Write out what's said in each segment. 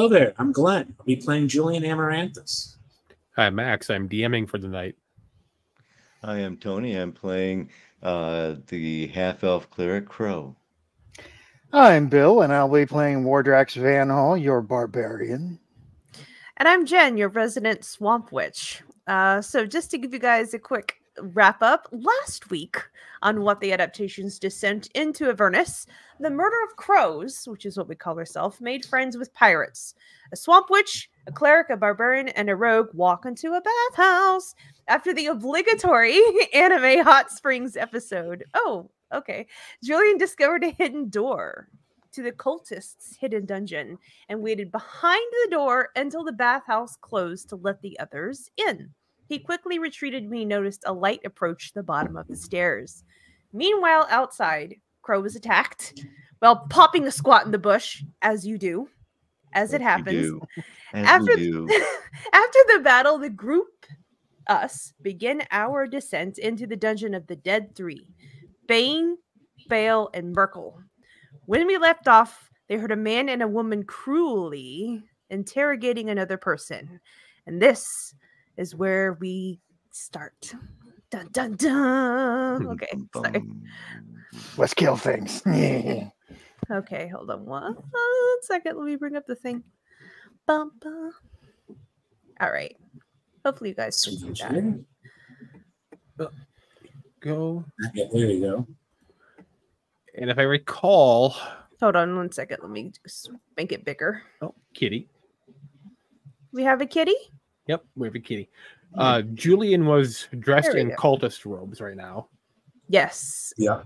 Hello there. I'm Glenn. I'll be playing Julian Amaranthus. Hi, Max. I'm DMing for the night. Hi, I am Tony. I'm playing uh, the half elf cleric Crowe. I'm Bill, and I'll be playing Wardrax Van Hall, your barbarian. And I'm Jen, your resident swamp witch. Uh, so, just to give you guys a quick wrap up, last week on WoT the adaptations descent into Avernus, the murder of Crowes, which is what we call herself, made friends with pirates. A swamp witch, a cleric, a barbarian, and a rogue walk into a bathhouse after the obligatory anime hot springs episode. Oh, okay. Julian discovered a hidden door to the cultists' hidden dungeon and waited behind the door until the bathhouse closed to let the others in. He quickly retreated when he noticed a light approach the bottom of the stairs. Meanwhile, outside, Crowe was attacked while popping a squat in the bush, as you do, as it happens. As After, after the battle, the group, us, begin our descent into the dungeon of the Dead Three Bane, Bhaal, and Myrkul. When we left off, they heard a man and a woman cruelly interrogating another person. And this is where we start. Dun dun dun. Okay, sorry. Let's kill things. Yeah. Okay, hold on one second. Let me bring up the thing. Bum, bum. All right. Hopefully, you guys can see that. here. Uh, go. Yeah, there you go. And if I recall, Hold on one second. Let me just make it bigger. oh, kitty. We have a kitty. Yep, we have a kitty. Uh, Julian was dressed in go. cultist robes right now. Yes. Yeah.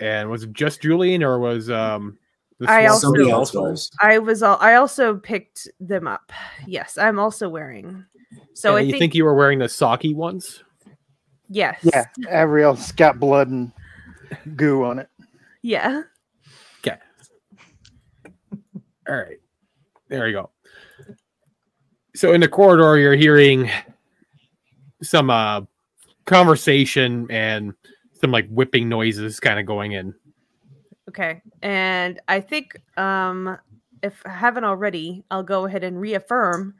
And was it just Julian or was um the I swamp also- Somebody witch else was. I was. All, I also picked them up. Yes, I'm also wearing. So And I you think, think you were wearing the Saki ones? yes. Yeah, Avriel's got blood and goo on it. Yeah. Okay. All right. There you go. So in the corridor, you're hearing some uh conversation and some like whipping noises kind of going in. Okay. And I think um if I haven't already, I'll go ahead and reaffirm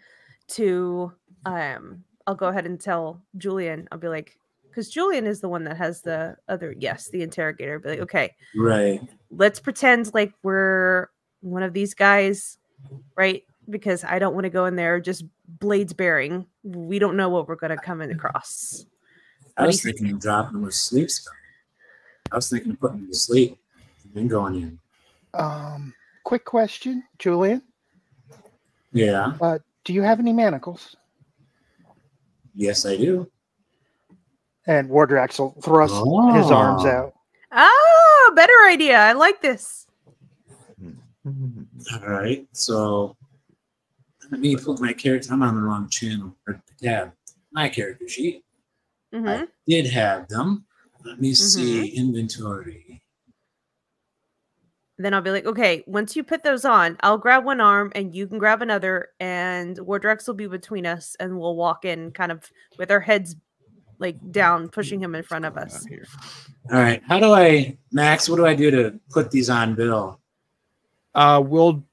to um I'll go ahead and tell Julian. I'll be like because Julian is the one that has the other yes, the interrogator. I'll be like, okay, Right. let's pretend like we're one of these guys, right? Because I don't want to go in there just blades bearing. We don't know what we're gonna come in across. I was do you thinking of dropping him with sleep spell. I was thinking of putting him to sleep and then going in. Um, quick question, Julian. Yeah. Uh, do you have any manacles? Yes, I do. And Wardrax will thrust his arms Oh. out. Oh, better idea. I like this. All right. So let me put my character. I'm on the wrong channel or tab. My character sheet. hmm I did have them. Let me see inventory. Then I'll be like, okay, once you put those on, I'll grab one arm and you can grab another, and Wardrax will be between us, and we'll walk in kind of with our heads like down, pushing him in front of us. All right. How do I, Max? What do I do to put these on Bill? Uh, we'll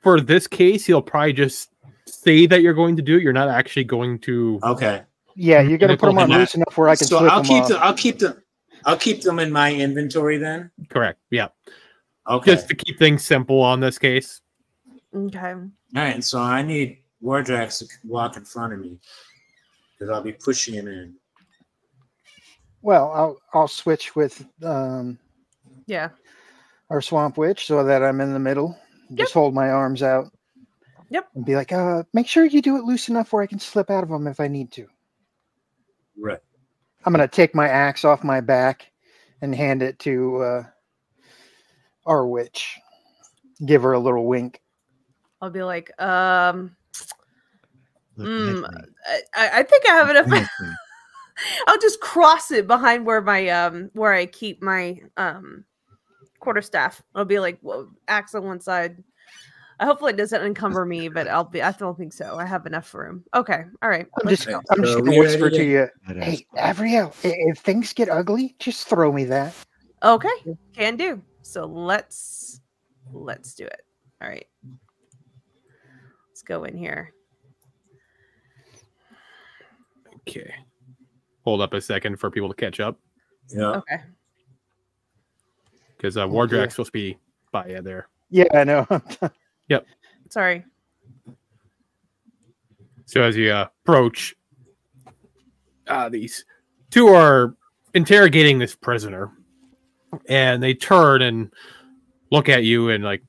for this case, he'll probably just say that you're going to do it. You're not actually going to. Okay. Yeah, you're gonna put them on And I- loose enough where I can so slip I'll keep off. them. I'll keep them. I'll keep them in my inventory then. Correct. Yeah. Okay. Just to keep things simple on this case. Okay. All right. So I need Wardrax to walk in front of me because I'll be pushing him in. Well, I'll I'll switch with um, Yeah. our swamp witch so that I'm in the middle. Just hold my arms out. Yep. And be like, uh, make sure you do it loose enough where I can slip out of them if I need to. Right. I'm gonna take my axe off my back and hand it to uh, our witch. Give her a little wink. I'll be like, um, Mm. I, I I think I have enough. Look at me. I'll just cross it behind where my um where I keep my um quarterstaff. I'll be like well, axe on one side. Hopefully it doesn't encumber me, but I'll be. I don't think so. I have enough room. Okay, all right. I'm just, go. I'm just gonna whisper to to- you. Hey, Avriel, if things get ugly, just throw me that. Okay, can do. So let's let's do it. All right. Let's go in here. Okay. Hold up a second for people to catch up Yeah. Okay. Because uh, Okay. Wardrak's supposed to be by you there. Yeah, I know. Yep. Sorry. So as you uh, approach, uh, these two are interrogating this prisoner, and they turn and look at you and like,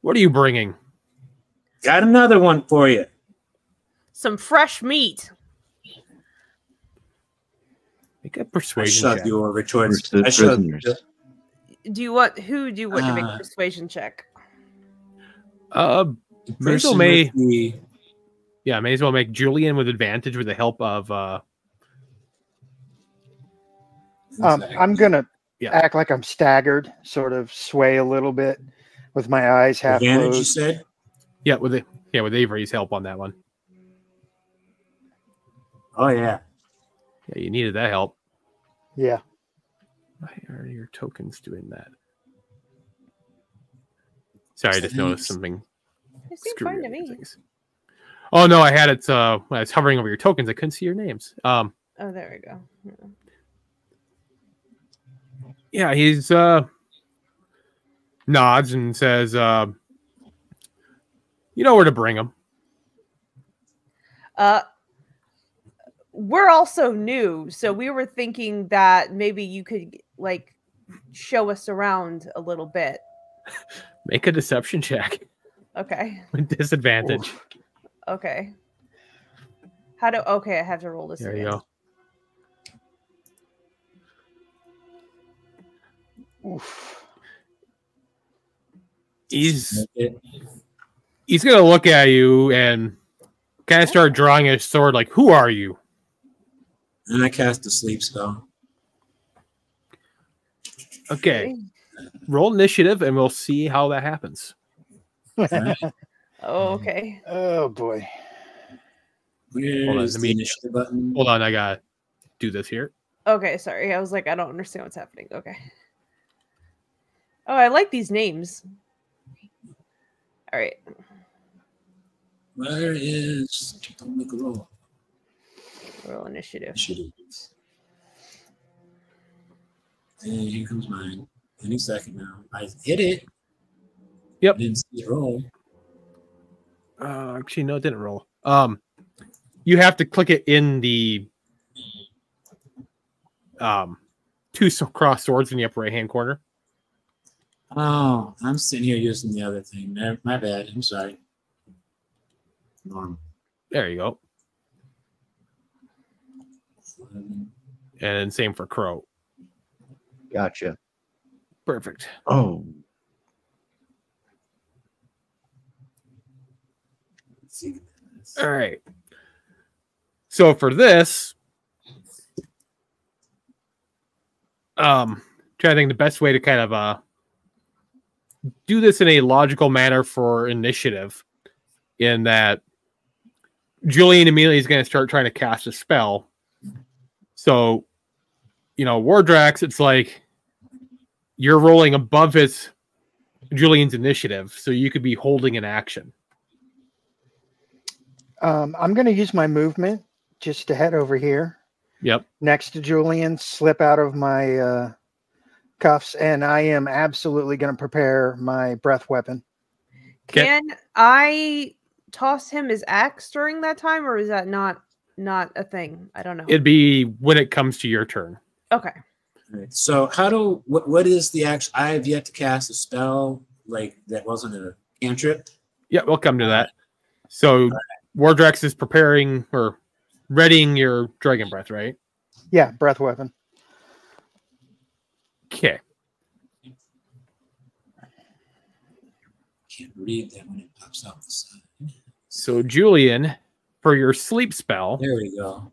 "What are you bringing?" Got another one for you. Some fresh meat. Make a I persuasion shoved check. you over towards. Towards I shoved. prisoners. Do you want who do you want to make a Uh, persuasion check? Uh, the May as well may- the- yeah, may as well make Julian with advantage with the help of uh, Um, I'm gonna Yeah. act like I'm staggered, sort of sway a little bit with my eyes half advantage. You closed. said. yeah with the yeah with Avery's help on that one. Oh yeah. Yeah, you needed that help. Yeah. Why are your tokens doing that? Sorry, I just noticed something It seemed fine to me. things. Oh no, I had it uh when I was hovering over your tokens, I couldn't see your names. Um Oh, there we go. Yeah. yeah, he's uh nods and says uh you know where to bring him. Uh, we're also new, so mm. we were thinking that maybe you could like show us around a little bit. Make a deception check Okay. with disadvantage. Okay. How do okay, I have to roll this. There you go. Oof. He's he's gonna look at you and kind of start drawing his sword like, who are you? And I cast a sleep spell. Okay. Roll initiative and we'll see how that happens. Oh, okay. oh boy. Where Hold on, let the me- initiative button? Hold on, I gotta do this here. Okay, sorry. I was like, I don't understand what's happening. Okay. Oh, I like these names. All right. Where is? Don't make a roll. Roll initiative. Initiative. And here comes mine. Any second now. I hit it. Yep. Didn't see it roll. Uh, actually, no, it didn't roll. Um, you have to click it in the um two so- cross swords in the upper right hand corner. Oh, I'm sitting here using the other thing. My, my bad. I'm sorry. Norm. There you go. And same for Crowe. Gotcha. Perfect. Oh, All right. So for this, um, trying to think the best way to kind of uh do this in a logical manner for initiative, in that Julian immediately is going to start trying to cast a spell. So, you know, Wardrax, it's like you're rolling above his Julian's initiative, so you could be holding an action. Um, I'm going to use my movement just to head over here Yep. next to Julian, slip out of my uh, cuffs, and I am absolutely going to prepare my breath weapon. Okay. Can I toss him his axe during that time, or is that not not a thing? I don't know. It'd be when it comes to your turn. okay. Alright, So how do what what is the action? I have yet to cast a spell like that wasn't a cantrip. Yeah, we'll come to that. So Wardrax is preparing or readying your dragon breath, right? Yeah, breath weapon. Okay. Can't read that when it pops out the side. So Julian, for your sleep spell. There we go.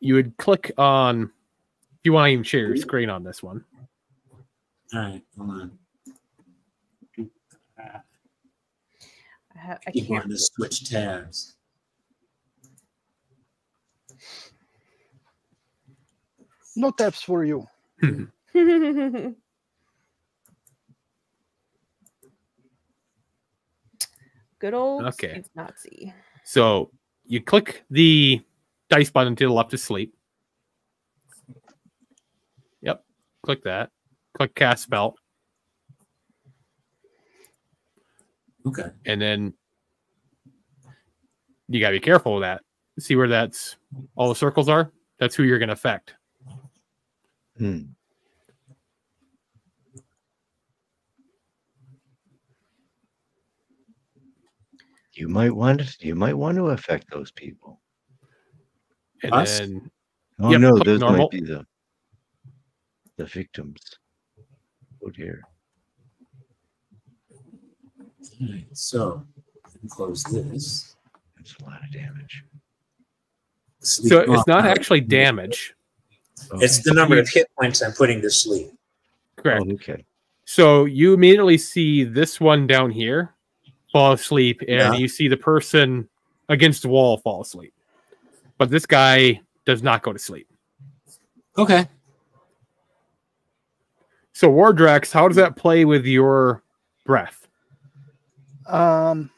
You would click on if you want to even share your screen on this one. All right, hold on. I, I can't. want to switch tabs. No tabs for you. Hmm. Good old okay. Nazi. So you click the dice button to the left to sleep. Yep. Click that. Click cast spell. Okay. And then you gotta be careful with that. See where that's all the circles are? That's who you're gonna affect. Hmm. You might want to. You might want to affect those people. And Us? then Oh Yep, no, those normal. might be the the victims. Oh dear. Alright, so close this. That's a lot of damage. Sleep so it's not actually damage. Oh, It's the number of hit points I'm putting to sleep. Correct. oh, okay. So you immediately see this one down here fall asleep, and Yeah. you see the person against the wall fall asleep. But this guy does not go to sleep. Okay. So Wardrax, how does that play with your breath? Um,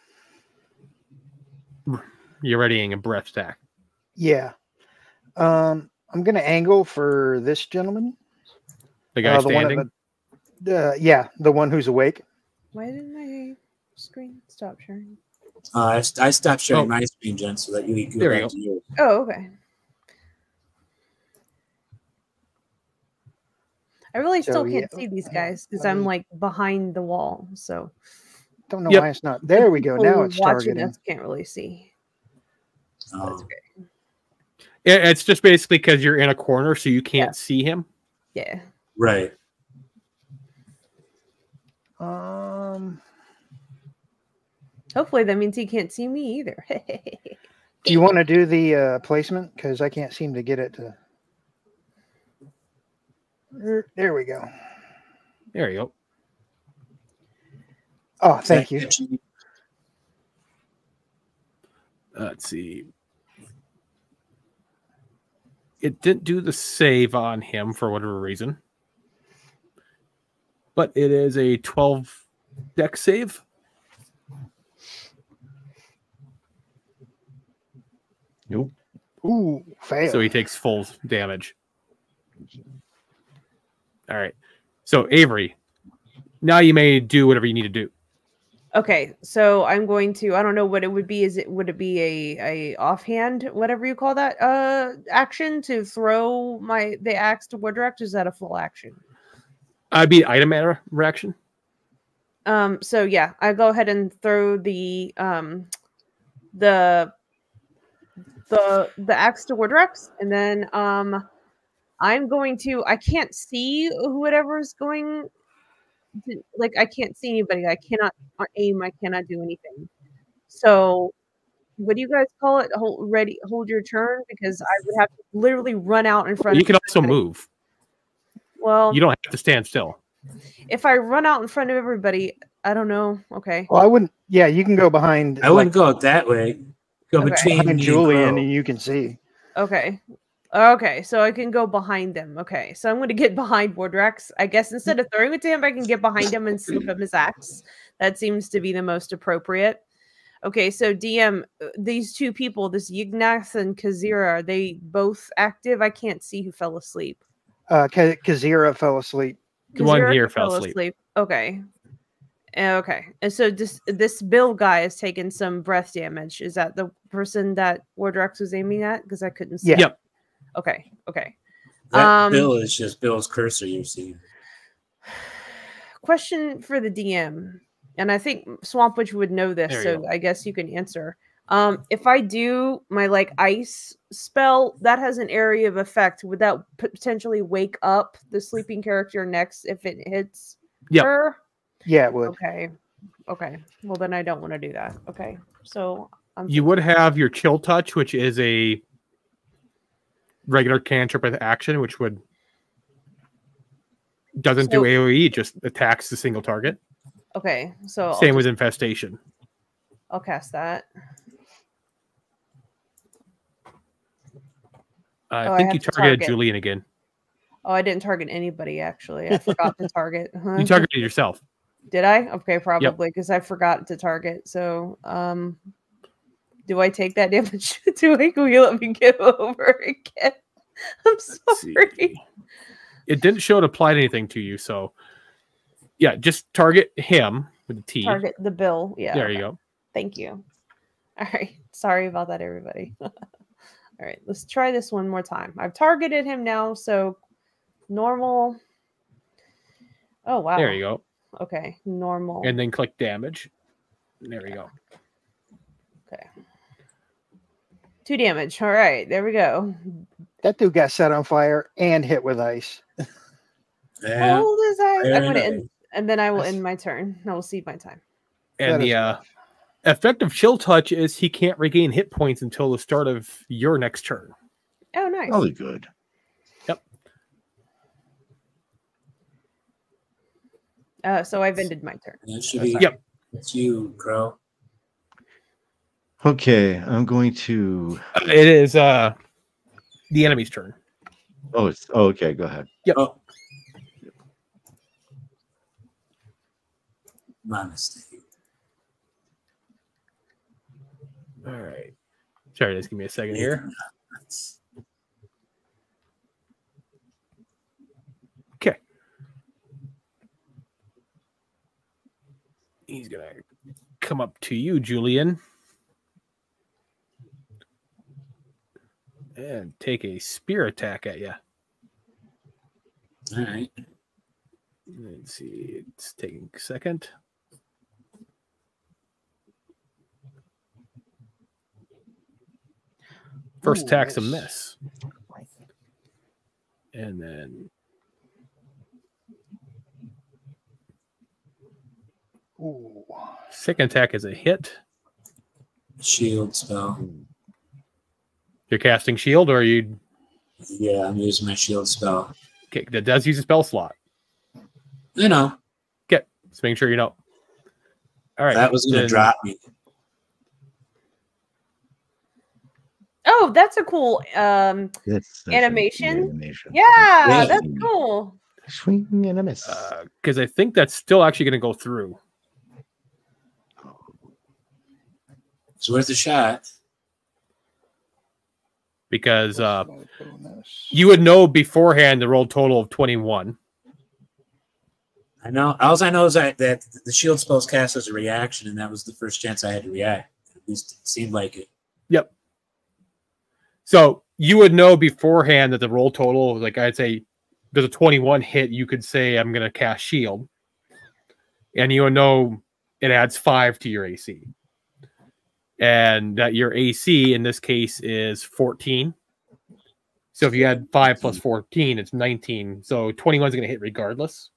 You're readying a breath stack. yeah. Um, I'm gonna angle for this gentleman. The guy Uh, the one standing. the, uh, yeah, the one who's awake. Why didn't my screen stop sharing? Uh, I, st- I stopped sharing Oh. my screen, Jen, so that you can go There we back go. to yours. Oh, okay. I really So, still can't yeah, see these guys because I'm like behind the wall. So Don't know Yep. why it's not. There we go. Now it's watching targeting. us can't really see. That's Um, okay. It- It's just basically because you're in a corner, so you can't see him. Yeah. right. Um, Hopefully that means he can't see me either. do you want to do the uh, placement? Because I can't seem to get it to. Er, There we go. There you go. Oh, thank you. Let's see. It didn't do the save on him for whatever reason. But it is a 12 Dex save. Nope. Ooh, fail. So he takes full damage. All right. So Avery, now you may do whatever you need to do. okay, so I'm going to I don't know what it would be. Is it would it be a, a offhand, whatever you call that, uh action to throw my the axe to Wardrax? Is that a full action? I'd be item matter reaction. Um, so yeah, I go ahead and throw the um the the the axe to Wardrax, and then um I'm going to I can't see whatever's going to- like I can't see anybody. I cannot uh, aim, I cannot do anything. So what do you guys call it? Hold ready, hold your turn because I would have to literally run out in front of You of can also move. Well, You don't have to stand still. if I run out in front of everybody, I don't know. Okay. Well, I wouldn't. Yeah, you can go behind. I wouldn't go out that way. Go Okay. between behind me Julian, and and you can see. Okay. Okay, so I can go behind them. Okay, so I'm going to get behind Wardrax. I guess instead of throwing it to him, I can get behind him and slip him his axe. That seems to be the most appropriate. Okay, so DM, uh, these two people, this Yignath and Kazira, are they both active? I can't see who fell asleep. Uh, Ka- Kazira fell asleep. The one Kazira here fell asleep. Okay. Uh, Okay, and so this this Bill guy has taken some breath damage. Is that the person that Wardrax was aiming at? Because I couldn't see. Yeah. Yep. Okay. Okay. That Um, Bill is just Bill's cursor you see. question for the DM, and I think Swamp Witch would know this, There you so I guess you can answer. Um, if I do my like ice spell, that has an area of effect. Would that potentially wake up the sleeping character next if it hits Yep. her? Yeah, it would. Okay. Okay. Well, then I don't want to do that. Okay. So I'm You would have your chill touch, which is a regular cantrip with action, which would doesn't So- do AoE, just attacks the single target. okay. So Same with infestation. I'll cast that. Uh, I Oh, think have you targeted target. Julian again. Oh, I didn't target anybody actually. I forgot to target. You targeted yourself. Did I? Okay, probably because I forgot to target. So, um, do I take that damage? do I? Will you let me get over again? I'm sorry. It didn't show it applied anything to you, so yeah, just target him with the T. Target the bill. Yeah. there okay. you go. Thank you. All right. Sorry about that, everybody. All right. Let's try this one more time. I've targeted him now. So normal. Oh, wow. There you go. Okay. Normal. And then click damage. There we go. okay. Two damage. All right. There we go. That dude got set on fire and hit with ice. How old is I? I'm going to end. And then I will end my turn. I will cede my time. And That the is uh, effective chill touch is he can't regain hit points until the start of your next turn. Oh, nice. Probably good. Uh, so I've ended my turn. That should be. Yep. It's you, Crowe. Okay, I'm going to. It is uh the enemy's turn. Oh, it's oh, okay. Go ahead. Oh. My mistake. All right. Sorry, just give me a second here. He's gonna come up to you, Julian. And take a spear attack at you. All right. Let's see, it's taking a second. First Ooh, attack's a miss. And then Ooh. second attack is a hit. Shield spell. You're casting shield, or are you Yeah, I'm using my shield spell. okay, that does use a spell slot. You know, Okay, Just making sure you know. All right. that was going to then- drop me. Oh, that's a cool. Um, That's, that's Animation? animation. yeah, Yeah. that's cool. Swing and a miss. because Uh, I think that's still actually going to go through. It's worth a shot. Because uh, you would know beforehand the roll total of 21. I know. All I know is that, that the shield spell's cast as a reaction, and that was the first chance I had to react. At least it seemed like it. Yep. So you would know beforehand that the roll total, like I'd say, there's a 21 hit, you could say, I'm going to cast shield. And you would know it adds five to your AC. And that your AC in this case is 14. So if you add five plus 14, it's 19. So 21 is going to hit regardless.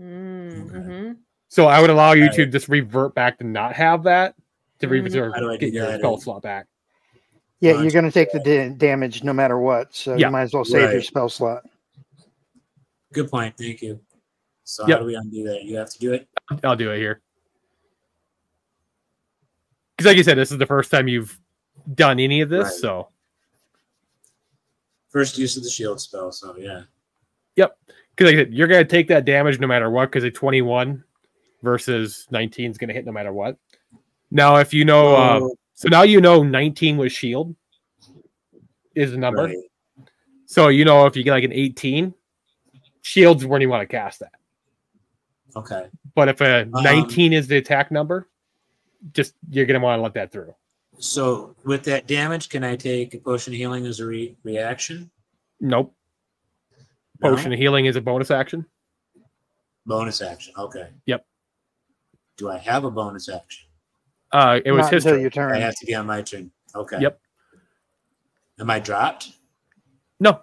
Mm, mhm. So I would allow you Right. to just revert back to not have that to Mhm. reserve, How do get your that? spell slot back. Yeah, you're going to take the da- damage no matter what. So Yeah. you might as well save your spell slot. Good point. Thank you. So Yep. how do we undo that? You have to do it. I'll do it here. Because, like you said, this is the first time you've done any of this. Right. So, First use of the shield spell. So yeah. Yep. Because like I said, you're going to take that damage no matter what, because a 21 versus 19 is going to hit no matter what. Now, if you know, uh, Oh, so now you know 19 with shield is the number. right. So, you know, if you get like an 18, shield's when you want to cast that. Okay. But if a Um, 19 is the attack number, just you're going to want to let that through. So with that damage, can I take a potion of healing as a re- reaction? Nope. No? Potion of healing is a bonus action. Bonus action. Okay. Yep. Do I have a bonus action? Uh, it was Not his until turn. your turn. I have to be on my turn. Okay. Yep. Am I dropped? No,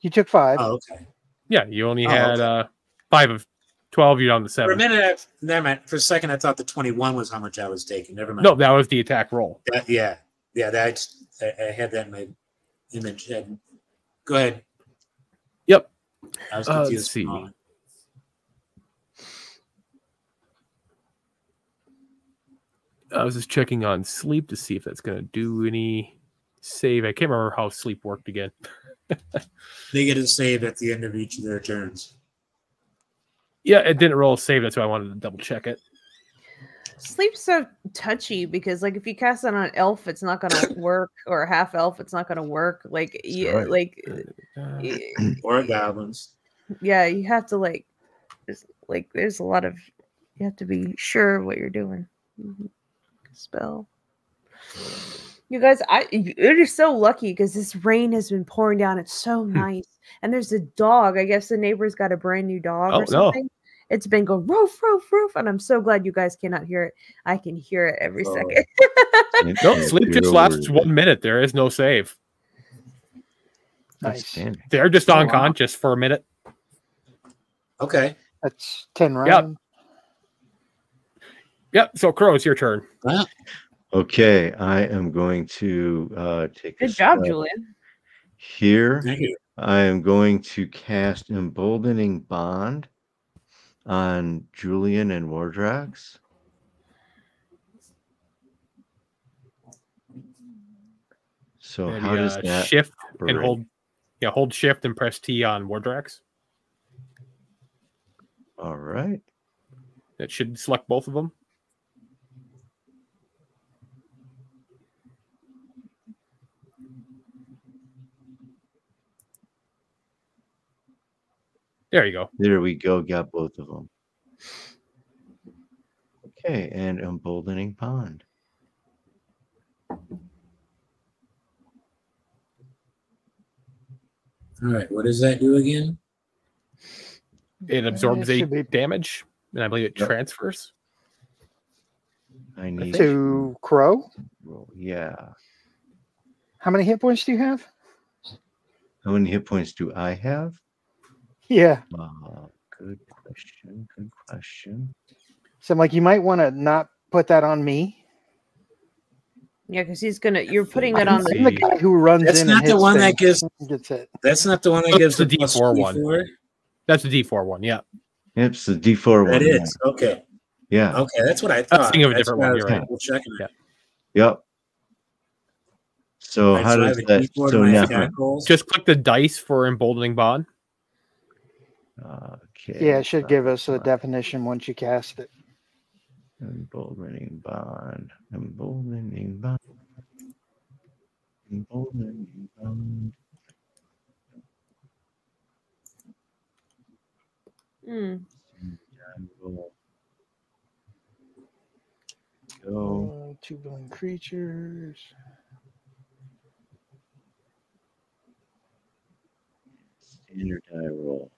You took five. Oh, okay. yeah, you only Oh, had okay. uh five of twelve. You're down to For a minute, I, never mind. For a second, I thought the twenty-one was how much I was taking. Never mind. No, that was the attack roll. That, yeah, yeah. That I, I had that in my image. Head. Go ahead. Yep. I was Uh, let's confused. see. I was just checking on sleep to see if that's going to do any save. I can't remember how sleep worked again. They get a save at the end of each of their turns. Yeah, it didn't roll a save. That's why I wanted to double check it. Sleep's so touchy because, like, if you cast it on an elf, it's not gonna work, or a half elf, it's not gonna work. Like, yeah, right. like, Uh, y- Or goblins. yeah, you have to like, there's, like, there's a lot of, you have to be sure of what you're doing. Mhm. Spell. You guys, I it is so lucky because this rain has been pouring down. It's so Hmm. nice, and there's a dog. I guess the neighbor's got a brand new dog Oh, or no. something. It's been going roof, roof, roof, and I'm so glad you guys cannot hear it. I can hear it every Oh. second. no, Yeah, sleep just lasts one minute. There is no save. Nice. They're just wow. unconscious for a minute. Okay. That's ten rounds. Yep. Yep. So Crowe, it's your turn. Well, Okay, I am going to uh, take a Good job, step Julian. Here, thank you. I am going to cast Emboldening Bond on Julian and Wardrax. So Maybe, how does uh, that shift and hold? Yeah, hold shift and press T on Wardrax. All right. That should select both of them. There you go. There we go. Got both of them. Okay, and Emboldening bond. All right. What does that do again? It Uh, absorbs it eight be- damage, and I believe it Yep. transfers. I need To Crowe. roll. Yeah. How many hit points do you have? How many hit points do I have? Yeah. Uh, good question. Good question. So I'm like, you might want to not put that on me. Yeah, because he's gonna. You're putting it on the. I'm the guy who runs That's in. not the hits one that gives- gets hit. That's not the one that That's gives the the D4 one. That's the D4 one. Yeah. Yep, it's the D4 one. That yeah. Okay. Yeah. Okay. That's what I thought. thinking of a different what one, was you're right. checking it. Yeah. Yep. So All right, how so does that? So my now. Just click the dice for emboldening bond. Okay. Yeah, it should give us a uh, definition once you cast it. Emboldening bond. Emboldening bond. Emboldening bond. Mm. Go. Uh, two billion creatures. Standard die roll.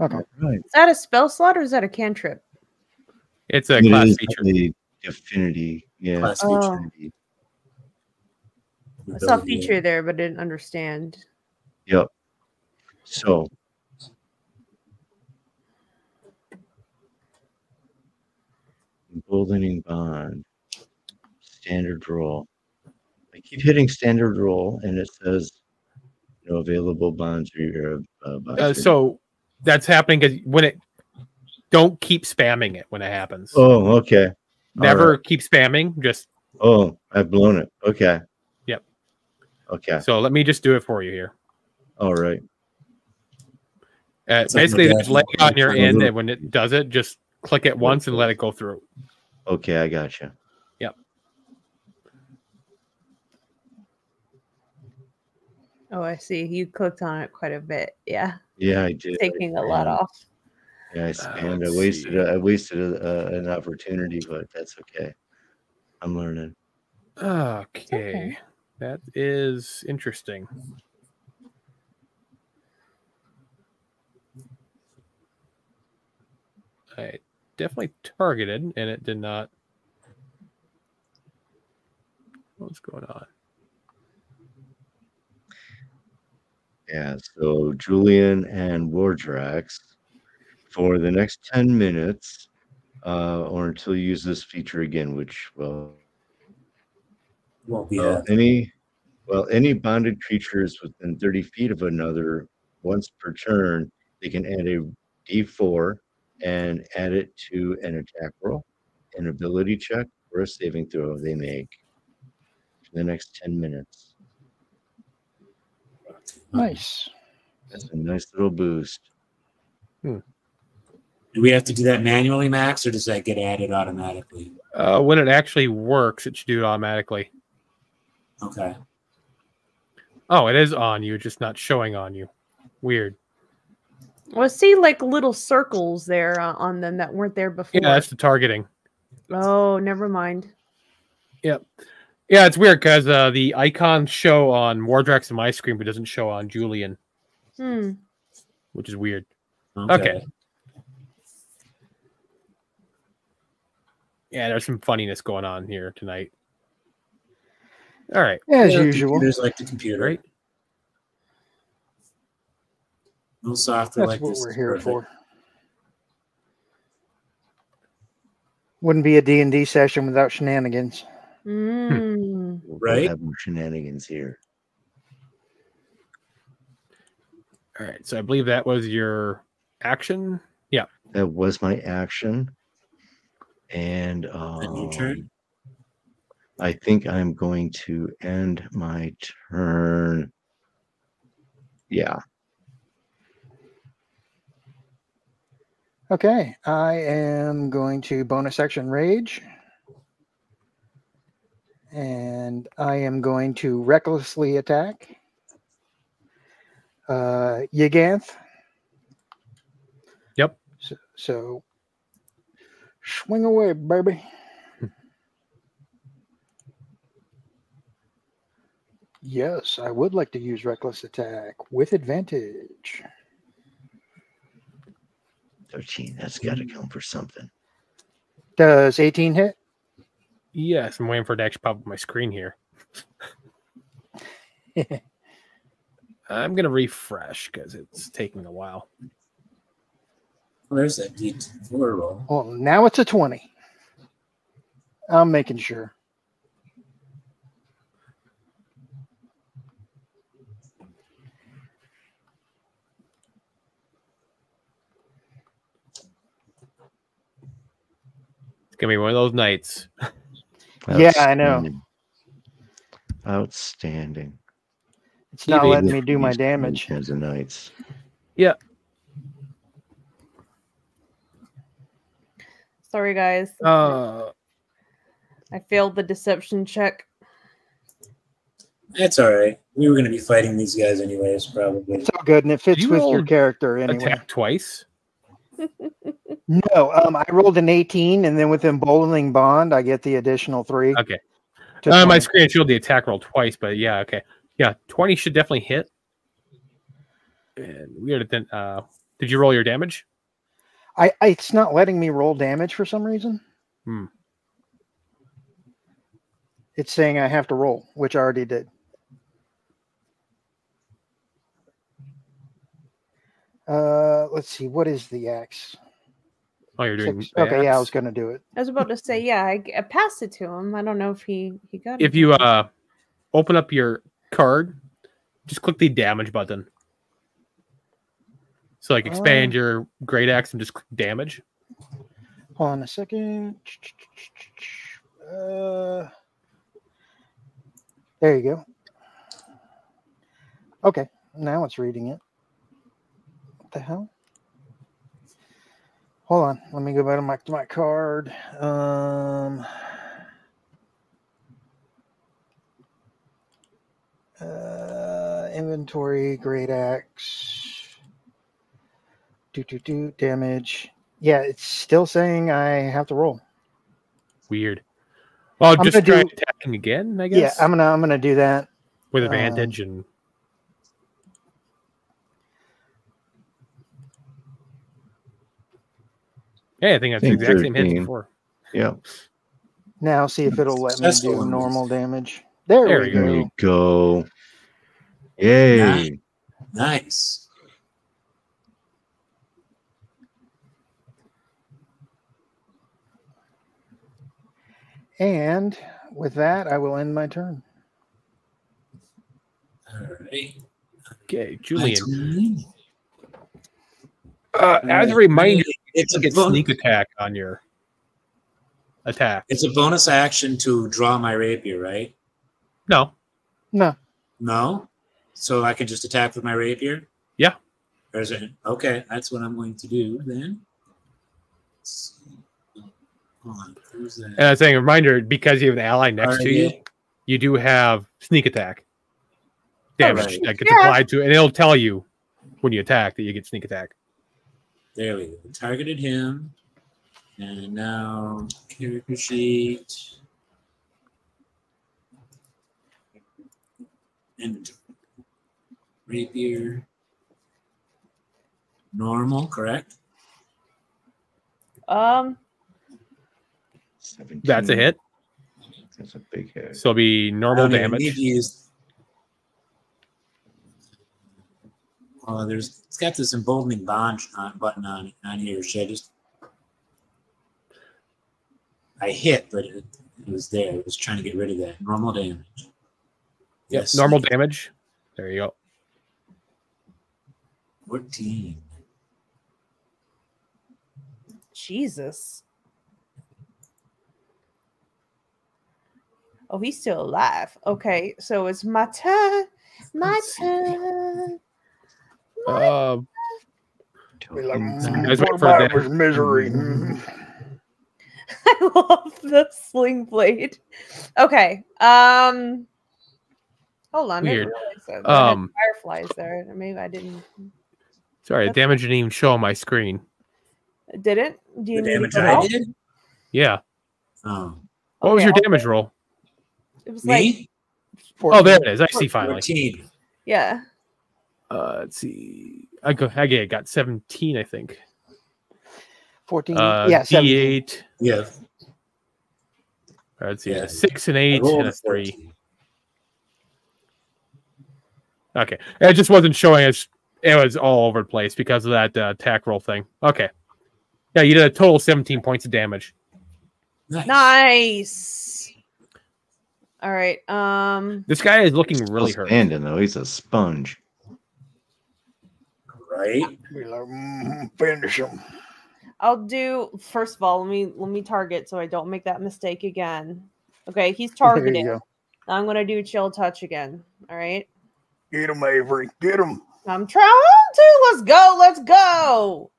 Okay. Right. Is that a spell slot or is that a cantrip? It's a It class feature. The affinity. Yeah. Class Oh. feature. I saw feature there, but didn't understand. Yep. So Emboldening bond. Standard roll. I keep hitting standard roll and it says no available bonds or your uh, bonds Uh, are- so that's happening because when it don't keep spamming it when it happens. Oh, okay. Never right. keep spamming. Just Oh, I've blown it. Okay. Yep. Okay. so let me just do it for you here. All right. Uh, basically, just there's leg on your end, little- and when it does it, just click it once and let it go through. Okay, I got you. Oh, I see. You clicked on it quite a bit. Yeah, Yeah, I did. Taking a lot off. Yeah, I Uh, spammed. I wasted. see. A, I wasted a, a, an opportunity, but that's okay. I'm learning. Okay. okay. That is interesting. I definitely targeted and it did not. What's going on? Yeah. So Julian and Wardrax, for the next ten minutes, uh, or until you use this feature again, which well, Won't be uh, any, well, any bonded creatures within thirty feet of another, once per turn, they can add a D4 and add it to an attack roll, an ability check, or a saving throw they make for the next ten minutes. Nice. That's a nice little boost. Do we have to do that manually, Max, or does that get added automatically? Uh, when it actually works, it should do it automatically. Okay. Oh, it is on you, just not showing on you. Weird. Well, I see like little circles there uh, on them that weren't there before. Yeah, that's the targeting. oh, never mind. Yep. Yeah, it's weird because uh, the icons show on Wardrax and my screen, but doesn't show on Julian, Hmm. which is weird. Okay. Okay. Yeah, there's some funniness going on here tonight. All right. Yeah, As Yeah, usual. Computers like the computer. Right. No software That's like what this. we're here for. Wouldn't be a D&D session without shenanigans. Mm. We'll Right. have more shenanigans here. All right. So I believe that was your action. Yeah. That was my action. And um, your turn? I think I'm going to end my turn. Yeah. Okay, I am going to bonus action rage. And I am going to recklessly attack. Uh Yignath. Yep. So, so swing away, baby. yes, I would like to use reckless attack with advantage. 13. That's got to count for something. Does 18 hit? Yes, I'm waiting for it to actually pop up my screen here. I'm gonna refresh because it's taking a while. Well, there's that D4 roll. Well, now it's a 20. I'm making sure. It's gonna be one of those nights. Yeah, I know. Outstanding. Outstanding. It's not Maybe letting me do my damage. damage. Kinds knights. nights. Sorry, guys. Uh, I failed the deception check. That's all right. We were going to be fighting these guys anyways, probably. It's all good, and it fits You with your character anyway. attack twice. No, um, I rolled an 18, and then with emboldening bond, I get the additional three. Okay. Uh, my 20. screen showed the attack roll twice, but yeah, okay. Yeah, 20 should definitely hit. And weird. Then, uh, did you roll your damage? I, I, it's not letting me roll damage for some reason. Hmm. It's saying I have to roll, which I already did. Uh, let's see. What is the X? Oh, you're doing. Six. Okay, yeah, I was going to do it. I was about to say, yeah, I, I passed it to him. I don't know if he he got it. If you uh open up your card, just click the damage button. So like expand Oh. your great axe and just click damage. Hold on a second. Uh, there you go. Okay, now it's reading it. What the hell? Hold on, let me go back to my to my card. Um, uh, inventory, great axe. Do do do damage. Yeah, it's still saying I have to roll. Weird. Well, I'm just try do- attacking again, I guess. Yeah. I'm gonna I'm gonna do that. with um, advantage and Yeah, I think that's the think exact same hit before. Yeah. Now see if it'll let me do on normal damage. There, There we you go. There you go. Yay. Nice. And with that, I will end my turn. All right. Okay, Julian. Julian. Uh, as a reminder, it's you a bon- sneak attack on your attack. It's a bonus action to draw my rapier, right? No, No, No. So I can just attack with my rapier? Yeah. Or is it okay? That's what I'm going to do then. Let's see. Hold on. Who's that? And I'm saying a reminder because you have an ally next to you, Alright, you do have sneak attack damage Alright. that gets Yeah. applied to and it'll tell you when you attack that you get sneak attack. There we go. Targeted him. And now character sheet. Inventory. Rapier. Normal, correct? Um, 17. That's a hit. That's a big hit. So it'll be normal I damage. need to use- Oh, there's it's got this emboldening bond on, button on on here. Should I just? I hit, but it, it was there. It was trying to get rid of that. Normal damage. Yep, Yes. normal damage. There you go. 14. Jesus. Oh, he's still alive. Okay, so it's my turn. My turn. Uh, Be like, Mm, mm, Guys, for that. was misery. Mm. I love the sling blade. Okay. Um. Hold on. Weird. didn't realize that that had Um, fireflies there. Maybe I didn't. sorry, That's- damage didn't even show on my screen. Did it? Do you The need damage I did? Yeah. Oh. What was your I'll- damage roll? It was like Me? Oh, there it is. I see finally. 14. yeah. Uh, let's see. I go. I got 17, I think. 14. Uh, yeah, 17. D8. Yeah. Let's see. Yeah. Six and eight and a a three. 14. Okay. It just wasn't showing us. It was all over the place because of that uh, attack roll thing. Okay. Yeah, you did a total of 17 points of damage. Nice. Nice. All right. Um. This guy is looking really Still hurt. standing though. He's a sponge. Right? Be like, mm, finish him. I'll do first of all. Let me let me target so I don't make that mistake again. Okay, he's targeting. you go. I'm gonna do chill touch again. All right. Get him, Avery. Get him. I'm trying to. Let's go. Let's go.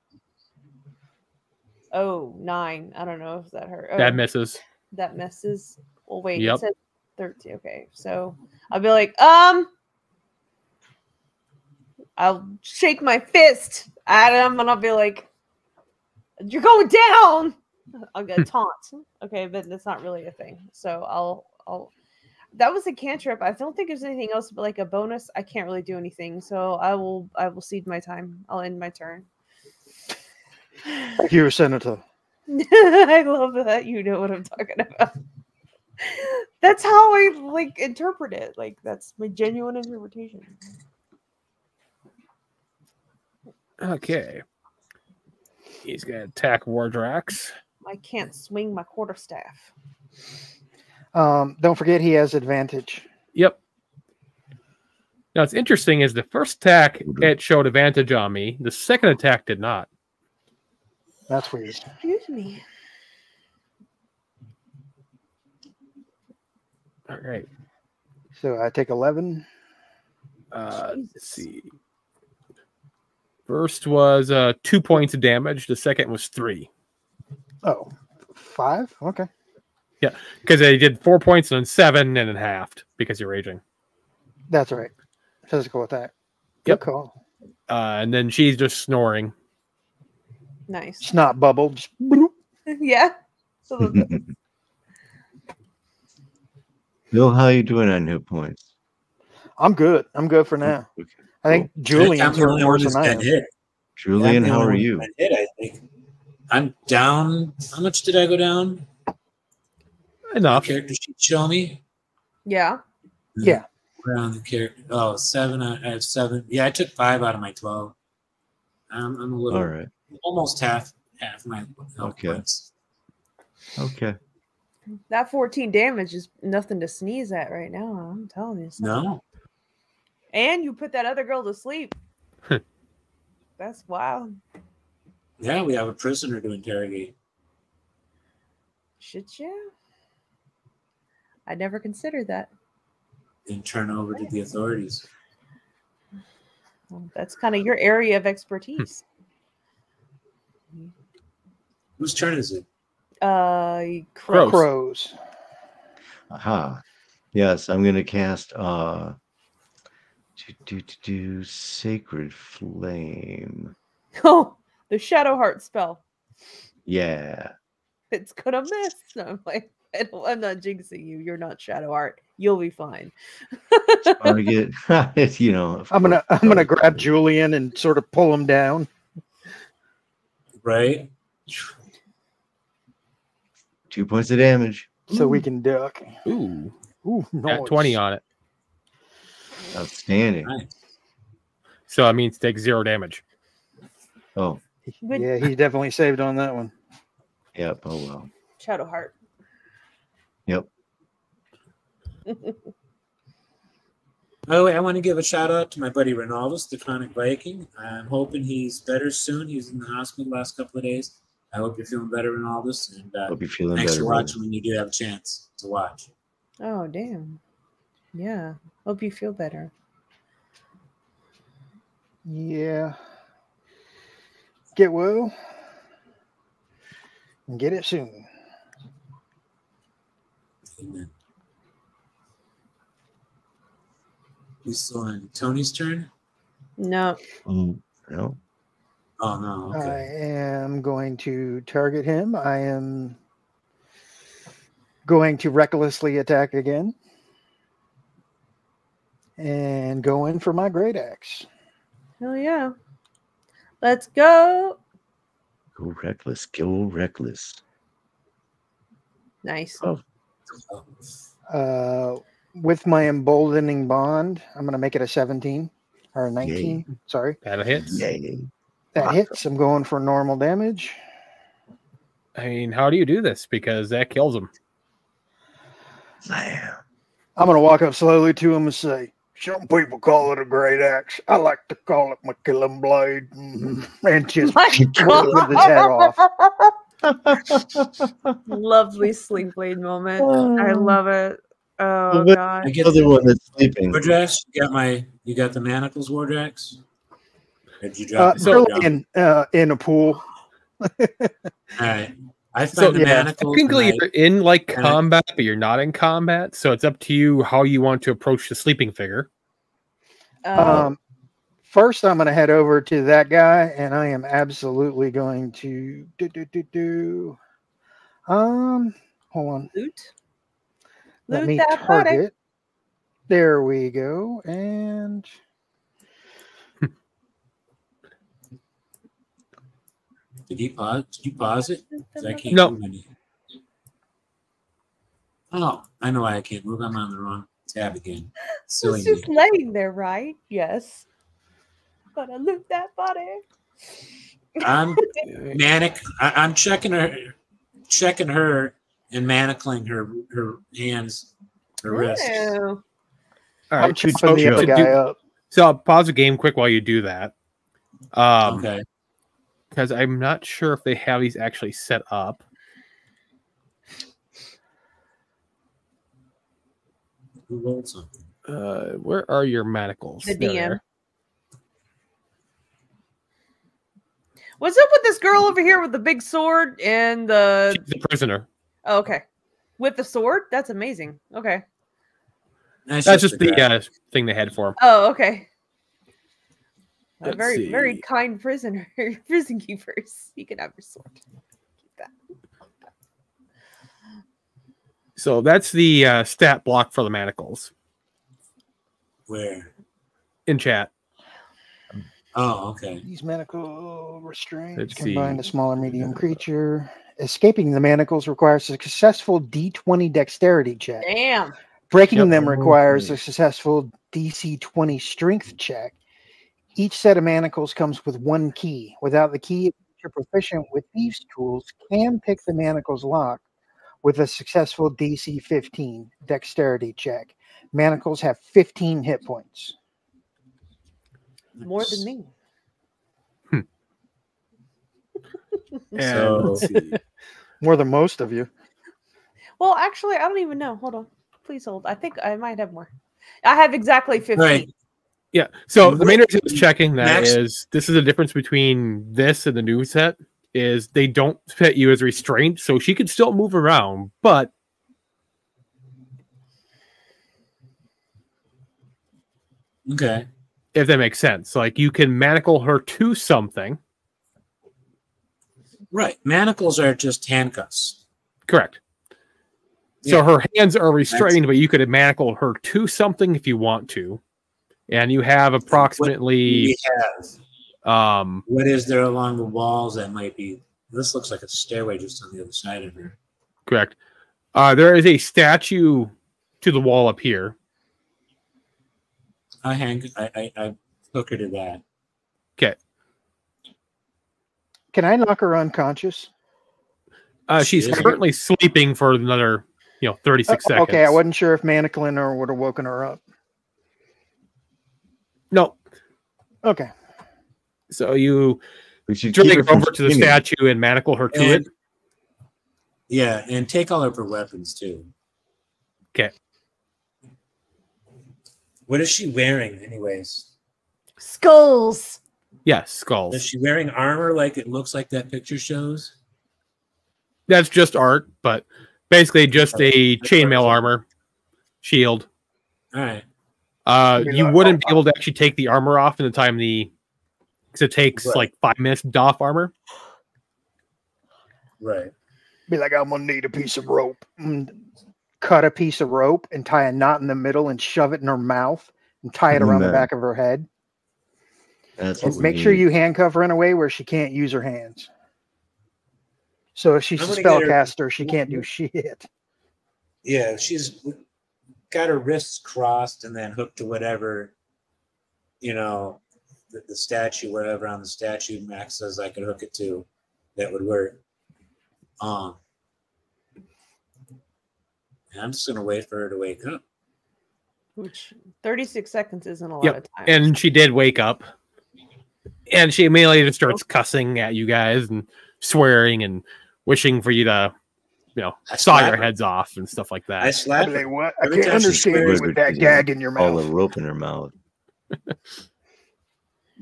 Oh, nine. I don't know if that hurt. Oh, That misses. that misses. Well, wait. Yep. It said 13. Okay. So I'll be like, um, I'll shake my fist at him and I'll be like, you're going down. I'll get hmm. taunt. Okay. But that's not really a thing. So I'll, I'll, that was a cantrip. I don't think there's anything else but like a bonus. I can't really do anything. So I will, I will cede my time. I'll end my turn. You're senator. I love that you know what I'm talking about. That's how I like interpret it. Like that's my genuine interpretation. Okay. He's going to attack Wardrax. I can't swing my quarterstaff. Um, don't forget he has advantage. Yep. Now, it's interesting is the first attack, it showed advantage on me. The second attack did not. That's weird. Excuse me. All right. So I take 11. Uh, let's see. First was uh, two points of damage. The second was three Oh, five? Okay. Yeah, because they did four points and then seven and then halved because you're raging. That's right. Physical attack. Good Yep. call. Uh, and then she's just snoring. Nice. Snot bubble. Just yeah. So the- Bill, how are you doing on hit points? I'm good. I'm good for now. Okay. I think I'm Julian's the hurt only one than I been am. hit. Julian, how are you? Hit, I think. I'm down. How much did I go down? Enough. Character sheet show me. yeah. Hmm. Yeah. Around the character. Oh, seven. I I have seven. Yeah, I took five out of my twelve. I'm, I'm a little, All right. almost half, half my health Okay. points. Okay. That 14 damage is nothing to sneeze at right now. I'm telling you. son. No, And you put that other girl to sleep. That's wild. yeah, we have a prisoner to interrogate. Should you? I never considered that. and turn over to the authorities. Well, that's kind of your area of expertise. Whose turn is it? uh, Crowe's. Crowe's. Aha. Yes, I'm gonna cast uh do, do, do, do, sacred flame. Oh, the Shadowheart spell. Yeah. It's gonna miss. I'm like, I don't, I'm not jinxing you. You're not Shadowheart. You'll be fine. Target, you know. I'm gonna I'm gonna grab Julian and sort of pull him down. Right? two points of damage. so we mm. can duck. Ooh, Ooh, got 20 on it. Outstanding. Nice. So that means take zero damage. Oh, Yeah, he definitely saved on that one. yep. Oh well. Shadowheart. Yep. Oh, I want to give a shout out to my buddy Ronaldus, the chronic Viking. I'm hoping he's better soon. He was in the hospital the last couple of days. I hope you're feeling better, Ronaldus. And uh, Hope you're feeling thanks better. for brother. watching when you do have a chance to watch. Oh, damn. Yeah. Hope you feel better. Yeah. Get well. And get it soon. Amen. Who's still on Tony's turn? No. Mm, no. Oh no. Okay. I am going to target him. I am going to recklessly attack again. And go in for my great axe. Hell yeah. Let's go. Go reckless. Go reckless. Nice. Oh. Uh, with my emboldening bond, I'm going to make it a 17 or a 19. Sorry. That hits. Yay. That hits. I'm going for normal damage. I mean, how do you do this? Because that kills him. Slam. I'm going to walk up slowly to him and say, Some people call it a great axe. I like to call it my killing blade. Mhm." And just My rip his head off. Lovely sleep blade moment. I love it. Oh Well, god. I get Other one that's sleeping. Wardrax, you got my you got the manacles, Wardrax? Or did you Uh, drop they're it? in, uh, in a pool. All right. I find So, the yeah, manacles. Technically, I- you're in like and I- combat, but you're not in combat. So it's up to you how you want to approach the sleeping figure. Uh, Um, first, I'm going to head over to that guy, and I am absolutely going to do do do do. Um, hold on. loot. Let Loot me that body. target. There we go, and Did you pause? Did you pause it? 'Cause I can't No. move any. Oh, I know why I can't move. I'm on the wrong tab again. Silly It's me. just laying there, right? Yes. Gotta loot that body. I'm manic. I, I'm checking her, checking her, and manacling her her hands, her wrists. Oh. All I'm right. chopping So, the other guy do- up. so I'll pause the game quick while you do that. Um, okay. Because I'm not sure if they have these actually set up. Who rolled something? Uh, where are your manacles? The DM. are. What's up with this girl over here with the big sword and the She's the prisoner. oh, okay. With the sword? That's amazing. Okay. That's, That's just the grab. uh, thing they had for him. Oh, okay. A Let's very, very kind prisoner, prison keepers. You can have your sword. Keep that. So that's the uh, stat block for the manacles where. in chat. Oh, okay. These manacle restraints Let's combine see. a smaller medium creature. Escaping the manacles requires a successful D20 dexterity check. Damn. Breaking Yep. them requires a successful DC 20 strength check. Each set of manacles comes with one key. Without the key, if you're proficient with these tools, can pick the manacles lock with a successful DC 15 dexterity check. Manacles have 15 hit points. More than me. Hmm. And So- More than most of you. Well, actually, I don't even know. Hold on. Please hold. I think I might have more. I have exactly 15. Right. Yeah. So the main reason I was checking that is Max- this is a difference between this and the new set is they don't fit you as restraint, so she could still move around, but Okay. if that makes sense, like you can manacle her to something. Right. Manacles are just handcuffs. Correct. So Yeah. her hands are restrained, but you could manacle her to something if you want to. And you have approximately We have. um What is there along the walls that might be? This looks like a stairway just on the other side of here. correct. Uh there is a statue to the wall up here. I hang. I I, I hook her to that. Okay can I knock her unconscious? Uh she's is- currently sleeping for another, you know, 36 Uh, seconds. Okay, I wasn't sure if manacling her would have woken her up. No. Okay. So you We should drag her her over to the statue and manacle her to it. Yeah, and take all of her weapons too. Okay. What is she wearing, anyways? Skulls. Yes, Is skulls. Is she wearing armor like it looks like that picture shows? That's just art, but basically just a chainmail armor, shield. All right. Uh, You're you not- wouldn't be able to actually take the armor off in the time the because it takes Right. like five minutes to doff armor. Right. Be like, I'm gonna need a piece of rope. And cut a piece of rope and tie a knot in the middle and shove it in her mouth and tie it around the back of her head. That's And make sure need. you handcuff her in a way where she can't use her hands. So if she's I'm a gonna her- spellcaster, she can't do shit. Yeah, she's got her wrists crossed and then hooked to whatever, you know, the, the statue, wherever on the statue Max says I could hook it to, that would work. Um, I'm just gonna wait for her to wake up. Which 36 seconds isn't a lot Yep, of time. And she did wake up, and she immediately just starts cussing at you guys and swearing and wishing for you to, you know, I saw your heads off and stuff like that. I'd be like, what? I can't understand with that she's gag in your all mouth. the rope in her mouth.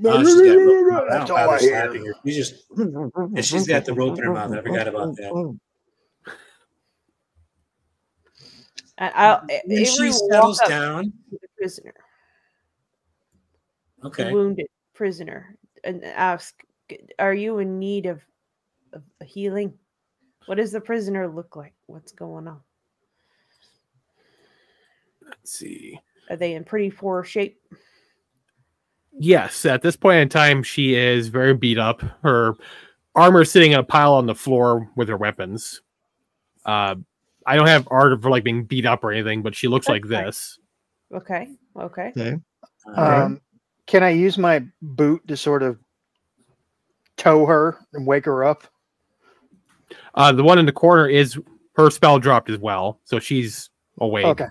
Oh, she's got rope in her mouth. I That's all I hear. slapping her. She's just and she's got the rope in her mouth. I forgot about that. And I'll, When she settles down, the prisoner, the okay. wounded prisoner, and ask, "Are you in need of, of healing? What does the prisoner look like? What's going on? Let's see. Are they in pretty poor shape?" Yes, at this point in time, she is very beat up. Her armor is sitting in a pile on the floor with her weapons. Uh, I don't have art for like being beat up or anything, but she looks like this. Okay, okay. Okay. Um, can I use my boot to sort of tow her and wake her up? Uh, the one in the corner is her spell dropped as well, so she's awake. Okay.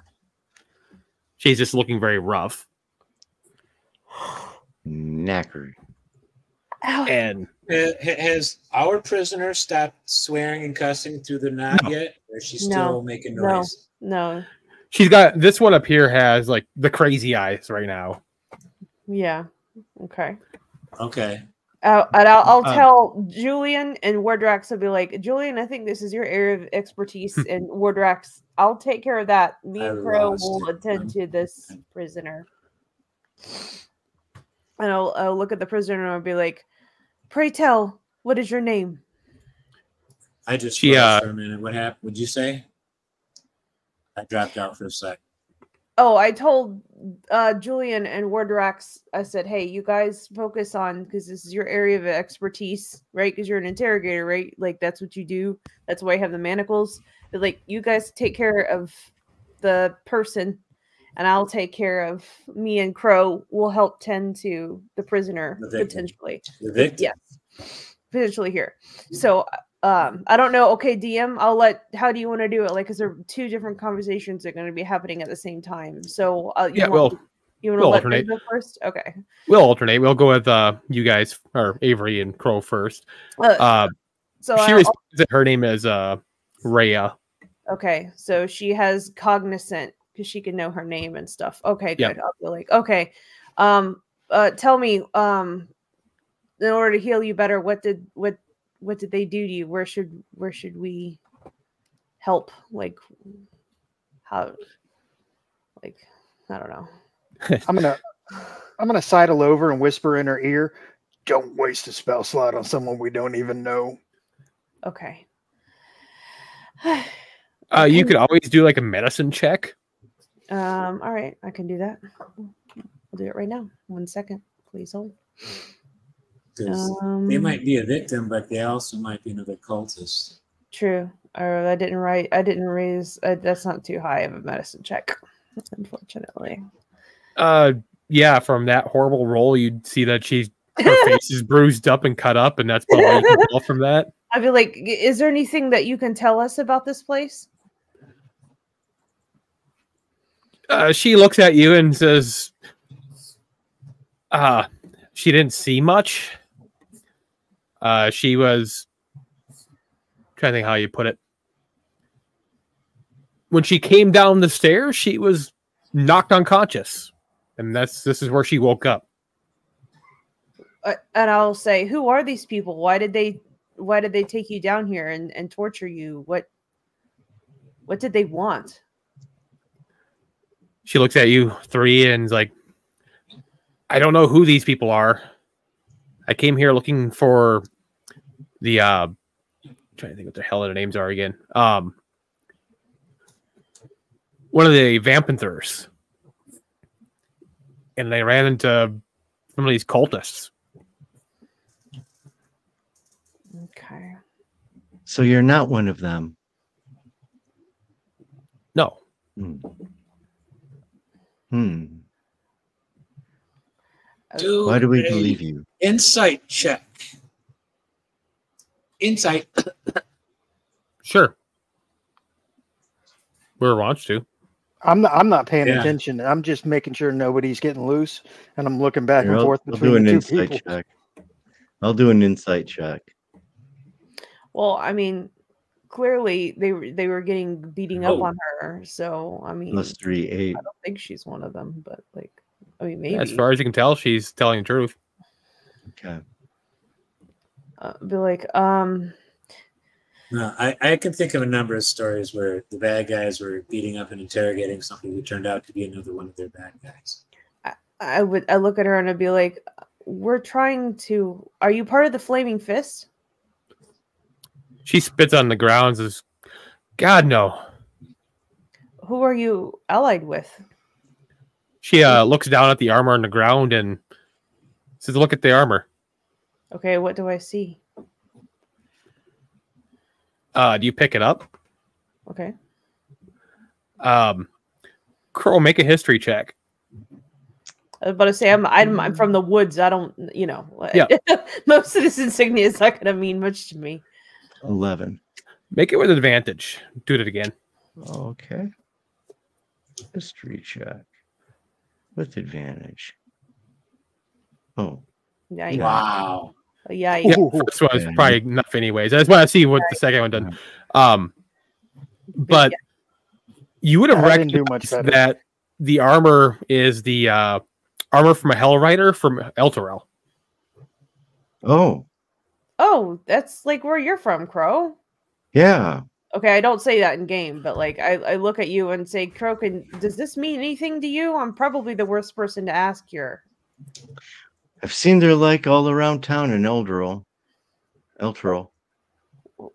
She's just looking very rough. Knackered. Ow. And Ha- ha- Has our prisoner stopped swearing and cussing through the knot No. yet? Or is she No. still making No. noise? No, she's got this one up here has like the crazy eyes right now. yeah, okay. Okay. Uh, and I'll, I'll Um, tell Julian and Wardrax will be like, Julian, I think this is your area of expertise, and Wardrax, I'll take care of that. Me and Crowe will it. attend to this prisoner. And I'll, I'll look at the prisoner and I'll be like, Pray tell, what is your name? I just She, uh, for a minute. What happened? Would you say? I dropped out for a sec. Oh, I told uh, Julian and Wardrax, I said, hey, you guys focus on, because this is your area of expertise, right? Because you're an interrogator, right? Like, that's what you do. That's why you have the manacles. But, like, you guys take care of the person, and I'll take care of me and Crowe. will help tend to the prisoner, The potentially. The victim. Yes. Potentially here. So, um, I don't know. Okay, DM, I'll let. How do you want to do it? Like, is there are two different conversations that are going to be happening at the same time? So, uh, you Yeah, want, well, you want to we'll let them alternate. go first? Okay. We'll alternate. We'll go with uh you guys or Avery and Crowe first. Uh, Uh, so, she responds that her name is uh Reya. okay. So she has cognizant because she can know her name and stuff. Okay, Yep. good. I'll be like, okay. Um, uh, tell me, um, in order to heal you better, what did what what did they do to you? Where should where should we help? Like how? Like I don't know. I'm gonna I'm gonna sidle over and whisper in her ear, "Don't waste a spell slot on someone we don't even know." Okay. Uh, you could always do like a medicine check. Um, all right, I can do that. I'll do it right now. One second, please hold. 'Cause Um, they might be a victim, but they also might be another cultist. True. Or I didn't write. I didn't raise. Uh, that's not too high of a medicine check, unfortunately. Uh, yeah, from that horrible roll, you'd see that she's her face is bruised up and cut up, and that's about all you can tell from that. I feel like, is there anything that you can tell us about this place? Uh, she looks at you and says, "Uh, she didn't see much. Uh, she was trying to think how you put it. When she came down the stairs, she was knocked unconscious, and that's this is where she woke up. Uh, and I'll say, who are these people? Why did they? Why did they take you down here and, and torture you? What? What did they want? She looks at you three and is like, I don't know who these people are. I came here looking for the uh trying to think what the hell their names are again. Um one of the Vampanthers. And they ran into some of these cultists. Okay. So you're not one of them. No. Hmm. Hmm. Do Why do we believe you? Insight check. Insight. Sure. We're wants to. I'm not. I'm not paying Yeah. attention. I'm just making sure nobody's getting loose, and I'm looking back Here, and I'll, forth I'll between do an the two insight people. check. I'll do an insight check. Well, I mean, clearly they were they were getting beating up Oh. on her. So I mean, Plus three, eight. I don't think she's one of them, but like, I mean, maybe. As far as you can tell, she's telling the truth. Okay. uh, be like, um, No, I, I can think of a number of stories where the bad guys were beating up and interrogating somebody who turned out to be another one of their bad guys. I would I look at her and I'd be like, we're trying to. Are you part of the Flaming Fist? She spits on the ground and says, God no. Who are you allied with? She uh, looks down at the armor on the ground and says, Look at the armor. Okay, what do I see? Uh, do you pick it up? Okay, Um, Crowe, make a history check. I was about to say I'm I'm, I'm from the woods. I don't, you know. Yeah. most of this insignia is not going to mean much to me. 11. Make it with advantage. Do it again. Okay. History check with advantage. Oh, Yeah, Yeah. Wow. yeah. Yeah, Ooh. first one is Yeah. probably enough, anyways. I just I see what the second one done. Um, but you would have I didn't do much recognized that the armor is the uh, armor from a Hell Rider from Elturel. oh, Oh, that's like where you're from, Crowe. yeah. Okay, I don't say that in game, but like I, I look at you and say, Crowe, can does this mean anything to you? I'm probably the worst person to ask here. I've seen their like all around town in Eldril. Elturel.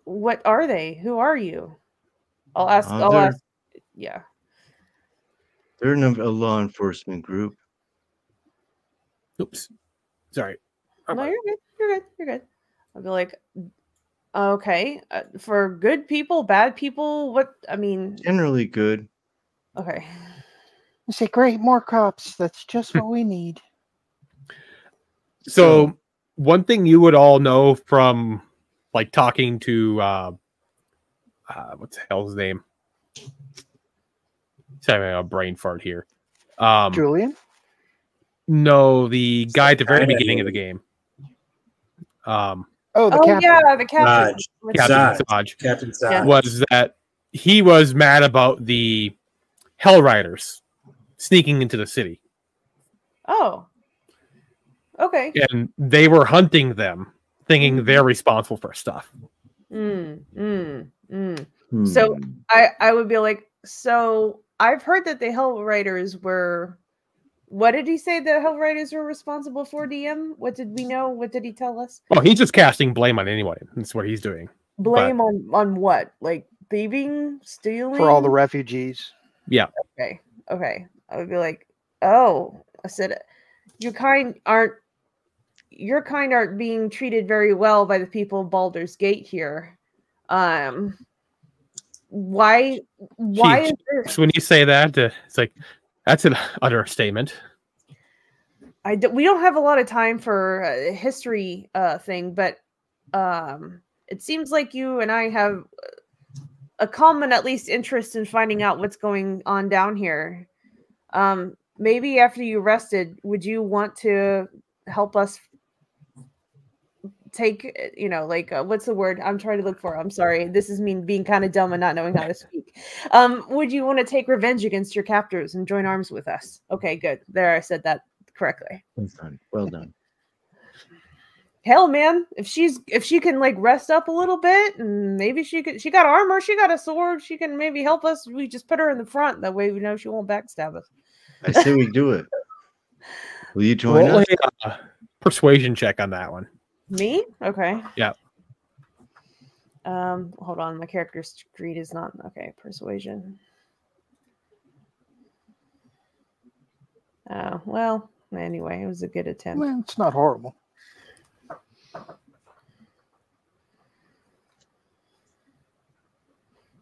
What are they? Who are you? I'll ask. Uh, I'll ask. Yeah. They're in a, a law enforcement group. Oops. Sorry. No, you're good. You're good. You're good. I'll be like, okay, uh, for good people, bad people. What? I mean, Generally good. okay. I say, great, more crops. That's just what we need. So, one thing you would all know from like talking to uh, uh what the hell's his name? He's having a brain fart here. Um Julian, no, the guy at the very beginning of the game. Um oh, the oh captain. yeah, the captain. Raj. What's- Captain Zod. Zod Captain Yeah. Was that he was mad about the Hell Riders sneaking into the city. Oh, Okay. and they were hunting them, thinking Mm-hmm. they're responsible for stuff. Mm, mm, mm. Hmm. So- I I would be like, so I've heard that the Hell Riders were. What did he say the Hell Riders were responsible for? DM. What did we know? What did he tell us? Well, he's just casting blame on anyone. That's what he's doing. Blame on on what? Like thieving, stealing for all the refugees. Yeah. Okay. Okay. I would be like, oh, I said, your kind aren't, your kind aren't being treated very well by the people of Baldur's Gate here. Um, why, why Gee, is there, So when you say that, uh, it's like that's an understatement. I d- we don't have a lot of time for a history uh thing, but um, it seems like you and I have a common, at least, interest in finding out what's going on down here. Um, maybe after you rested, would you want to help us take, uh, you know, like uh, what's the word I'm trying to look for? I'm sorry, this is me being kind of dumb and not knowing how to speak. Um, would you want to take revenge against your captors and join arms with us? Okay, good. There, I said that correctly. well done. Well done. Hell, man, if she's if she can like rest up a little bit, and maybe she could, she got armor, she got a sword, she can maybe help us. We just put her in the front. That way, we know she won't backstab us. I say we do it. Will you join Roll us? a uh, persuasion check on that one. Me? Okay. Yeah. Um, hold on, my character's creed is not okay. Persuasion. Oh well. Anyway, it was a good attempt. Well, it's not horrible.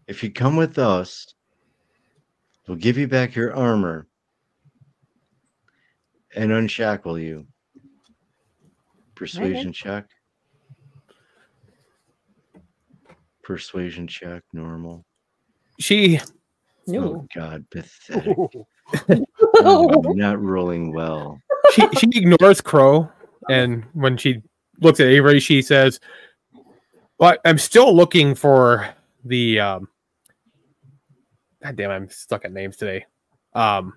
If you come with us, we'll give you back your armor and unshackle you. Persuasion check. Persuasion check, normal. She Oh God, pathetic. Oh, I'm not rolling well. she she ignores Crowe, and when she looks at Avery, she says, "Well, I'm still looking for the um." God damn, I'm stuck at names today. Um,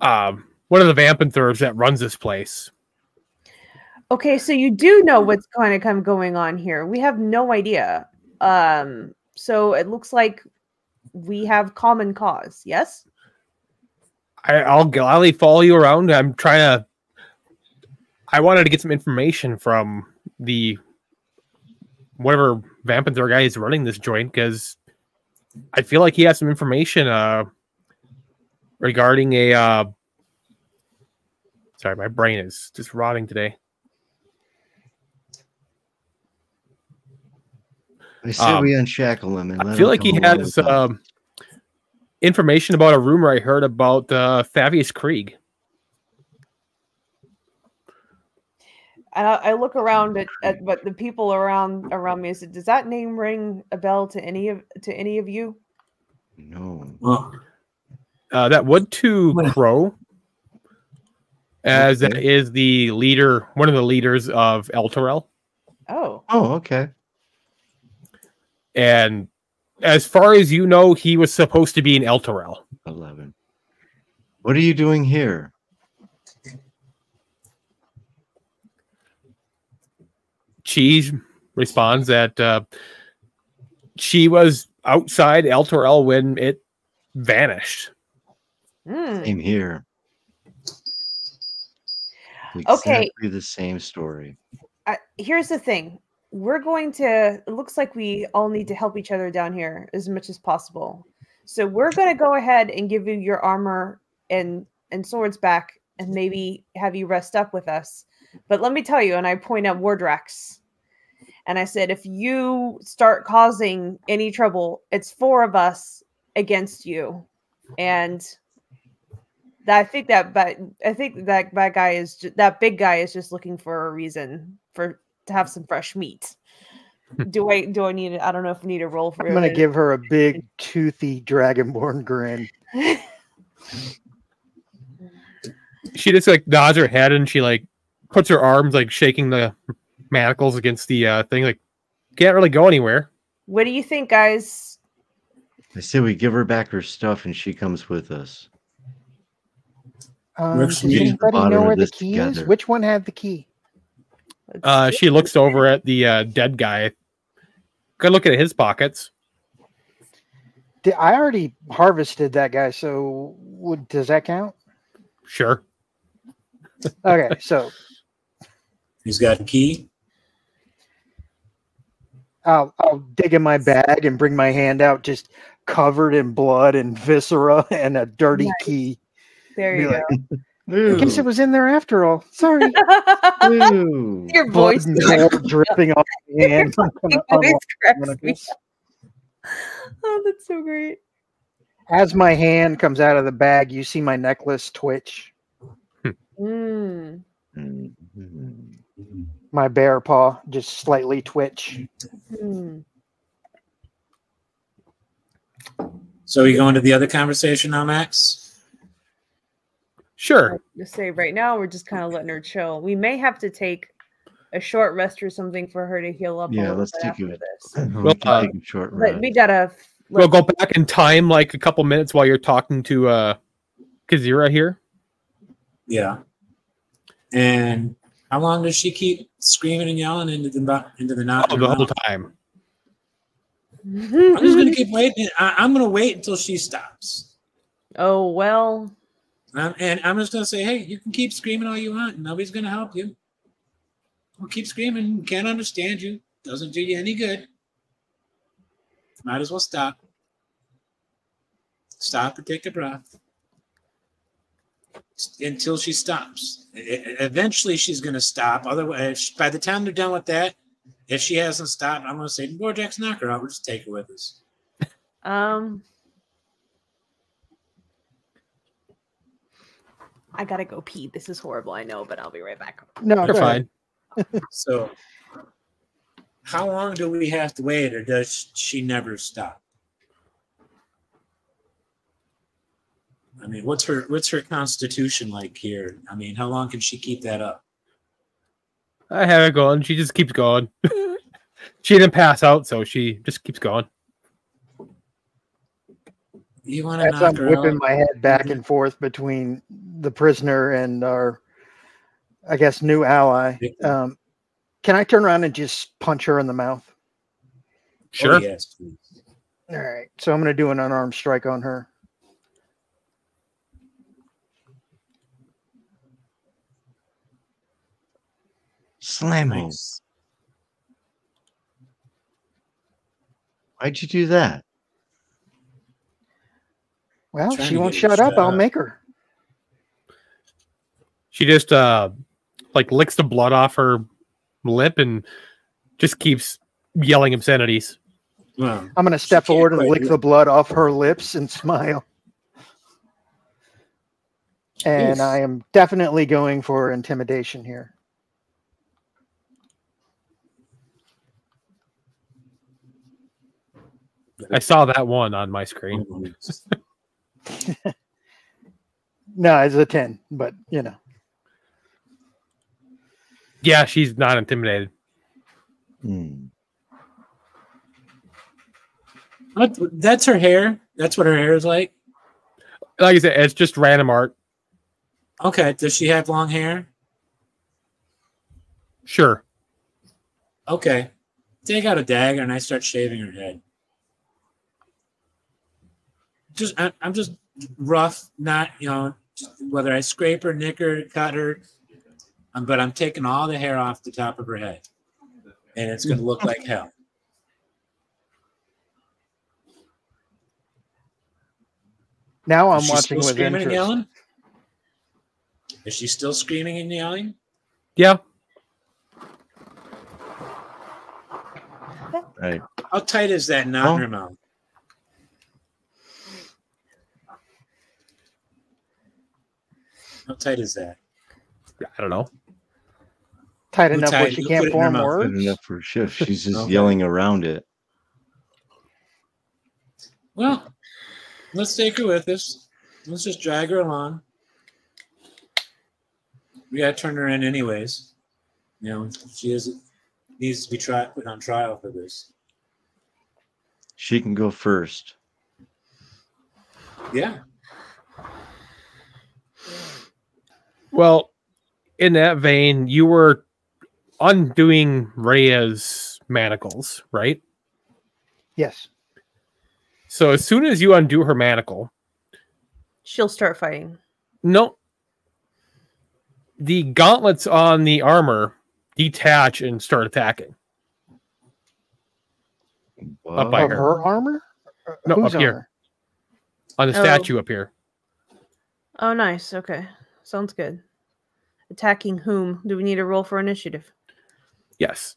um, one of the Vampinthers that runs this place. Okay, so you do know what's kind of come going on here. We have no idea. Um, so it looks like we have common cause. Yes. I, I'll gladly follow you around. I'm trying to. I wanted to get some information from the whatever Vampinther guy is running this joint because I feel like he has some information uh regarding a. uh Sorry, my brain is just rotting today. I say Um, we unshackle him and I feel him like he has um, information about a rumor I heard about uh, Thavius Kreeg. And I, I look around at, at what the people around around me. I said, "Does that name ring a bell to any of to any of you?" no. Well, Uh, that would to What- Crowe, as that Okay. is the leader, one of the leaders of Elturel. Oh, Oh, okay. And as far as you know, he was supposed to be in Elturel. Eleven. What are you doing here? She responds that uh, she was outside Elturel when it vanished. Hmm. Same here. Okay. Exactly the same story. I, here's the thing we're going to it looks like we all need to help each other down here as much as possible so we're going to go ahead and give you your armor and and swords back and maybe have you rest up with us but let me tell you and i point at wardrax and i said if you start causing any trouble it's four of us against you and I think that but I think that that guy is ju- that big guy is just looking for a reason for to have some fresh meat. do I do I need I don't know if I need a roll for I'm gonna it. give her a big toothy dragonborn grin. She just like nods her head and she like puts her arms like shaking the manacles against the uh, thing. Like can't really go anywhere. what do you think, guys? I say we give her back her stuff and she comes with us. Um, Works does anybody know where the this key is? Which one had the key? Uh, she looks over at the uh, dead guy. Good look at his pockets. Did, I already harvested that guy, so would, does that count? Sure. Okay, so He's got a key. I'll I'll dig in my bag and bring my hand out, just covered in blood and viscera and a dirty Nice. key. There you like, go. I guess it was in there after all. Sorry. Ooh. Your voice, dripping off the hand. I'm gonna your unlock voice cracks me. manacles. Oh, that's so great. As my hand comes out of the bag, you see my necklace twitch. Mm. Mhm. My bear paw just slightly twitch. Mm. So we go into the other conversation now, Max? Sure. Just say right now we're just kind of letting her chill. We may have to take a short rest or something for her to heal up. a Yeah, little let's bit take after a- this. We Well, uh, take a short But rest. we gotta. We'll go back in time like a couple minutes while you're talking to uh Kazira here. Yeah. And how long does she keep screaming and yelling into the bo- into the knot? Oh, the whole time. I'm just gonna keep waiting. I, I'm gonna wait until she stops. oh well. Um, and I'm just gonna say, hey, you can keep screaming all you want. Nobody's gonna help you. We'll keep screaming. Can't understand you. Doesn't do you any good. Might as well stop. Stop and take a breath until she stops. Eventually, she's gonna stop. Otherwise, by the time they're done with that, if she hasn't stopped, I'm gonna say, Borjax, knock her out. We'll just take her with us. Um. I gotta go pee. This is horrible. I know, but I'll be right back. No, You're fine. So, how long do we have to wait, or does she never stop? I mean, what's her what's her constitution like here? I mean, how long can she keep that up? I have it going. She just keeps going. she didn't pass out, so she just keeps going. You want to As I'm knock her whipping out? my head back and forth between the prisoner and our, I guess, new ally. Um, can I turn around and just punch her in the mouth? Sure. Oh, yes. All right. So I'm going to do an unarmed strike on her. Slamming. Nice. Why'd you do that? Well, she won't get you shut up. I'll up. make her. She just uh like licks the blood off her lip and just keeps yelling obscenities. Well, I'm going to step forward and lick do the blood off her lips and smile. And Yes. I am definitely going for intimidation here. I saw that one on my screen. No, it's a 10, but you know. Yeah, she's not intimidated. Hmm. What, that's her hair. That's what her hair is like. Like I said, it's just random art. Okay. Does she have long hair? Sure. Okay. Take out a dagger and I start shaving her head. Just I, I'm just rough, not you know whether I scrape her, nick her, cut her, um, but I'm taking all the hair off the top of her head, and it's gonna look like hell. Now I'm watching with screaming and interest. yelling. Is she still screaming and yelling? Yeah. Right. How tight is that knot Oh. in her mouth? How tight is that? I don't know. Tight Who enough where she can't put it in her form mouth? Good words. enough for a shift. She's just Okay. yelling around it. Well, let's take her with us. Let's just drag her along. We gotta turn her in anyways. You know, she is needs to be tried put on trial for this. She can go first. Yeah. Well, in that vein, you were undoing Reya's manacles, right? Yes. So as soon as you undo her manacle, She'll start fighting. no, the gauntlets on the armor detach and start attacking. Up by her. her armor? No, whose up here. armor? On the Oh. statue up here. Oh, nice. Okay. Sounds good. Attacking whom? Do we need a roll for initiative? Yes.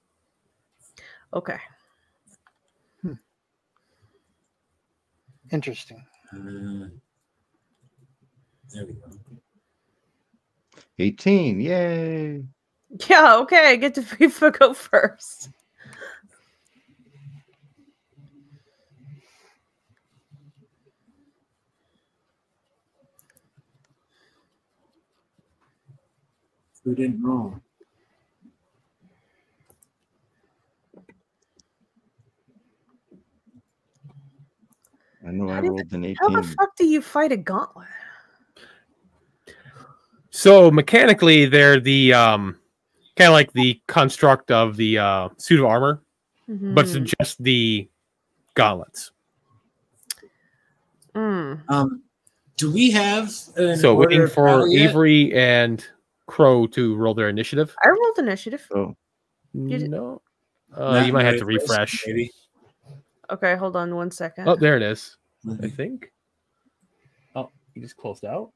Okay. Interesting. Uh, there we go. 18. Yay. Yeah, okay. I get to FIFA go first. Who didn't roll? I know I How did rolled an How the 18. fuck do you fight a gauntlet? So mechanically, they're the um kind of like the construct of the uh, suit of armor, but Mhm. it's just the gauntlets. Mm. Um, do we have an so order waiting for yet? Avery and Crowe to roll their initiative. I rolled initiative. Oh. You No, uh, you might have to refresh. Maybe. Okay, hold on one second. Oh, there it is. I think. Oh, you just closed out.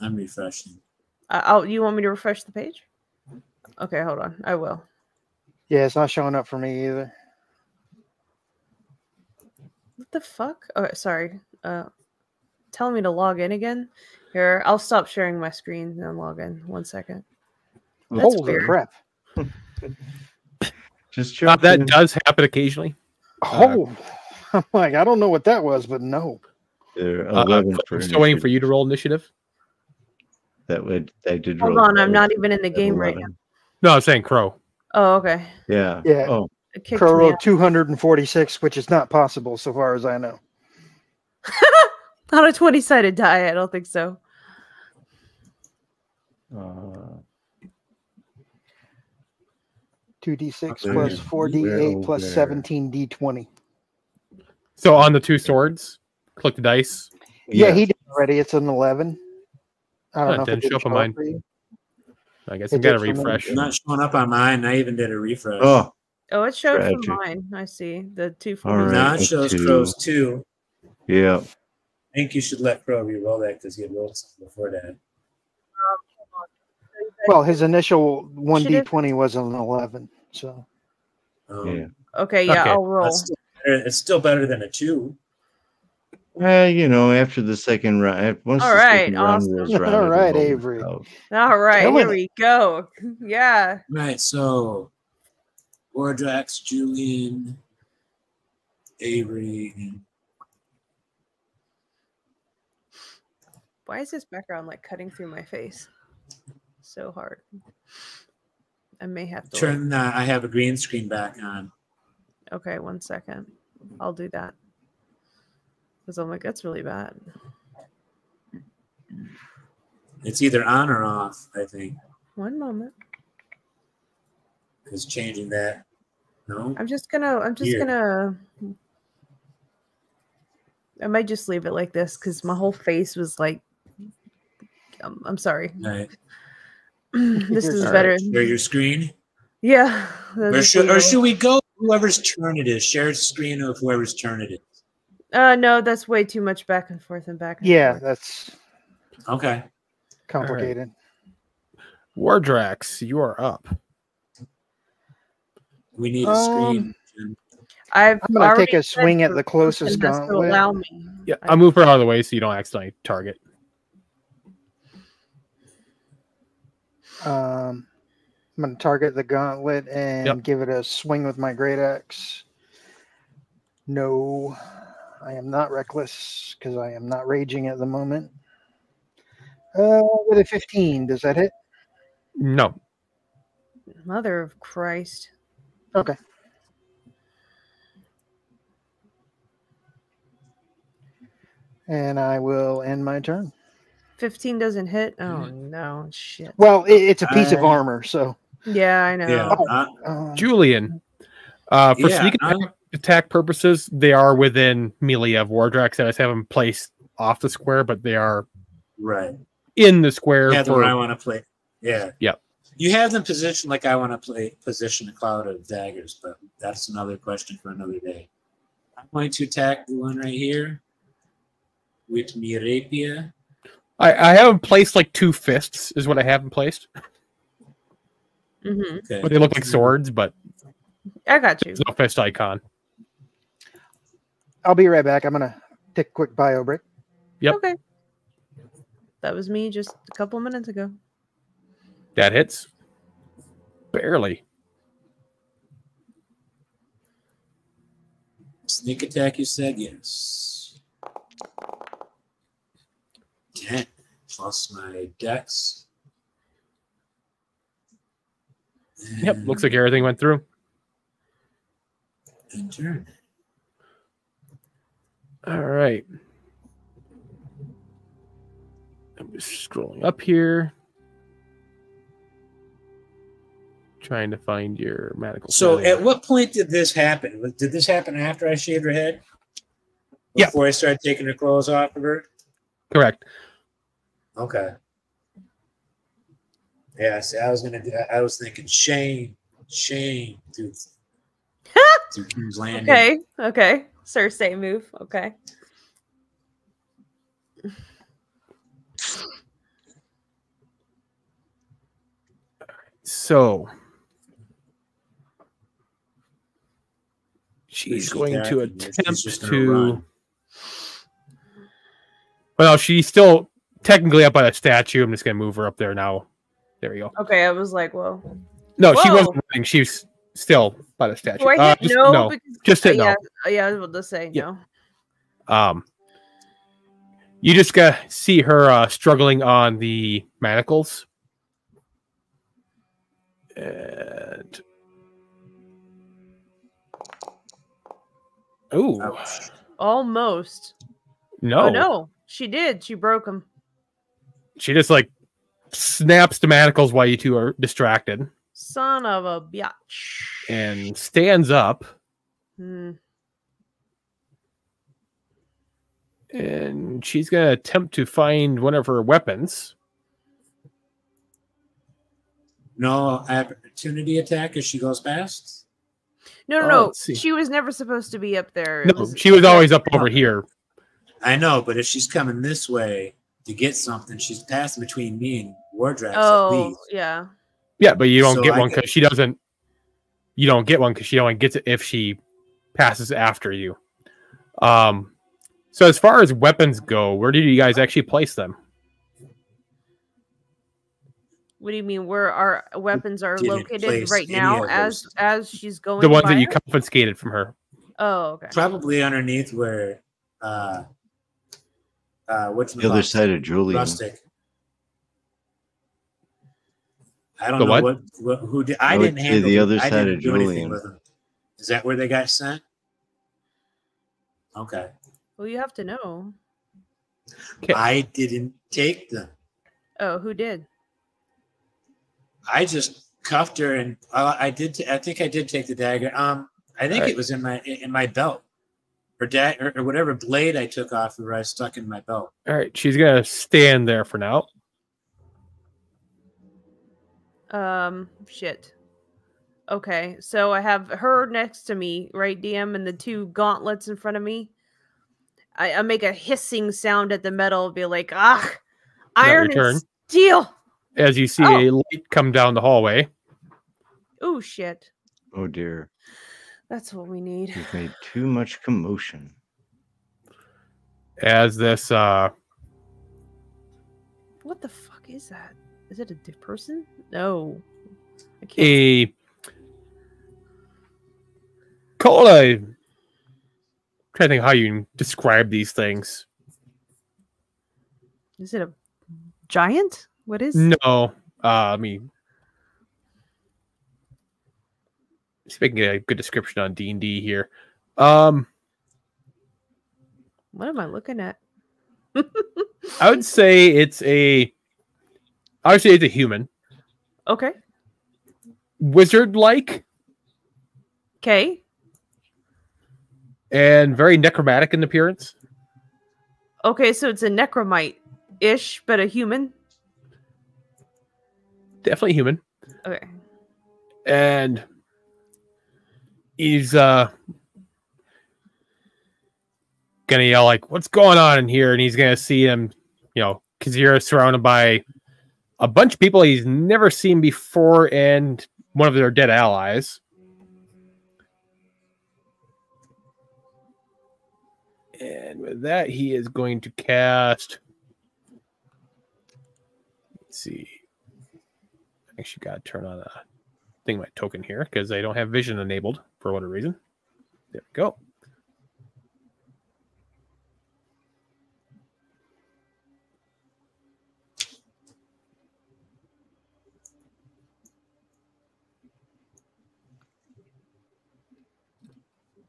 I'm refreshing. Uh, oh, you want me to refresh the page? Okay, hold on. I will. Yeah, it's not showing up for me either. What the fuck? Okay, sorry. Uh, telling me to log in again. Here, I'll stop sharing my screen and log in. One second. That's Holy weird. crap. just Uh, that in. does happen occasionally. Oh, I'm like, I don't know what that was, but no. They're Uh, I'm still waiting for you to roll initiative. That would I did Hold roll on, I'm not even in the at game right now. No, I'm saying Crowe. Oh, okay. Yeah. Yeah. Oh, Crowe rolled 246, which is not possible so far as I know. Not a 20 sided die. I don't think so. uh, 2d6 Okay. 4d8 plus 17d20. So on the two swords, click the dice. Yeah, yeah. he did already. It's an 11. I don't Oh, know if it didn't show up on mine. I guess It I got to did for me. refresh. It's not showing up on mine. I even did a refresh. Oh, Oh, it showed Tragic. for mine. I see. The two for All me. right. now it shows two. Crowe's two. yeah. I think you should let Crowe re-roll that because he had rolled something before that. Well, his initial 1d20 was an 11. So, Um, Yeah. Okay, yeah, Okay. I'll roll. that's still it's still better than a two. Well, you know, after the second round, once All the second round awesome. rolls around, All it'll right, roll Avery. itself. All right, Killing here it. we go. Yeah. Right, so Wardrax, Julian, Avery, Why is this background like cutting through my face? So hard. I may have to. turn. Uh, I have a green screen back on. Okay, one second. I'll do that. Because I'm like, that's really bad. It's either on or off. I think One moment. because changing that. No, I'm just gonna. I'm just Here. gonna. I might just leave it like this because my whole face was like. Um, I'm sorry. right. this is All better. right, Share your screen. Yeah. Or should, or should we go whoever's turn it is? Share the screen of whoever's turn it is. Uh, no, that's way too much back and forth and back. And yeah, forth. that's Okay. complicated. Wardrax, you are up. We need a Um, screen. I've I'm gonna take a swing at the the closest person to gauntlet. allow me. Yeah, I- I'll move her out of the way so you don't accidentally target. Um, I'm going to target the gauntlet and Yep. give it a swing with my great axe. No, I am not reckless because I am not raging at the moment. Uh, with a 15, does that hit? No. Mother of Christ. Okay. And I will end my turn. 15 doesn't hit. Oh Mm-hmm. no, shit. Well, it, it's a piece of armor, so. Yeah, I know. Yeah. Oh. uh, Uh, Julian, uh, for Yeah, sneak attack, attack purposes, they are within melee of Wardrax. I just have them placed off the square, but they are right. in the square Yeah, the for I want to play. Yeah. Yep. You have them positioned like I want to play position a cloud of daggers, but that's another question for another day. I'm going to attack the one right here with me rapier. I, I have them placed like two fists, is what I have them placed. hmm Okay. But they look like swords, but I got you. there's no fist icon. I'll be right back. I'm gonna take a quick bio break. Yep. Okay. That was me just a couple minutes ago. That hits. Barely. Sneak attack, you said? Yes. 10 plus my dex. Yep, looks like everything went through. And turn. All right. I'm just scrolling up here. Trying to find your medical. So, at what point did this happen? Did this happen after I shaved her head? Yeah. Before I started taking her clothes off of her? correct. Okay. Yeah, see, I was gonna do. I was thinking shame, shame through through King's Landing. Okay. Okay. Cersei move. Okay. So she's she going to attempt gonna Well, she's still technically up by the statue. I'm just gonna move her up there now. There we go. Okay. I was like, whoa. No, she wasn't running. She's still by the statue. do I Uh, just- no? no, Because, just hit uh, yeah, no. uh, yeah, I was about to say Yeah. no. Um, you just got to see her uh, struggling on the manacles. And oh Ouch. Almost. no, Oh no, she did. She broke him. She just like snaps the manacles while you two are distracted Son of a biatch. and stands up Hmm. and she's gonna attempt to find one of her weapons. No opportunity attack as she goes past. No, no, Oh, no. She was never supposed to be up there. It No, she was always up over here. I know, but if she's coming this way to get something, she's passing between me and Wardrax at Oh, least. yeah. Yeah, but you don't So get I one because she doesn't. You don't get one because she only gets it if she passes after you. Um. So as far as weapons go, where did you guys actually place them? What do you mean? Where our weapons are Didn't located right now, as as she's going. The ones that by you confiscated from her. Oh, okay. Probably underneath where uh uh what's The other side of Julian. rustic. I don't The know what? what, what who did I, I didn't say handle the them. other I side didn't of do anything Julian. with. Is that where they got sent? Okay. Well, you have to know. Okay. I didn't take them. Oh, who did? I just cuffed her and uh, I did. T- I think I did take the dagger. Um, I think Alright. it was in my in my belt, or da- or, or whatever blade I took off of her. I stuck in my belt. All right, she's gonna stand there for now. Um, shit. Okay, so I have her next to me, right, DM, and the two gauntlets in front of me. I, I make a hissing sound at the metal, be like, ah, iron turn. and steel. As you see Oh. a light come down the hallway. Oh shit, Oh dear, that's what we need. you've made too much commotion. As this uh What the fuck is that? Is it a di- person? No, I can't. a call it a trying to think how you describe these things. Is it a giant? What is? No, uh, I mean, see if I can get a good description on D and D here. Um, What am I looking at? I would say it's a. I would say it's a human, Okay. wizard-like, Okay. and very necromantic in appearance. Okay, so it's a necromite ish, but a human. Definitely human, Okay. and he's uh gonna yell like, "What's going on in here?" And he's gonna see him, you know, Kazira surrounded by a bunch of people he's never seen before, and one of their dead allies. And with that, he is going to cast. Let's see. I actually got to turn on a thing my token here because I don't have vision enabled for whatever reason. There we go.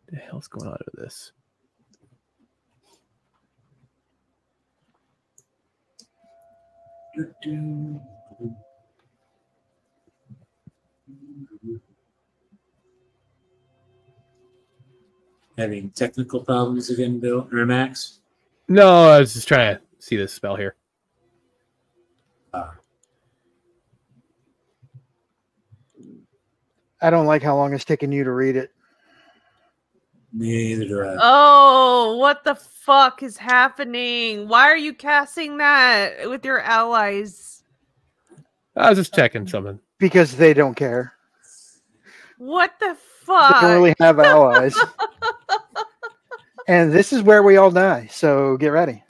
The hell's going on with this? Having technical problems again, Bill or Max? No, I was just trying to see this spell here. Ah, I don't like how long it's taking you to read it. neither do I. Oh, what the fuck is happening? Why are you casting that with your allies? I was just checking something. Because they don't care. What the They fuck? don't really have allies. and this is where we all die. So get ready.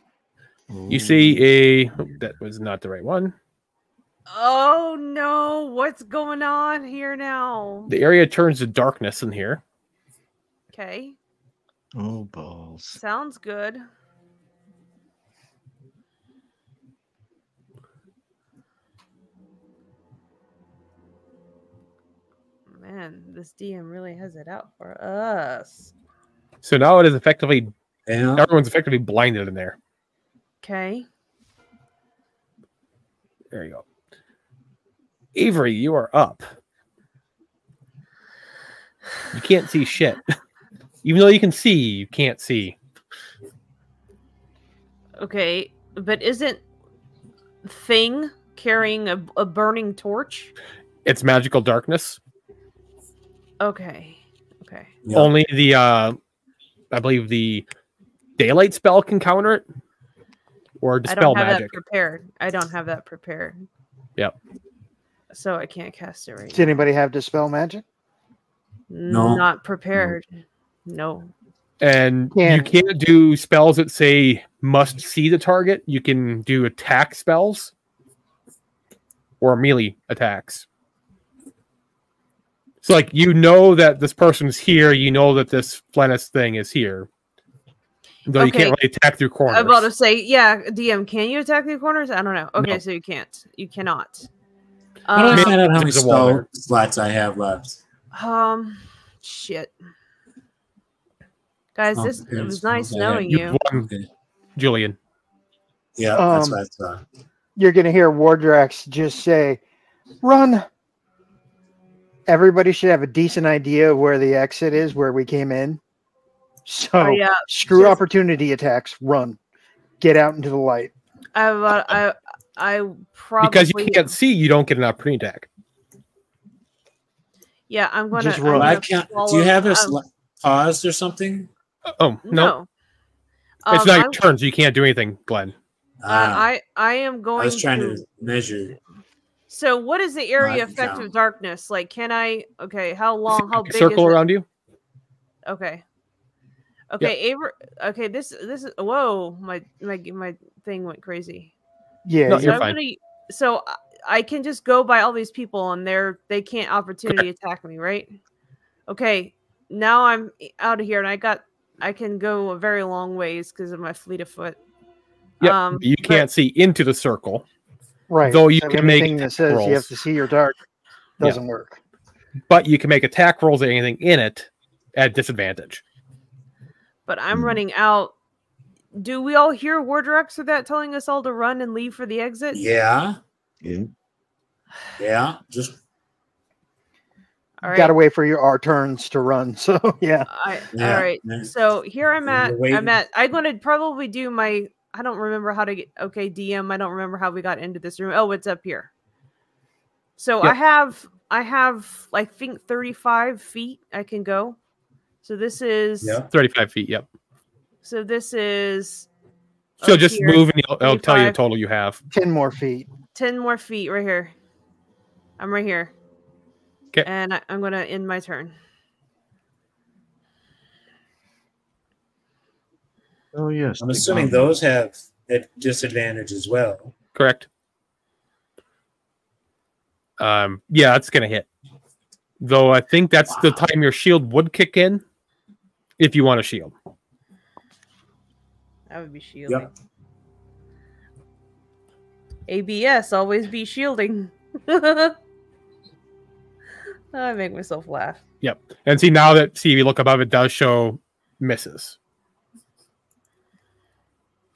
You see a that was not the right one. Oh no, what's going on here now? The area turns to darkness in here. Okay, Oh balls! sounds good. Man, this DM really has it out for us. So now it is effectively Yeah. everyone's effectively blinded in there. Okay. There you go. Avery, you are up. You can't see shit. Even though you can see, you can't see. Okay, but isn't thing carrying a, a burning torch? It's magical darkness. Okay. Okay. Yeah. Only the uh I believe the daylight spell can counter it. Or dispel magic. I dispel don't have magic. that prepared. I don't have that prepared. Yep. So I can't cast it right Does anybody have dispel magic? No. Not prepared. No. And Can- you can't do spells that say must see the target. You can do attack spells or melee attacks. So, like, you know that this person is here, you know that this Flennis thing is here. Though you can't really attack through corners. I'm about to say, yeah, DM, can you attack the corners? I don't know. Okay, No. so you can't. You cannot. How do I Um, find out how many spell slots I have left? um shit. Guys, Oh, this it was nice knowing you you. won, Julian. Yeah, that's Um, what I thought. You're going to hear Wardrax just say, run. Everybody should have a decent idea of where the exit is, where we came in. So Oh, yeah. screw just- opportunity attacks. Run. Get out into the light. I uh, I I probably Because you can't see, you don't get an opportunity attack. Yeah, I'm gonna. Just I'm roll. Well, I can't. Do you have I'm- us li- paused or something? Oh, no. No. It's Um, not I'm- your turn, so you can't do anything, Glenn. uh, Ah, I I am going I was trying to. to measure. So, what is the area I can effect of darkness? Like, can I? Okay, how long? How big Circle is around you. it? Okay. Okay, Aver- Okay, this this is whoa. My my my thing went crazy. Yeah. No, so you're I'm fine. gonna. So I- I can just go by all these people, and they're they can't opportunity attack me, right? Okay. Now I'm out of here, and I got I can go a very long ways because of my fleet of foot. Yep. Um, you can't see into the circle, right. though you So can make anything that says you have to see your dark doesn't work. but you can make attack rolls or anything in it at disadvantage. but I'm Hmm. running out do we all hear Wardrax or that telling us all to run and leave for the exit? Yeah, Yeah. yeah. Just All right. Got to wait for your our turns to run. So yeah, I, Yeah, all right. yeah. So here I'm at. I'm at. I'm going to probably do my. I don't remember how to get. Okay, DM. I don't remember how we got into this room. Oh, it's up here. So I have. I have. I think 35 feet. I can go. So this is. yeah. 35 feet. Yep. So this is. So just here, move and it'll, it'll tell you the total you have. ten more feet. 10 more feet right here. I'm right here. Okay. And I, I'm going to end my turn. Oh yes. I'm assuming gauntlet. those have a disadvantage as well. Correct. Um, yeah, that's gonna hit. Though I think that's the time your shield would kick in, if you want a shield. That would be shielding. ABS always be shielding. I make myself laugh. Yep. And see now that see if you look above, it does show misses.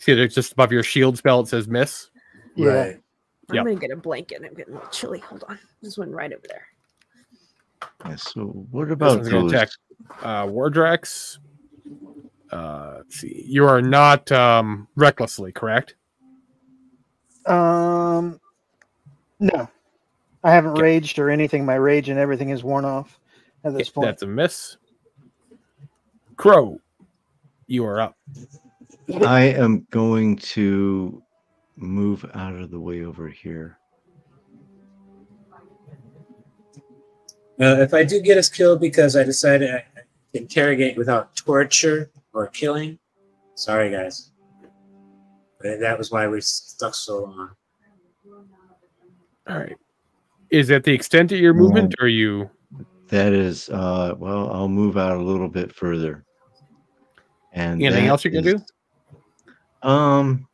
See, there's just above your shield spell. It says miss. Yeah. Right. I'm Yep. gonna get a blanket. I'm getting a little chilly. Hold on. This one right over there. Yeah, so what about one's those? attack uh, Wardrax. Uh, let's see. You are not um, recklessly correct. Um, no, I haven't Okay. raged or anything. My rage and everything is worn off at this Okay, point. That's a miss. Crowe, you are up. I am going to move out of the way over here. Uh, if I do get us killed because I decided I I interrogate without torture or killing, sorry guys. But that was why we stuck so long. All right. Is that the extent of your movement, or you? That is, uh, well, I'll move out a little bit further. And Anything else you can is- Um,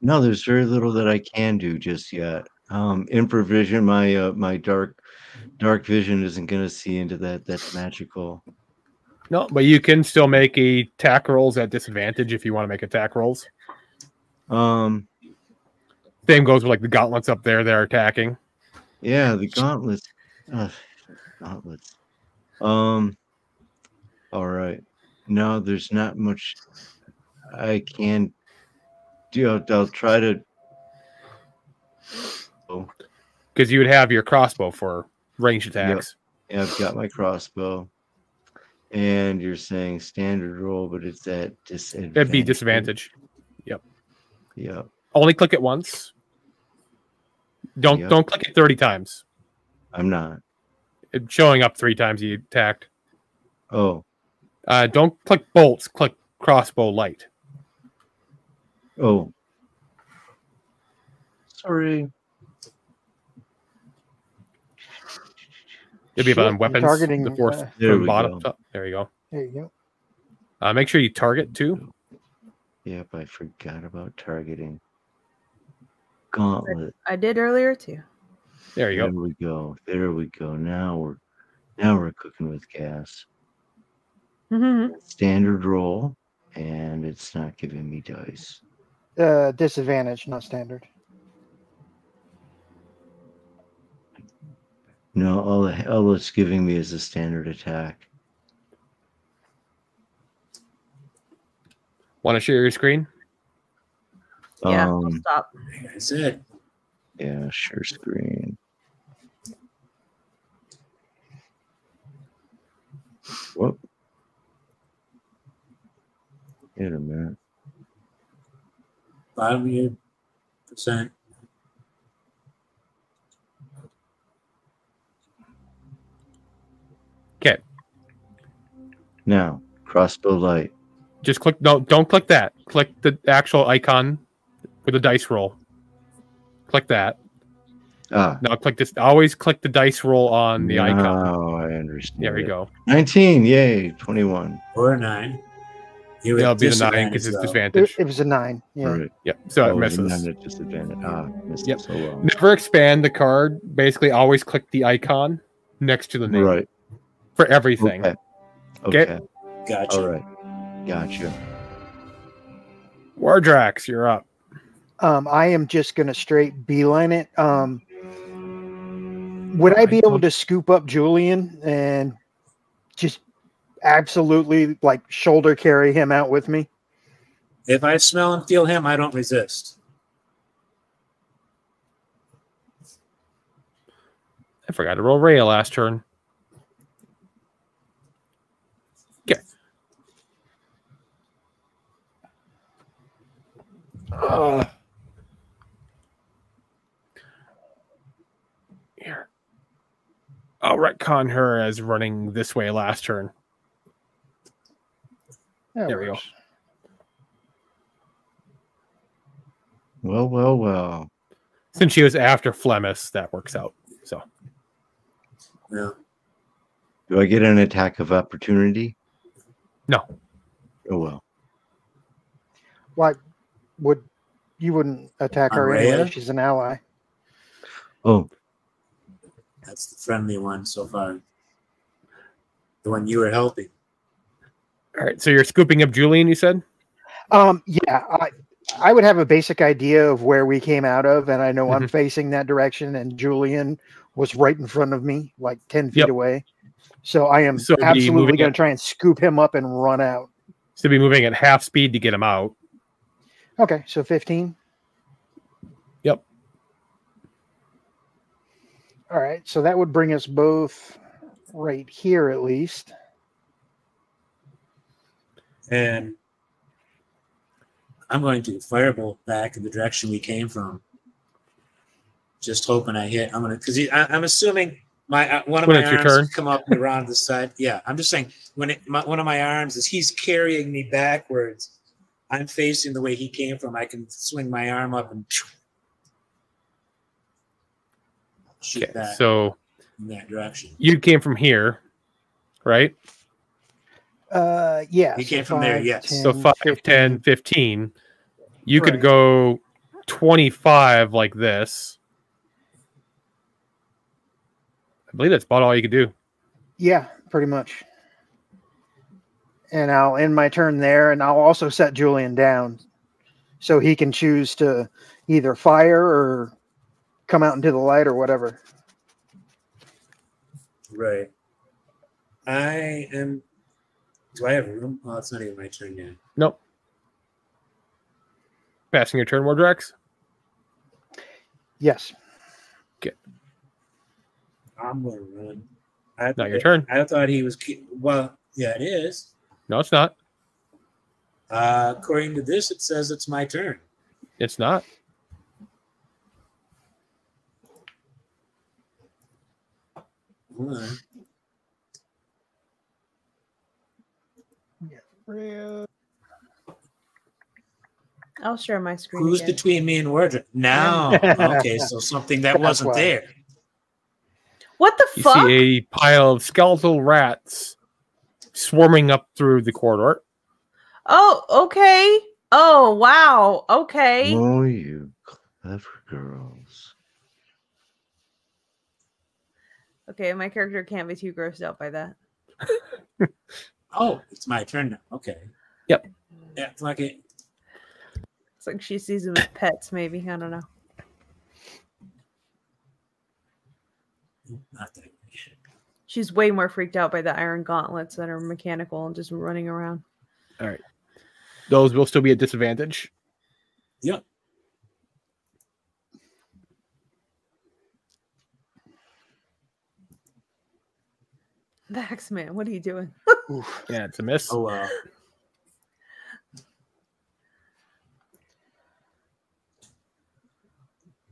no, there's very little that I can do just yet. Um, improvision, my uh, my dark dark vision isn't going to see into that. That's magical. No, but you can still make a attack rolls at disadvantage if you want to make attack rolls. Um, Same goes with like the gauntlets up there. They're attacking. yeah, the gauntlets. Uh, gauntlets. Um. All right. No, there's not much I can do. I'll, I'll try to. Oh, because you would have your crossbow for range attacks. yeah, I've got my crossbow. And you're saying standard roll, but it's at disadvantage. It'd be disadvantage. Yep. Yeah. Only click it once. Don't Yep. don't click it thirty times. I'm not. It's showing up three times you attacked. Oh, Uh, don't click bolts. Click crossbow light. oh. Sorry. It'd be Shit, weapons. targeting, the fourth uh, There from we bottom. go. top. There you go. There you go. Uh, make sure you target too. Yep, I forgot about targeting. Gauntlet. I did earlier too. There you There go. we go. There we go. Now we're now we're cooking with gas. Mhm. Standard roll, and it's not giving me dice. Uh, disadvantage, not standard. No, all, all it's giving me is a standard attack. Want to share your screen? Yeah. I'll Um, stop. Like I said, yeah, sure screen. Whoop. Wait a minute. bottom of your percent. Okay. Now, crossbow light. Just click. No, don't click that. Click the actual icon with the dice roll. Click that. Ah, Now click this. Always click the dice roll on the icon. Now I understand. There we it. go. 19, yay, 21. Or a nine. You That'll be the nine because it's disadvantage, It, it was a nine. Yeah. Perfect. Yep. So it Oh, misses. none disadvantage. Ah, missed Yep. it so well. Never expand the card. Basically, always click the icon next to the name Right. for everything. Okay. Okay. Okay. Gotcha. All right. Gotcha. Wardrax, you're up. Um, I am just gonna straight beeline it. Um, would I be able to scoop up Julian and just absolutely like shoulder carry him out with me? If I smell and feel him, I don't resist. I forgot to roll Reya last turn. Okay. Uh, here. I'll retcon her as running this way last turn. That There we go. Well, well, well. Since she was after Flemis, that works out. So Yeah. Do I get an attack of opportunity? no. Oh well. Why would you wouldn't attack her Araya? anyway? She's an ally. Oh, That's the friendly one so far. The one you were helping. All right. So you're scooping up Julian, you said? Um, yeah, I I would have a basic idea of where we came out of, and I know I'm facing that direction, and Julian was right in front of me, like ten feet Yep. away. So I am So absolutely going to try and scoop him up and run out. So be moving at half speed to get him out. Okay, so fifteen. Yep. All right, so that would bring us both right here at least. And I'm going to firebolt back in the direction we came from. Just hoping I hit. I'm gonna because I'm assuming my uh, one of When my arms turn? come up and around the side. Yeah, I'm just saying when it, my, one of my arms is he's carrying me backwards. I'm facing the way he came from. I can swing my arm up and shoot Okay. back So in that direction. you came from here, right? Uh, yeah. He came from there, yes. So 5, 10, 15. You could go 25 like this. I believe that's about all you could do. Yeah, pretty much. And I'll end my turn there, and I'll also set Julian down so he can choose to either fire or come out into the light or whatever. Right. I am. Do I have room? Oh, it's not even my turn yet. Nope. Passing your turn, Wardrax. Yes. Okay. I'm gonna run. I, Not your turn. I thought he was. ke- Well, yeah, it is. No, it's not. Uh, according to this, it says it's my turn. It's not. Hold on. I'll share my screen. Who's again. between me and Wardrobe? Now, okay, so something that That's wasn't why. there. What the You fuck? see a pile of skeletal rats swarming up through the corridor. Oh, okay. Oh, wow. Okay. oh, you clever girls. Okay, my character can't be too grossed out by that. Oh, it's my turn now. Okay. Yep. Yeah, fuck it. It's like she sees them as pets, maybe. I don't know. Not that. She's way more freaked out by the iron gauntlets that are mechanical and just running around. All right. Those will still be a disadvantage. Yep. The X-Man, what are you doing? Oof. Yeah, it's a miss. Oh well.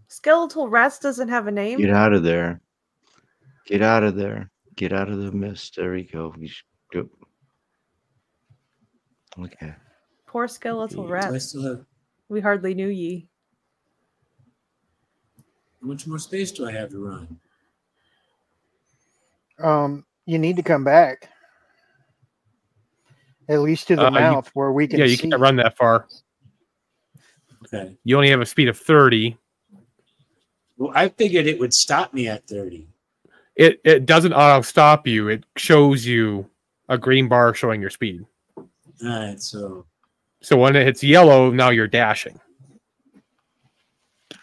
Skeletal Rats doesn't have a name. Get out of there. Get out of there. Get out of the mist. There we go. You sh- yep. Okay. Poor skeletal Do I rats. have? We hardly knew ye. How much more space do I have to run? Um, you need to come back. At least to the Uh, you- mouth where we can yeah, you see. can't run that far. Okay. You only have a speed of 30. Well, I figured it would stop me at 30. It it doesn't auto stop you. It shows you a green bar showing your speed. All right, so So when it hits yellow, now you're dashing.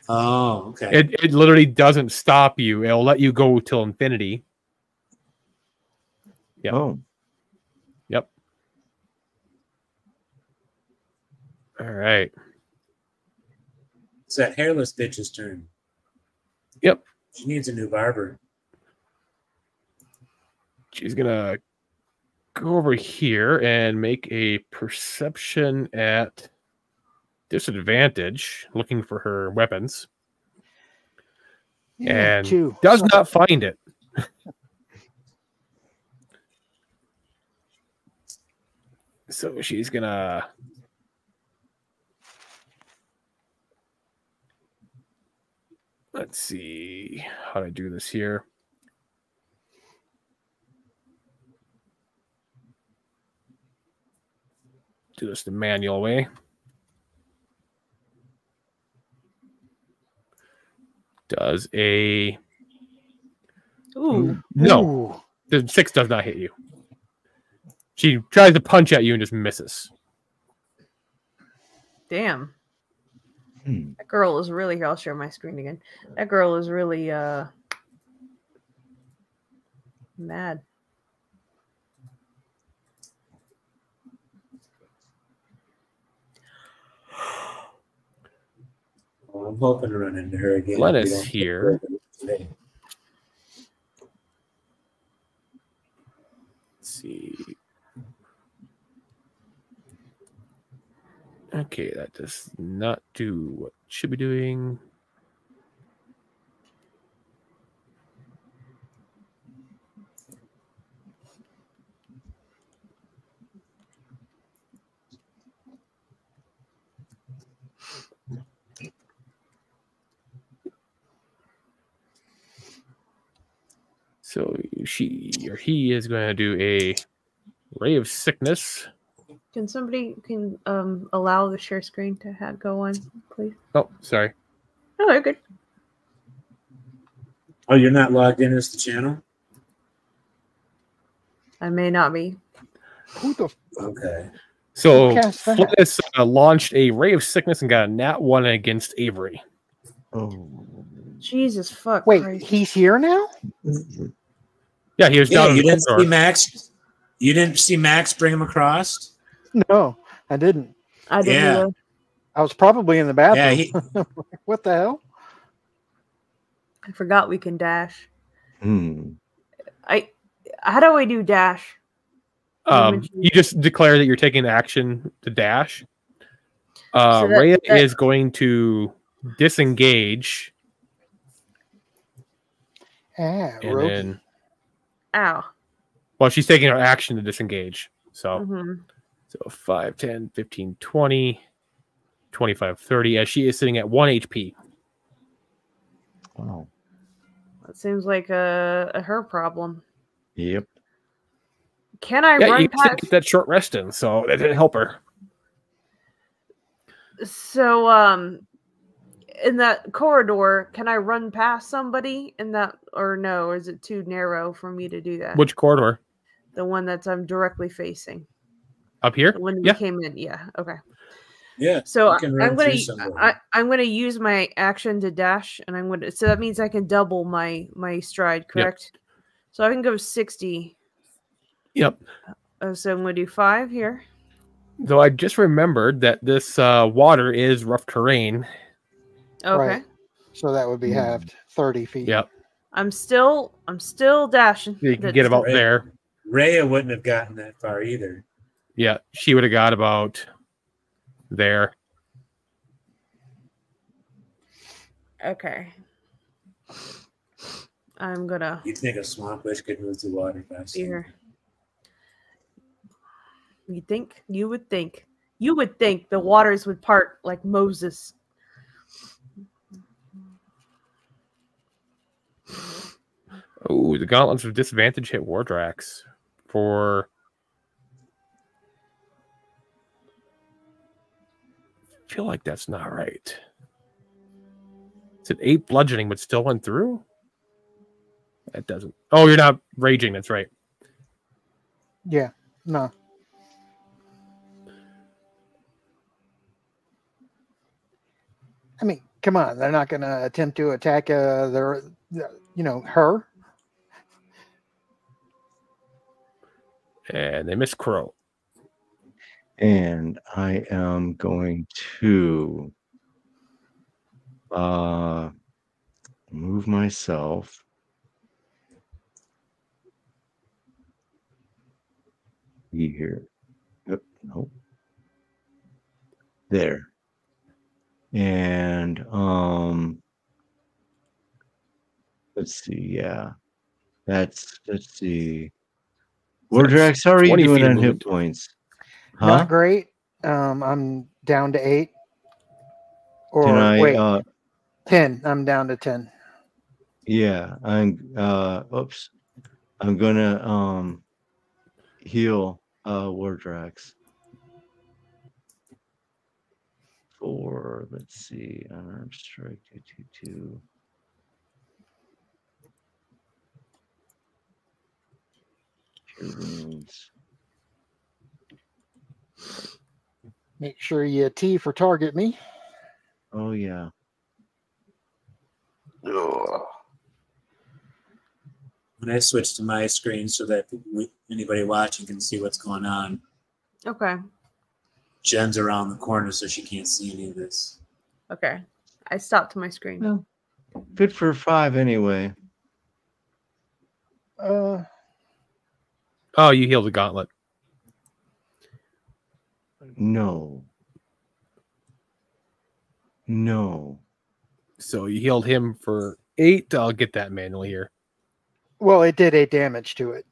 oh, okay. It it literally doesn't stop you. It'll let you go till infinity. Yep. Oh, All right. it's that hairless bitch's turn. Yep. She needs a new barber. She's gonna go over here and make a perception at disadvantage, looking for her weapons. Yeah, And two. Does not find it. so she's gonna let's see how to do this here. Do this the manual way. Does a Ooh. no? Ooh. The six does not hit you. She tries to punch at you and just misses. Damn. Hmm. That girl is really I'll share my screen again. That girl is really uh mad. Well, I'm hoping to run into her again. if we Glennis don't- here. today. Let's see. Okay, that does not do what should be doing. So she or he is going to do a ray of sickness. Can somebody can um allow the share screen to have go on, please? Oh, sorry. Oh, they're good. Oh, you're not logged in as the channel? I may not be. Who the? F- Okay. So cast that? Flynnis uh, launched a ray of sickness and got a nat one against Avery. oh. Jesus fuck. Wait, Christ. he's here now? Yeah, he was Yeah, down. you didn't see Max. You didn't see Max bring him across. No, I didn't. I didn't Yeah. either. I was probably in the bathroom. Yeah, bathroom. he, what the hell? I forgot we can dash. Hmm. I how do I do dash? Um, mentioned- you just declare that you're taking action to dash. Uh, So that- Reya that- is going to disengage Ah, and Roby. then, Ow. well, she's taking her action to disengage. So, hmm so 5, 10, 15, 20, 25, 30, as she is sitting at 1 HP. Wow. That seems like a, a her problem. Yep. Can I yeah, run you past? get that short rest in, so that didn't help her. So, um, in that corridor, can I run past somebody in that, or no? Or is it too narrow for me to do that? Which corridor? the one that's I'm directly facing. Up here? When one we came in. Yeah. Okay. yeah. So I- run I'm gonna. I, I'm gonna use my action to dash, and I'm gonna. So that means I can double my my stride, correct? So I can go sixty. Yep. Uh, so I'm gonna do five here. Though I just remembered that this uh, water is rough terrain. Okay. Right. So that would be Hmm. halved 30 feet. Yep. I'm still I'm still dashing. You can That's get about right. there. Reya wouldn't have gotten that far either. Yeah, she would have got about there. Okay. I'm gonna You'd think a swamp witch could move through water faster. You think? You would think. You would think the waters would part like Moses. Oh, the gauntlets of disadvantage hit Wardrax for. I feel like that's not right. Is it eight bludgeoning but still went through? That doesn't. Oh, you're not raging. That's right. Yeah. No. I mean, come on. They're not going to attempt to attack uh, their, you know, her. And they miss Crowe. And I am going to uh move myself. Be here. Yep, nope. There. And um let's see, yeah. That's let's see. Wardrax, how are you doing on hit movement. Points? Not great. Um, I'm down to eight. Or I wait, uh ten. I'm down to ten. Yeah, I'm uh oops. I'm gonna um heal uh Wardrax. For let's see, unarmed strike two two two. Wounds. Make sure you T for target me. Oh yeah. When I switch to my screen so that we, anybody watching can see what's going on, Okay. Jen's around the corner so she can't see any of this. Okay. I stopped to my screen. Well, good for five anyway. Uh, Oh, you healed the gauntlet. No. No. So you healed him for eight. I'll get that manually here. well, it did eight damage to it.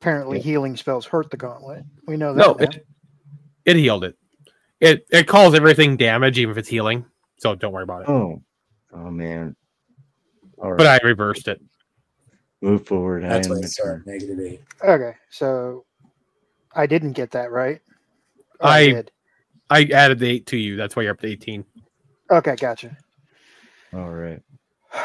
Apparently, Yeah. healing spells hurt the gauntlet. We know that. No, it, it healed it. It it calls everything damage, even if it's healing. So don't worry about it. Oh. Oh man. All right. But I reversed it. Move forward. I That's am why I the saw turn. negative eight. Okay, so I didn't get that right. Or I- did. I added the eight to you. That's why you're up to 18. Okay, gotcha. All right.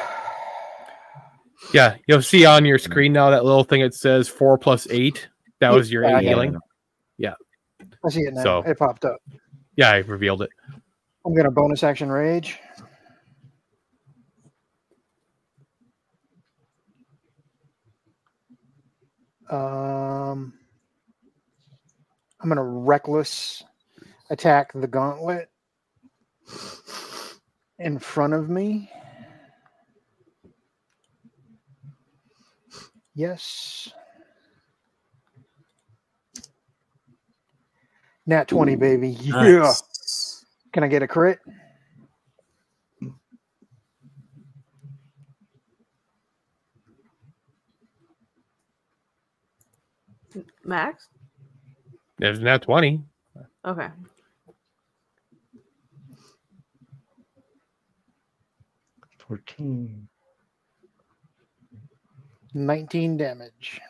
Yeah, you'll see on your screen now that little thing it says four plus eight. That was your Yeah, I eight got it. I see it now. So- it popped up. Yeah, I revealed it. I'm gonna bonus action rage. Um, I'm gonna reckless attack the gauntlet in front of me. Yes. Nat 20, baby. Yeah. Nice. Can I get a crit? Max? There's not 20. Okay. Fourteen. 19 damage.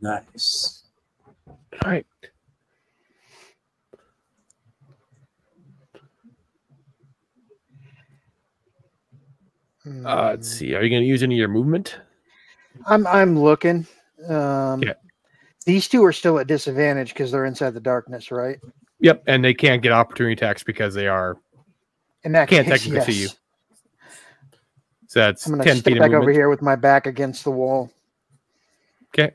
Nice. All right. Uh, let's Mm, see. Are you going to use any of your movement? I'm I'm looking. Um, Yeah. These two are still at disadvantage because they're inside the darkness, right? Yep. And they can't get opportunity attacks because they are. In that Can't case, technically see you. So that's I'm gonna feet step of back over here with my back against the wall. Okay.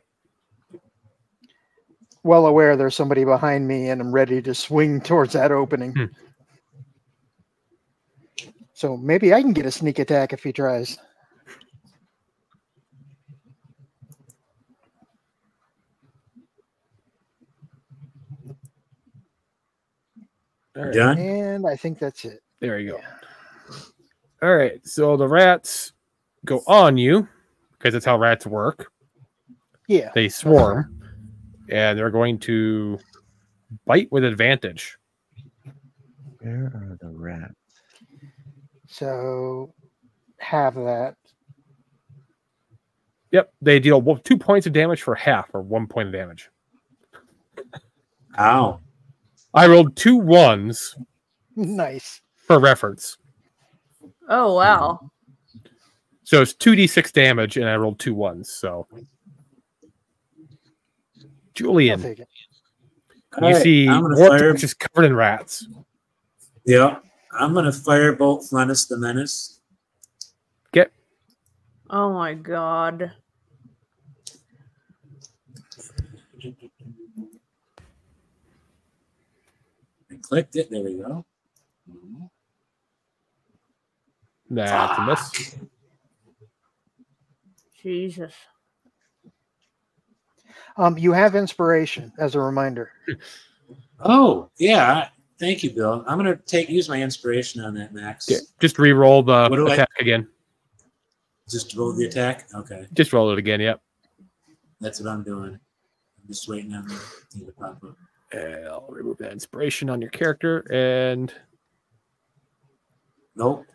Well aware there's somebody behind me, and I'm ready to swing towards that opening. Hmm. So maybe I can get a sneak attack if he tries. All right. Done? And I think that's it. There you go. All right. So the rats go on you because that's how rats work. Yeah. They swarm and they're going to bite with advantage. Where are the rats? So have that. Yep. They deal two points of damage for half or one point of damage. Ow. I rolled two ones Nice. for reference. Oh, wow. So it's 2d6 damage and I rolled two ones. So Julian, you Alright, see I'm gonna fire. is just covered in rats. Yeah. I'm gonna firebolt Flennis the Menace. Get. Oh my god. Clicked it. There we go. That's a miss. Jesus. Um, you have inspiration as a reminder. Oh yeah. Thank you, Bill. I'm gonna take use my inspiration on that, Max. Okay, Just re-roll the What do I- attack again. Just roll the attack. Okay, Just roll it again. Yep. that's what I'm doing. I'm just waiting on the thing to pop up. And I'll remove that inspiration on your character and Nope.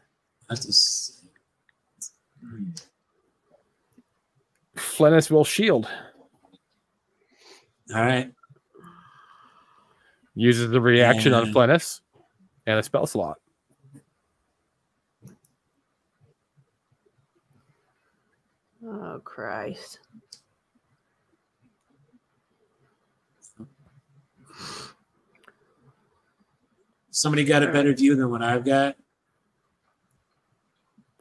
That's just. Flennis will shield. All right. Uses the reaction on And- Flennis and a spell slot. Oh Christ. Somebody got a better view than what I've got.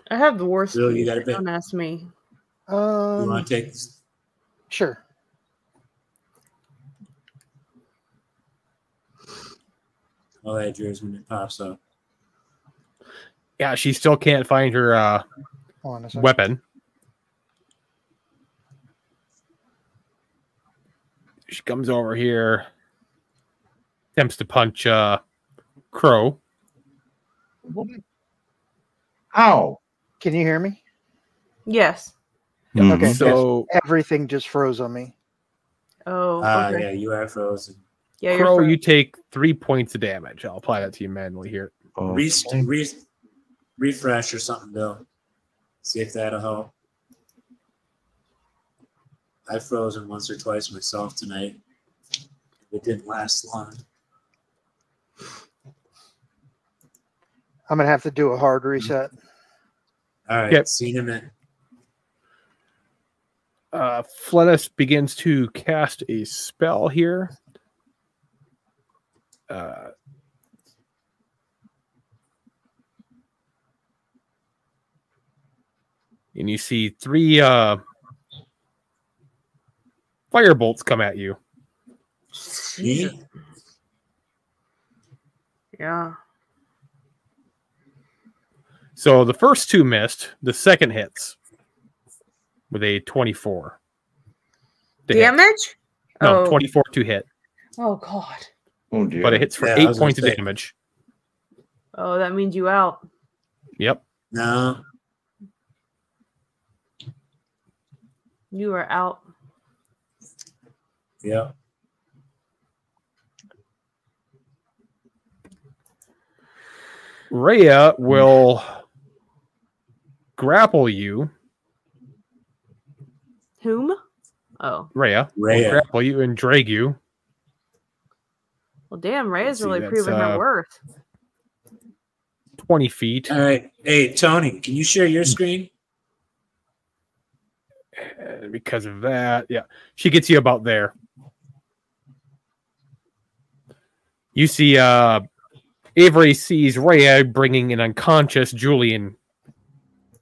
I have the worst. Bill, you got a bit- Don't ask me. You Um, want to take? this? sure. All that yours when it pops up. Yeah, she still can't find her uh, on weapon. She comes over here, attempts to punch uh, Crowe. Ow! Can you hear me? Yes. Mhm. Okay. So Everything just froze on me. Oh. Ah, okay. yeah, you are frozen. Yeah. you're Crowe, you take three points of damage. I'll apply that to you manually here. Re- Okay. re- refresh or something, Bill. See if that'll help. I've frozen once or twice myself tonight. It didn't last long. I'm gonna have to do a hard reset. All right, Yep. see you in a minute. Uh, Flennis begins to cast a spell here. Uh, and you see three uh, fire bolts come at you. Me? Yeah. So the first two missed. The second hits with a 24. to hit. Damage? No, oh. 24 to hit, Oh God. Oh dear. but it hits for Yeah, eight points of say. damage. Oh, that means you out. Yep. No. You are out. Yep. Reya will grapple you. Whom? Oh. Reya will grapple you and drag you. Well, damn, Ray has see, really that's, proven uh, her worth. 20 feet. All right. Hey, Tony, can you share your screen? Because of that, yeah, she gets you about there. You see, uh, Avery sees Reya bringing an unconscious Julian,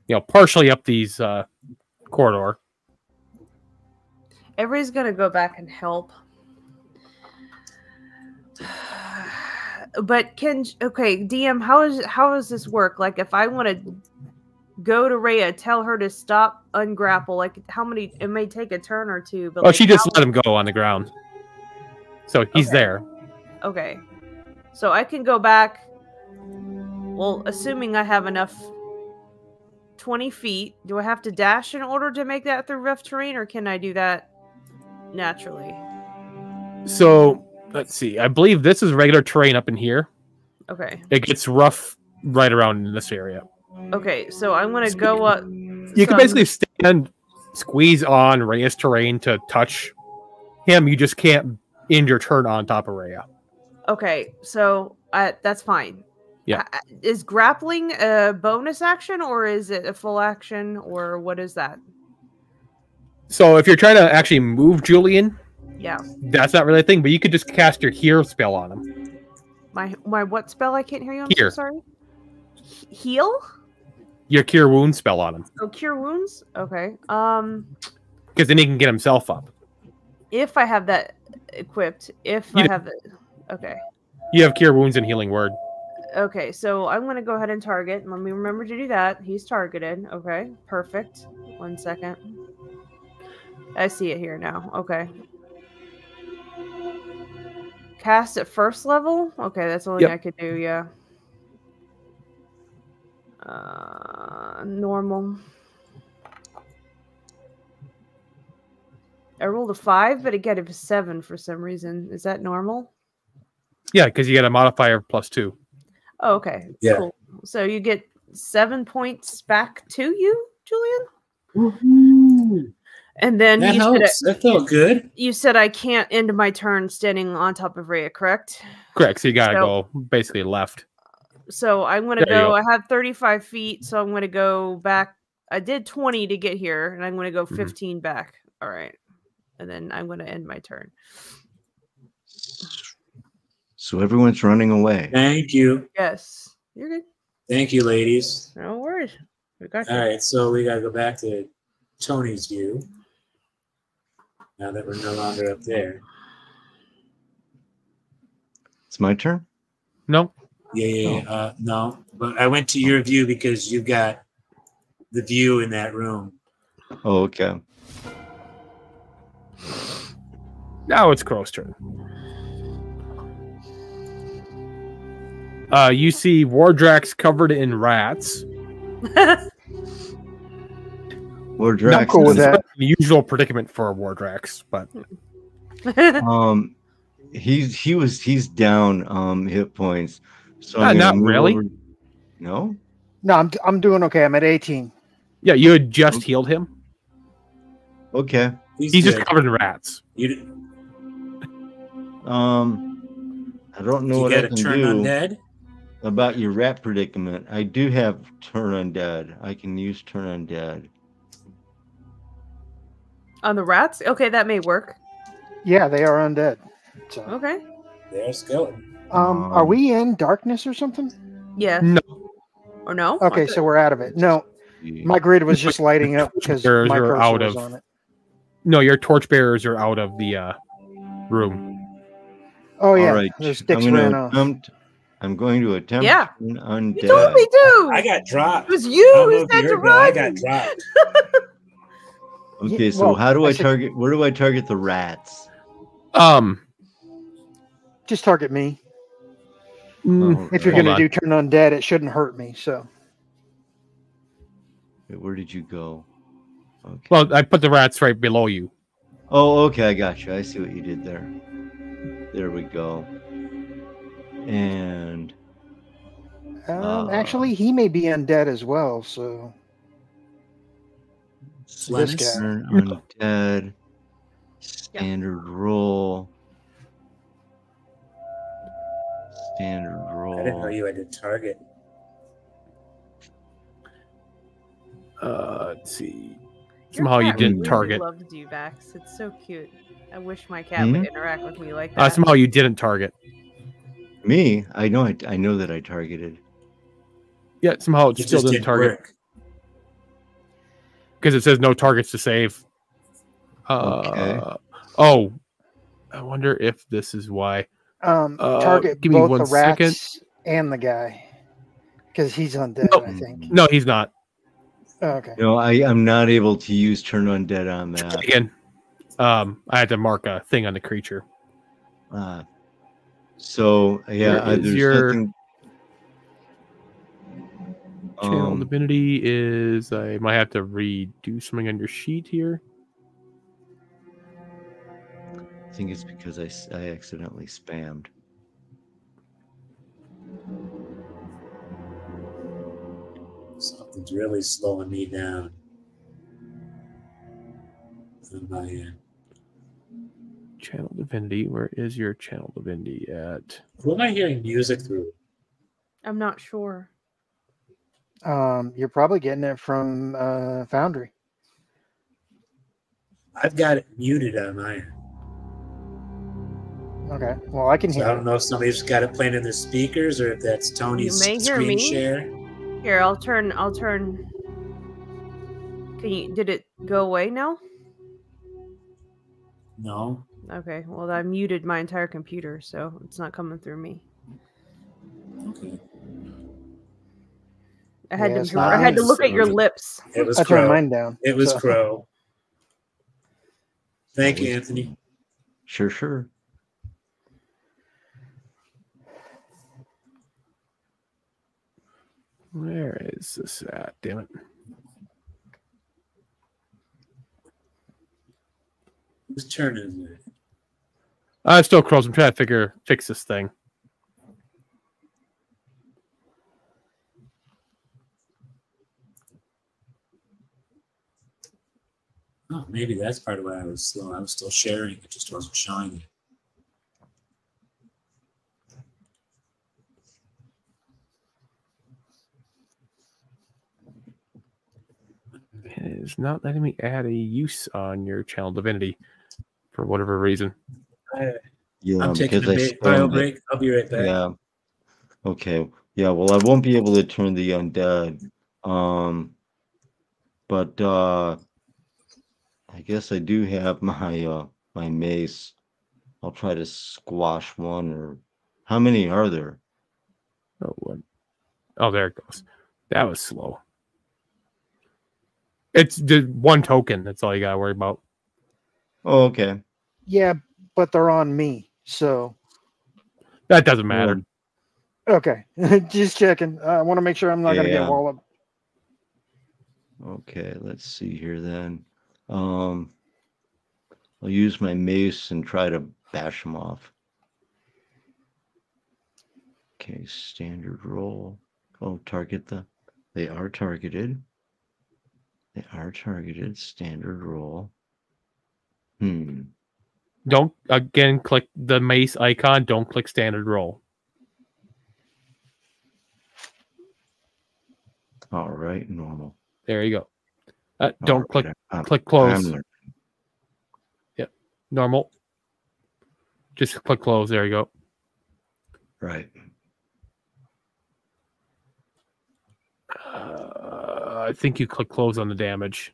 you know, partially up these uh, corridor. Everybody's gonna go back and help. But can okay, DM, how is how does this work? Like if I want to go to Reya, tell her to stop ungrapple, like how many it may take a turn or two, but Oh, like, she just let him go on the ground. So he's Okay. there. Okay. So I can go back. Well, assuming I have enough 20 feet, do I have to dash in order to make that through rough terrain, or can I do that naturally? So let's see. I believe this is regular terrain up in here. Okay. It gets rough right around in this area. Okay. So I'm going to go up. You can basically stand, squeeze on Reya's terrain to touch him. You just can't end your turn on top of Reya. Okay. So I, that's fine. Yeah. Uh, Is grappling a bonus action, or is it a full action, or what is that? So if you're trying to actually move Julian, Yeah. that's not really a thing, but you could just cast your heal spell on him. My my what spell? I can't hear you. I'm so sorry. He- heal? Your cure wound spell on him Oh, cure wounds. Okay. Um, because then he can get himself up. if I have that equipped, if You I have it, okay. You have cure wounds and healing word. Okay, so I'm gonna go ahead and target. Let me remember to do that. He's targeted. Okay, perfect. One second. I see it here now. Okay. Cast at first level? Okay, that's the only Yep. I could do, yeah. Uh normal. I rolled a five, but again got a seven for some reason. Is that normal? Yeah, because you get a modifier of plus two. Oh, okay. Yeah. Cool. So you get seven points back to you, Julian. And then That you said, helps. That felt good. you said I can't end my turn standing on top of Reya, correct? Correct. So you gotta So- go basically left. So I'm gonna There go. go. I have 35 feet, so I'm gonna go back. I did 20 to get here, and I'm gonna go Mhm. 15 back. All right, and then I'm gonna end my turn. So everyone's running away. Thank you. Yes, you're good. Thank you, ladies. No worries. We got you. All right, so we gotta go back to Tony's view. Now that we're no longer up there. It's my turn. No. Yeah, yeah, yeah. Uh, no, but I went to your view because you got the view in that room. Oh, okay. Now it's Crowe's turn. Uh, you see Wardrax covered in rats. Or I'm cool with is- that. The usual predicament for a Wardrax, but Um, he's he was he's down um hit points. So Uh, not really. over- No. No, I'm I'm doing okay. I'm at 18. yeah, you had just healed him. Okay. He's just covered in rats. You, Um, I don't know you what got I to can turn do undead. About your rat predicament. I do have turn undead. I can use turn undead. on the rats. Okay, that may work. Yeah, they are undead. So, Okay. They're a skeleton. um, are Um, we in darkness or something? Yeah. No, Or no? Okay, so we're out of it. No, my grid was just lighting up because Bears my are cursor out was of- on it. no, your torchbearers are out of the uh, room. Oh yeah, All right. those I'm sticks gonna ran off. attempt. I'm going to attempt Yeah. turn undead. You told me to. I got dropped. It was you don't who said to heard, but I got dropped. Okay, so well, how do I I said- target? Where do I target the rats? Um, Just target me. mm, Oh, If you're gonna on. do turn undead, it shouldn't hurt me. So Wait, where did you go? Okay. well, I put the rats right below you. Oh, okay, I got you. I see what you did there. There we go. And um, Uh. actually, he may be undead as well. So This Flemis? guy. turn undead. Standard roll. Standard roll. I didn't know you had to target. Uh, let's see. Your Somehow you didn't really target. loves Duvax. It's so cute. I wish my cat would interact with me like that. Uh, somehow you didn't target. Me? I know. I, I know that I targeted. Yeah, somehow it It still just didn't didn't target because it says no targets to save. Uh, Okay. Oh, I wonder if this is why. um, Uh, target give me both one the rats second. and the guy because he's undead. No. I think. No, he's not. Oh, okay. No, I, I'm not able to use turn undead on that. Again, um, I had to mark a thing on the creature. Uh, so yeah, Where uh, is there's your nothing. Channel Um, divinity is. I might have to redo something on your sheet here. I think it's because I I accidentally spammed. Something's really slowing me down. On my end. Channel divinity. Where is your channel divinity at? Who am I hearing music through? I'm not sure. Um, you're probably getting it from uh, Foundry. I've got it muted on my end. Okay. Well, I can So I hear. don't it. know if somebody's got it playing in their speakers or if that's Tony's may hear screen me. share. Here, I'll turn. I'll turn. Can you? Did it go away now? No. Okay. Well, I muted my entire computer, so it's not coming through me. Okay. I had Yeah, to. not I had to look at your lips. It was I turned Crowe. mine down. It was so- Crowe. Thank you, Anthony. Sure, sure. Where is this at? Damn it. Whose turn is it? Uh, still crows. I'm trying to figure fix this thing. Oh, maybe that's part of why I was slow. I was still sharing. It just wasn't showing it. It is not letting me add a use on your channel divinity for whatever reason. I, Yeah, I'm taking a because bio spammed it. break. I'll be right back. Yeah. Okay. Yeah. Well, I won't be able to turn the undead. Um. But uh, I guess I do have my uh my mace. I'll try to squash one or how many are there? Oh, what? Oh, there it goes. That was slow. It's the one token. That's all you gotta worry about. Oh, okay. Yeah, but they're on me. So That doesn't matter. okay, just checking. I want to make sure I'm not going to Yeah. get walloped. Okay, let's see here then. Um, I'll use my mace and try to bash them off. Okay, standard roll. Oh, target the. They are targeted. They are targeted. Standard roll. Hmm. Don't again click the mace icon. Don't click standard roll. All right, normal. There you go. Uh, don't All click I'm- click close. learning. Normal. Just click close. There you go. Right. Uh, I think you click close on the damage.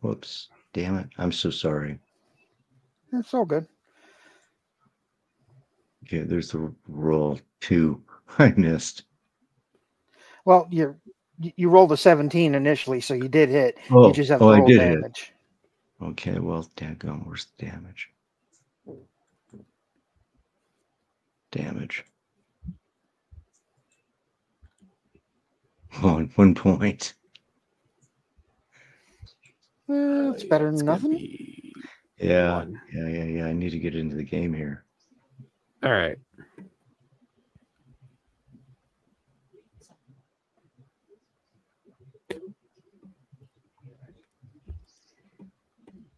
Whoops. Damn it. I'm so sorry. It's all good. Okay, there's the roll two. I missed. Well, you you rolled a 17 initially, so you did hit. Oh, you just have to oh, I roll did hit. damage. Okay, well, daggone, where's the damage? Damage. One, one point. Eh, it's better than It's gonna nothing. Yeah, one. yeah, yeah, yeah. I need to get into the game here. All right.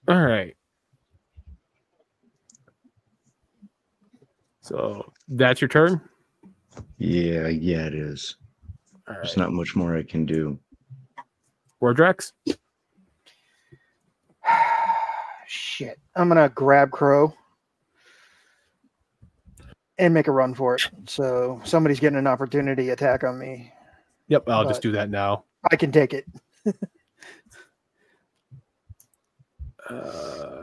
All right. So that's your turn. Yeah, yeah, it is. All There's not much more I can do. Wardrax. Shit. I'm gonna grab Crowe and make a run for it. So somebody's getting an opportunity attack on me. Yep, I'll just do that now. I can take it. Uh,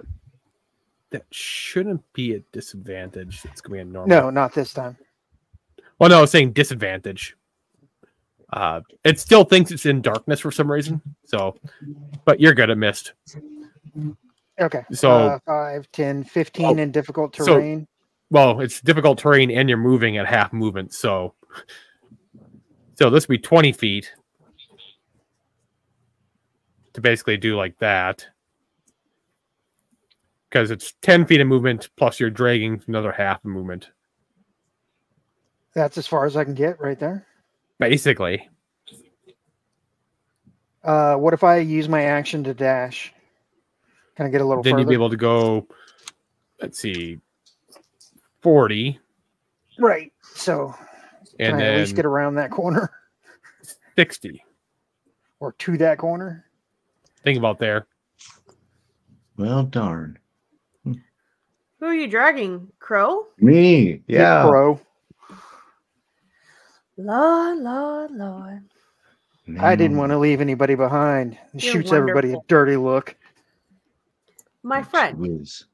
that shouldn't be a disadvantage. It's gonna be a normal. No, not this time. Well, no, I was saying disadvantage. Uh, it still thinks it's in darkness for some reason. So, but you're good at mist. Okay. So- uh, 5, 10, 15 Oh, in difficult so- terrain. Well, it's difficult terrain and you're moving at half movement. So, so this would be 20 feet to basically do like that. Because it's 10 feet of movement plus you're dragging another half of movement. That's as far as I can get right there. Basically. Uh, what if I use my action to dash? Can I get a little then further? you'd be able to go, let's see, 40. right. So can And I at least get around that corner 60. or to that corner? Think about there. Well, darn. Who are you dragging? Crowe? Me. Hit Yeah. Crowe. Lord, Lord, Lord. I didn't want to leave anybody behind. It You're shoots everybody a dirty look. My friend, Whiz.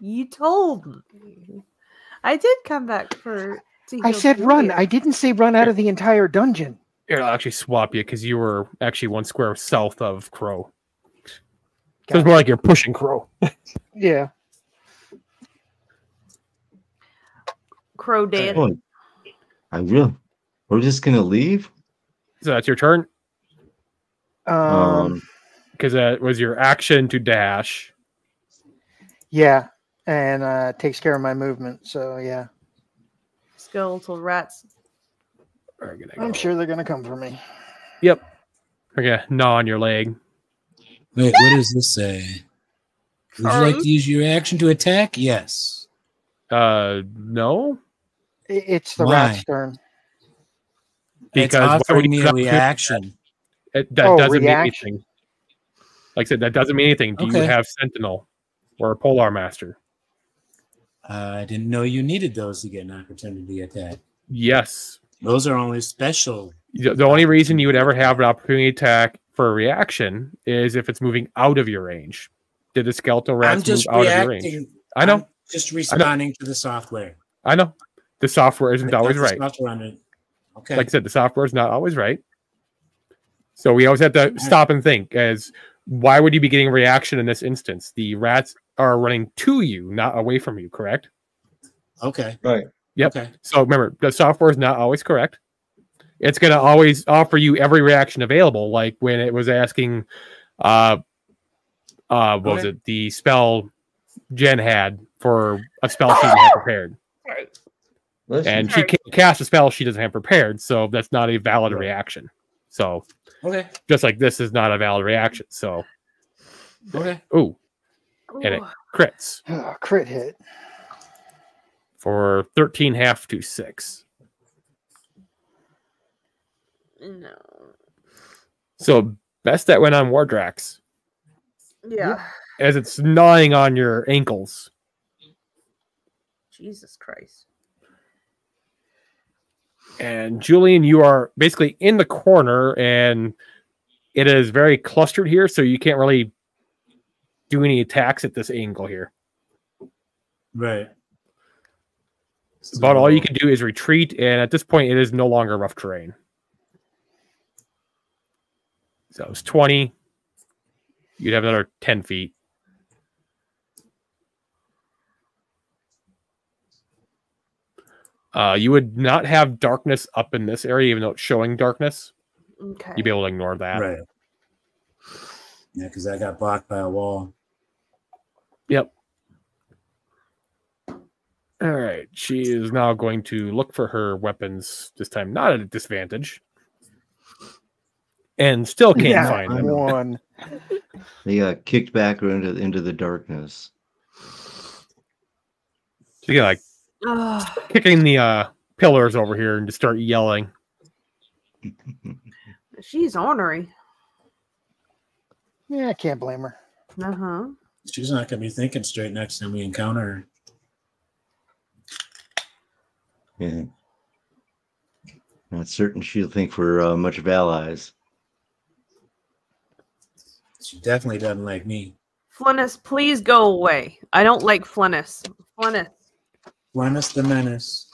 you told me. I did come back for. To I heal said run. Julia. I didn't say run out of the entire dungeon. Here, I'll actually swap you because you were actually one square south of Crowe. So Got it's more like you're pushing Crowe. Yeah. Crowe Dan. Oh, I will. We're just gonna leave. So that's your turn Um, Um, because that was your action to dash. yeah. And uh takes care of my movement. So yeah. Skeletal rats. We're gonna I'm sure they're gonna come for me. Yep. We're gnaw on your leg. Wait, what does this say? Would you like to use your action to attack? Yes. Uh, no, It's the Why? rat's turn. It's because why would offering you me do a that reaction. It, that Oh, doesn't reaction. mean anything. Like I said, that doesn't mean anything. Do you have Sentinel or a Polearm Master? Uh, I didn't know you needed those to get an opportunity attack. Yes. Those are only special. The the only reason you would ever have an opportunity attack for a reaction is if it's moving out of your range. Did the skeletal I'm rats move just out of your range? reacting. I know. I'm just responding to the software. I know. The software isn't always right. the software on it. Okay. Like I said, the software is not always right. So we always have to stop and think as why would you be getting a reaction in this instance? The rats are running to you, not away from you, correct? okay. Right. Yep. Okay. So remember, the software is not always correct. It's going to always offer you every reaction available. Like when it was asking, uh, uh, what was it? The spell Jen had for a spell she didn't prepared, Listen, and she can't cast a spell she doesn't have prepared, so that's not a valid Right. reaction. So Okay. just like this is not a valid reaction. So, Okay. ooh, And it- crits Oh, crit hit. for thirteen half to six. No. So best that went on Wardrax Yeah. as it's gnawing on your ankles. Jesus Christ. And Julian, you are basically in the corner, and it is very clustered here, so you can't really do any attacks at this angle here. Right. But all you can do is retreat, and at this point, it is no longer rough terrain. So it's 20. You'd have another 10 feet. Uh, you would not have darkness up in this area, even though it's showing darkness. Okay. You'd be able to ignore that. Right. Yeah, because I got blocked by a wall. Yep. All right. She is now going to look for her weapons, this time not at a disadvantage. And still can't Yeah, find them. one. they got kicked back into into the darkness. She get like Ugh. kicking the uh, pillars over here and just start yelling. she's ornery. Yeah, I can't blame her. Uh huh. She's not going to be thinking straight next time we encounter her. Yeah. Not certain she'll think we're uh, much of allies. She definitely doesn't like me. Flinnis, please go away. I don't like Flinnis. Flinnis, Flennis the Menace.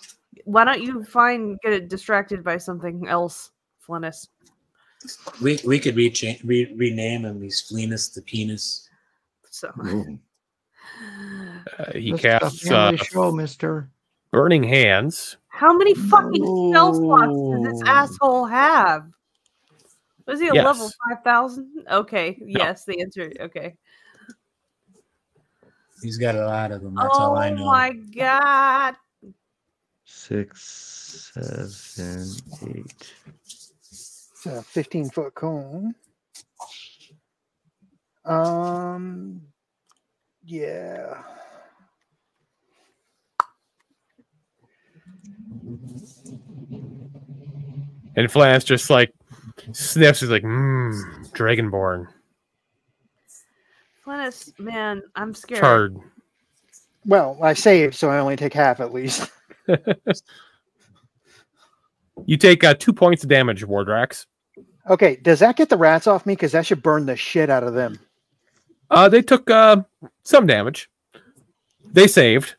why don't you find get distracted by something else, Flinnis? We we could recha- re- rename him. He's Flenus the Penis. So Uh, he This is a casts uh, family show, Mister. Burning Hands. how many fucking spell slots does this asshole have? Was he a level five thousand? Okay, yes, the answer. Okay. He's got a lot of them. That's oh all I know. my god. Six, seven, eight. It's a 15 foot cone. Um, yeah. And Flance just like sniffs. He's like, mmm, Dragonborn. Flinnis, man, I'm scared. Charred. Well, I saved, so I only take half at least. You take uh, two points of damage, Wardrax. Okay, does that get the rats off me? Because that should burn the shit out of them. Uh, they took uh, some damage. They saved.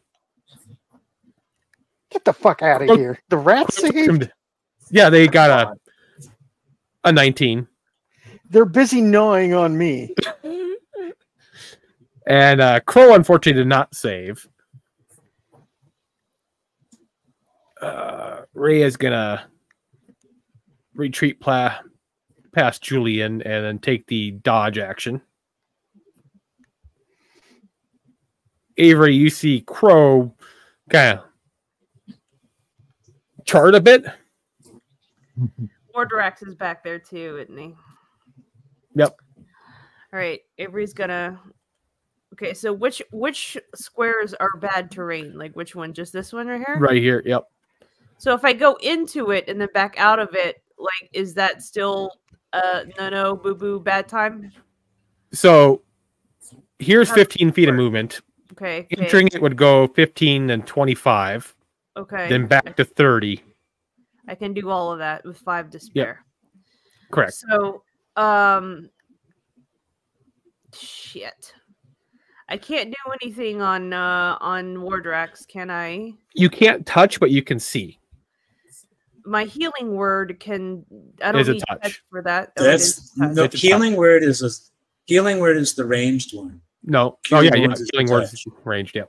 Get the fuck out of Oh. here. The rats saved? Yeah, they got a a 19. They're busy gnawing on me. And uh, Crowe, unfortunately, did not save. Uh, Reya is gonna retreat pla- past Julian and then take the dodge action. Avery, you see Crowe kind of chart a bit. Wardrax is back there too, isn't he? Yep. All right, Avery's gonna. Okay, so which which squares are bad terrain? Like which one? Just this one right here. Right here. Yep. So if I go into it and then back out of it, like is that still uh no no boo boo bad time? So here's How 15 feet of movement. Okay. okay, Entering it would go 15 and 25, Okay. then back to 30. I can do all of that with five to spare. Correct. So, um, shit. I can't do anything on uh on Wardrax, can I? You can't touch, but you can see. My healing word can. I don't Is a need touch. for that. Oh, That's is touch. no It's a healing word is a healing word is the ranged one. No. Oh yeah, yeah. is Healing word touch. ranged. Yeah.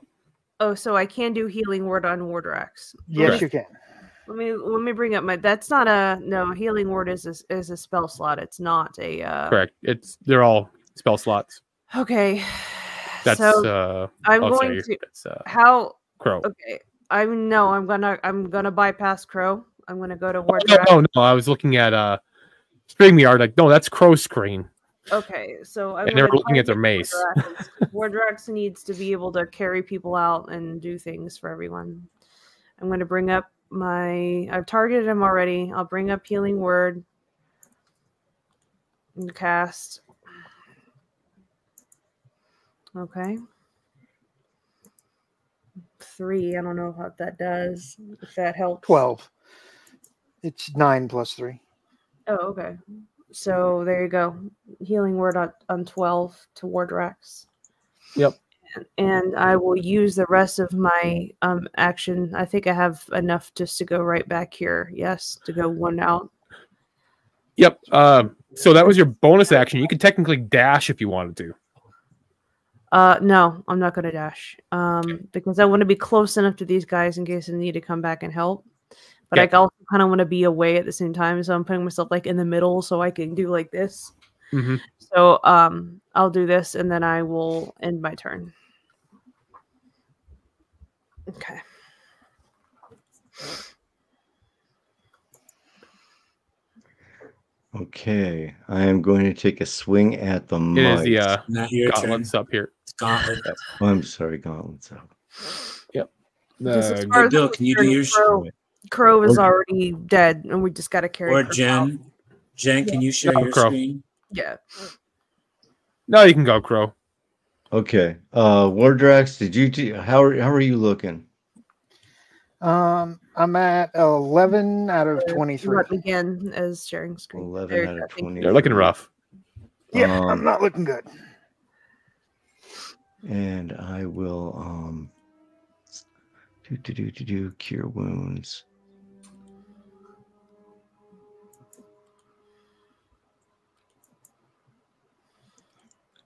Oh, so I can do healing word on Wardrax. Yes, Correct. you can. Let me let me bring up my. That's not a no. Healing word is a, is a spell slot. It's not a. Uh, Correct. It's they're all spell slots. Okay. That's so uh. I'm oh, going to. That's uh, How Crowe. Okay. I'm no, I'm gonna I'm gonna bypass Crowe. I'm gonna go to Oh, Ward. no, no, no. I was looking at uh. StreamYard. Like no, that's Crowe screen. Okay, so I'm And they were looking at their mace. Wardrax. Needs to be able to carry people out and do things for everyone. I'm gonna bring up my I've targeted him already. I'll bring up healing word and cast. Okay. Three. I don't know what that does. If that helps. 12. It's 9 plus 3. Oh, okay. So there you go. Healing word on, on 12 to Wardrax. Yep. And, and I will use the rest of my um action. I think I have enough just to go right back here. Yes, to go one out. Yep. Um. so that was your bonus action. You could technically dash if you wanted to. Uh no, I'm not gonna dash. Um because I want to be close enough to these guys in case I need to come back and help. But. I also kind of want to be away at the same time. So I'm putting myself like in the middle so I can do like this. hmm So um I'll do this and then I will end my turn. Okay. Okay, I am going to take a swing at the It might. is the uh, Not your turn. gauntlets up here. It's gauntlet. Oh, I'm sorry, gauntlets up. Just as The- far Hey, as Bill, can you do your Crowe. Crowe is Or- already dead, and we just got to carry. Or Crowe out. Jen? Jen, can you share No, your Crowe. screen? Yeah. no, you can go, Crowe. Okay, uh, Wardrax, did you? Do, how are how are you looking? Um, I'm at 11 out of Uh, 23. Not again as sharing screen. Eleven There you out of twenty. They're looking rough. Yeah, Um, I'm not looking good. And I will um do do do do do cure wounds.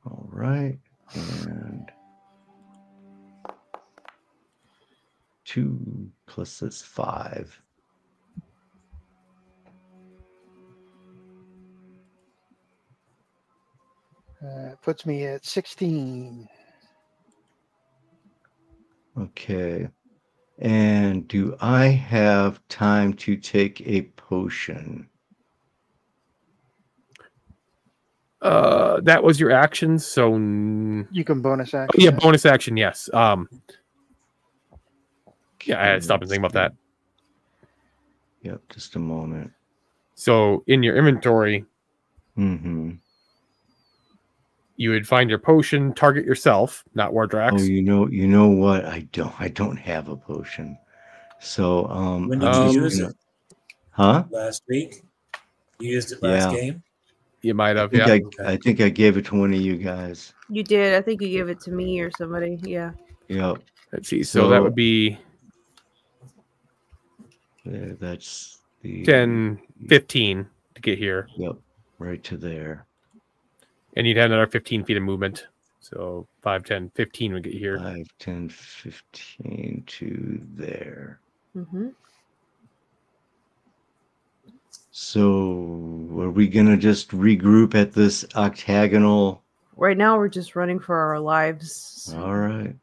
All right, and two plus this five. Uh, puts me at 16. Okay. And do I have time to take a potion? Uh, that was your action. So n- You can bonus oh, action. yeah, bonus action. Yes. Um. Yeah, I had to stop and think about that. Yep, just a moment. So in your inventory, Mm-hmm. you would find your potion, target yourself, not Wardrax. Oh, you know, you know what? I don't, I don't have a potion. So, um, When did you just use gonna- it? Huh? last week. You used it last Yeah. game. You might I have, think, yeah. I, I think I gave it to one of you guys. You did. I think you gave it to me or somebody. Yeah. Yep. Let's see. So that would be There, that's the 10, 15 to get here. Yep. Right to there. And you'd have another 15 feet of movement. So 5, 10, 15 would get here. 5, 10, 15 to there. hmm So are we gonna just regroup at this octagonal? Right now, we're just running for our lives. All right.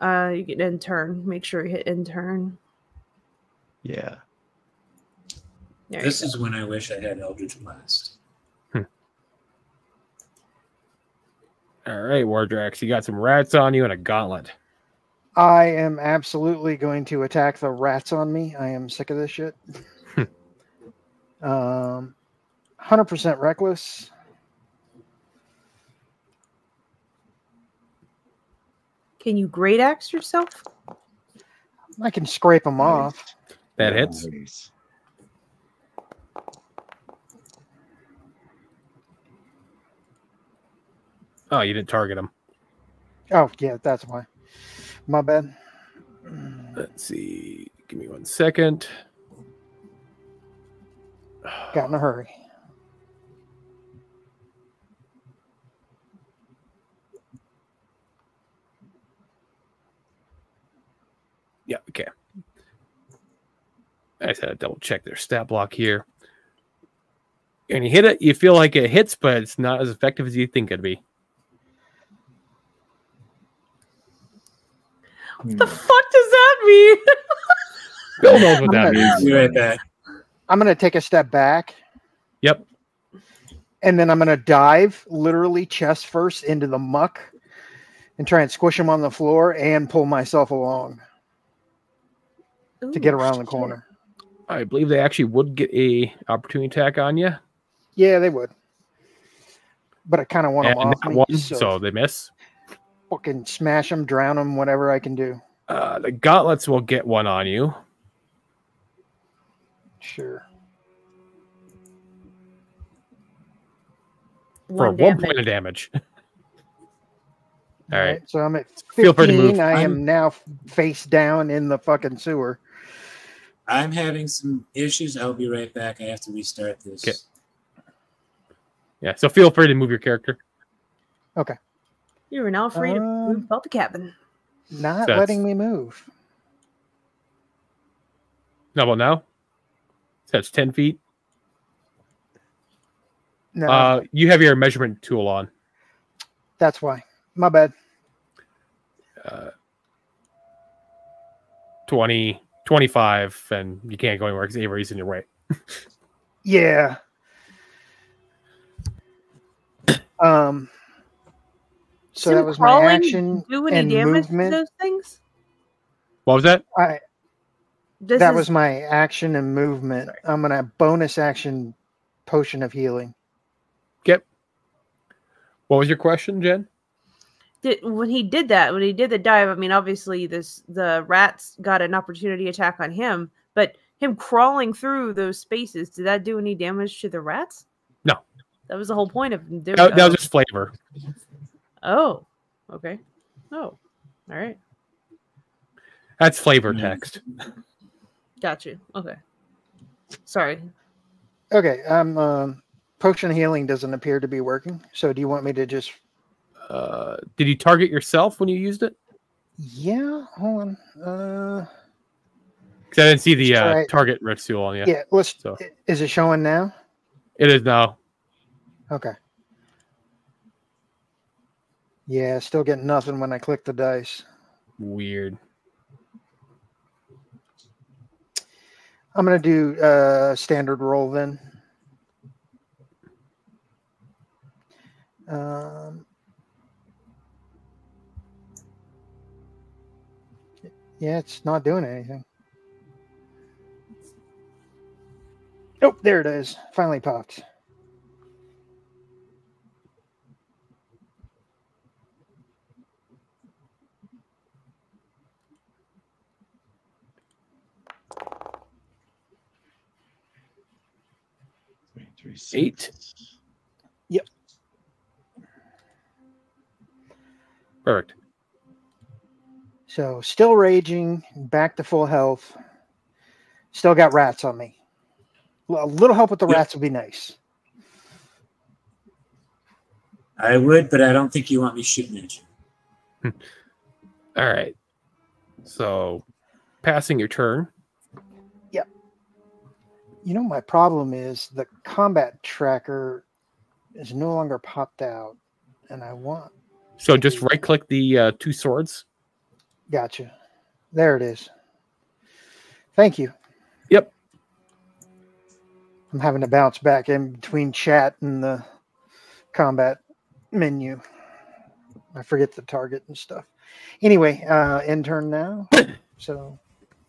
Uh, you get in turn. Make sure you hit in turn. Yeah. There This is when I wish I had Eldritch Blast. All right, Wardrax, you got some rats on you and a gauntlet. I am absolutely going to attack the rats on me. I am sick of this shit. um, hundred percent reckless. Can you great axe yourself? I can scrape them Nice. off. That hits. Nice. Oh, you didn't target him. Oh yeah, that's why. My bad. Let's see. Give me one second. Got in a hurry. Yeah, okay. I just had to double check their stat block here. And you hit it, you feel like it hits, but it's not as effective as you think it'd be. What the hmm. fuck does that mean? Bill knows what that I'm gonna- means. Be right back. I'm gonna take a step back. Yep. And then I'm gonna dive literally chest first into the muck and try and squish him on the floor and pull myself along to get around the corner. I believe they actually would get a opportunity attack on you. Yeah, they would. But I kind of want them And off that me, so, so they miss. fucking smash them, drown them, whatever I can do. Uh, the gauntlets will get one on you. Sure. for One one point of damage. All right. So I'm at Feel free to 15. move. I I'm- am now face down in the fucking sewer. I'm having some issues. I'll be right back. I have to restart this. Okay. Yeah. So feel free to move your character. Okay. You are now free to Um, move about the cabin. Not That's- letting me move. How about now? So that's 10 feet. No, Uh, you have your measurement tool on. that's why. My bad. Uh, 20, 25, and you can't go anywhere because Avery's in your way. Yeah. Um. So Does that him was my crawling action Do any and damage movement. to those things? What was that? I This that is- was my action and movement. I'm gonna bonus action potion of healing. Yep. What was your question, Jen? Did, when he did that. When he did the dive, I mean, obviously this the rats got an opportunity attack on him, but him crawling through those spaces, did that do any damage to the rats? No. That was the whole point of him doing. That, that was just flavor. oh, okay. Oh, all right. That's flavor Hmm. text. Got you. Okay. Sorry. Okay. Um. um potion healing doesn't appear to be working. So do you want me to just? Uh, did you target yourself when you used it? Yeah. Hold on. Uh. Because I didn't see the uh, target ritual on you. Yeah. let's. So- Is it showing now? It is now. Okay. Yeah, still getting nothing when I click the dice. Weird. I'm gonna do uh standard roll then. Um, yeah, it's not doing anything. Oh, there it is. Finally popped. Three, six. Eight. Yep. Perfect. So still raging, back to full health. Still got rats on me. A little help with the Yep. rats would be nice. I would, but I don't think you want me shooting at you. All right. So, passing your turn. Yeah. You know, my problem is the combat tracker is no longer popped out, and I want. So just right click the uh, two swords. Gotcha. There it is. Thank you. Yep. I'm having to bounce back in between chat and the combat menu. I forget the target and stuff. Anyway, uh, intern now. So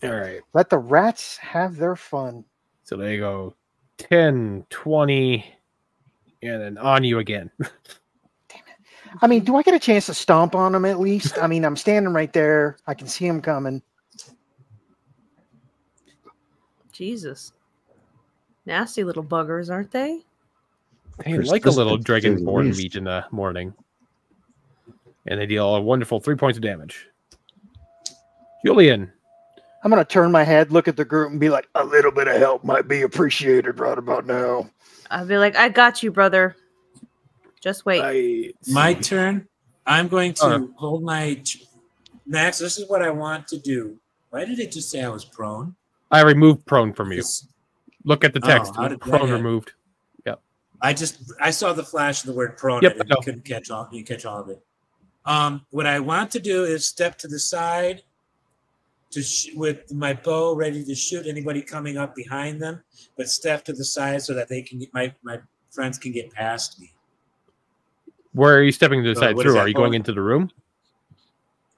All right. let the rats have their fun. So they go 10, 20, and then on you again. I mean, do I get a chance to stomp on them at least? I mean, I'm standing right there. I can see them coming. Jesus. Nasty little buggers, aren't they? They like a little Persistent, to say dragonborn least. meat in the morning. And they deal a wonderful three points of damage. Julian. I'm going to turn my head, look at the group, and be like, a little bit of help might be appreciated right about now. I'll be like, I got you, brother. Just wait. I My turn. I'm going to Oh. hold my ch- Max. This is what I want to do. Why did it just say I was prone? I removed prone from you. This- Look at the Oh, text. how did that prone happen? removed. I just I saw the flash of the word prone. Yep, I I didn't- know. couldn't catch all. You catch all of it. Um, what I want to do is step to the side to sh- with my bow ready to shoot anybody coming up behind them, but step to the side so that they can get my my friends can get past me. Where are you stepping to the So side what is through? Are you going into the room?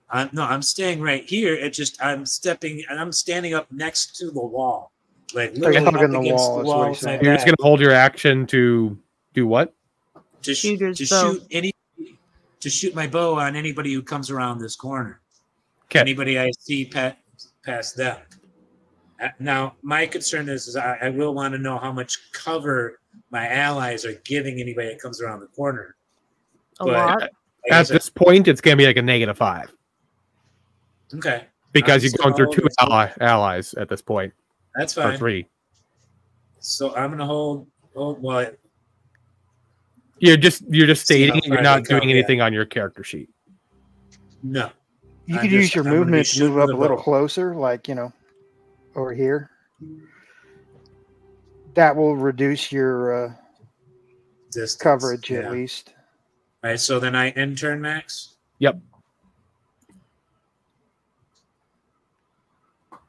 I'm no, I'm staying right here. It just I'm stepping and I'm standing up next to the wall, like So you're literally up hugging the against wall, the wall. you're with. You're just going to hold your action to do what? to, sh- Shoot to shoot any to shoot my bow on anybody who comes around this corner. 'Kay. Anybody I see pa- past them. Uh, Now, my concern is, is I, I will want to know how much cover my allies are giving anybody that comes around the corner. A but- lot. I At guess this point, it's going to be like a negative five okay, because I'm you're going through two ally, allies at this point, that's or fine. three. So I'm gonna hold. hold well, You're just you're just stating you're not they come, doing yeah. anything on your character sheet. no. You I'm could just- use your I'm movement to move up a a little bow. closer, like, you know, over here. That will reduce your uh, Distance. coverage Yeah. at least. All right. So then I intern max. Yep. All